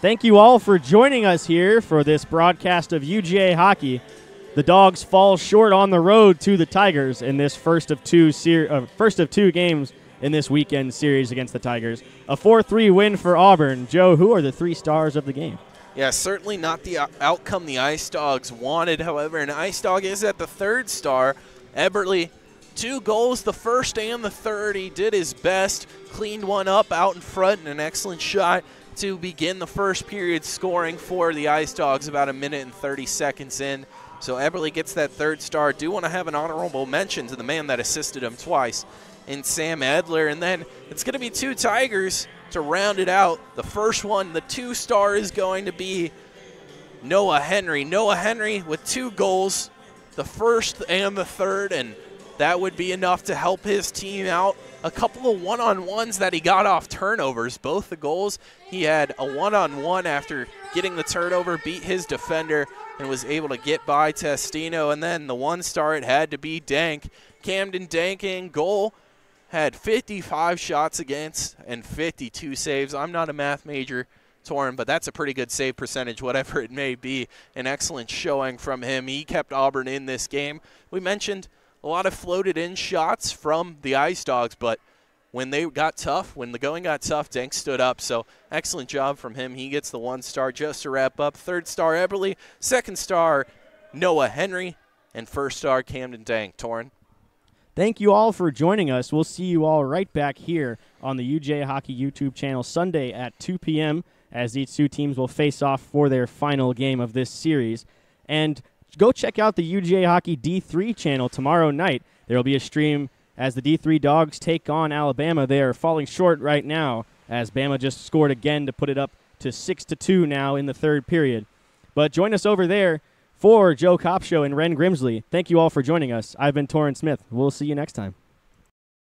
Thank you all for joining us here for this broadcast of UGA hockey. The Dogs fall short on the road to the Tigers in this first of two ser- uh, first of two games in this weekend series against the Tigers. A 4-3 win for Auburn. Joe, who are the three stars of the game? Yeah, certainly not the outcome the Ice Dawgs wanted. However, an Ice Dawg is at the third star. Eberly, two goals, the first and the third. He did his best, cleaned one up out in front, and an excellent shot to begin the first period scoring for the Ice Dawgs about a minute and 30 seconds in. So Eberly gets that third star. Do want to have an honorable mention to the man that assisted him twice in Sam Edler. And then it's going to be two Tigers to round it out. The first one, the two star, is going to be Noah Henry. Noah Henry with two goals, the first and the third, and that would be enough to help his team out a couple of one-on-ones that he got off turnovers. Both the goals, he had a one-on-one after getting the turnover, beat his defender, and was able to get by Testino. And then the one star, it had to be Dank. Camden Dank in goal had 55 shots against and 52 saves. I'm not a math major, Torrin, but that's a pretty good save percentage, whatever it may be. An excellent showing from him. He kept Auburn in this game. We mentioned a lot of floated in shots from the Ice Dawgs, but when they got tough, when the going got tough, Dank stood up. So excellent job from him. He gets the one star just to wrap up. Third star Eberly, second star Noah Henry, and first star Camden Dank. Torrin. Thank you all for joining us. We'll see you all right back here on the UGA Hockey YouTube channel Sunday at 2 p.m. as these two teams will face off for their final game of this series. And go check out the UGA Hockey D3 channel tomorrow night. There will be a stream as the D3 Dogs take on Alabama. They are falling short right now as Bama just scored again to put it up to 6 to 2 now in the third period. But join us over there for Joe Kopshow and Ren Grimsley. Thank you all for joining us. I've been Torrin Smith. We'll see you next time.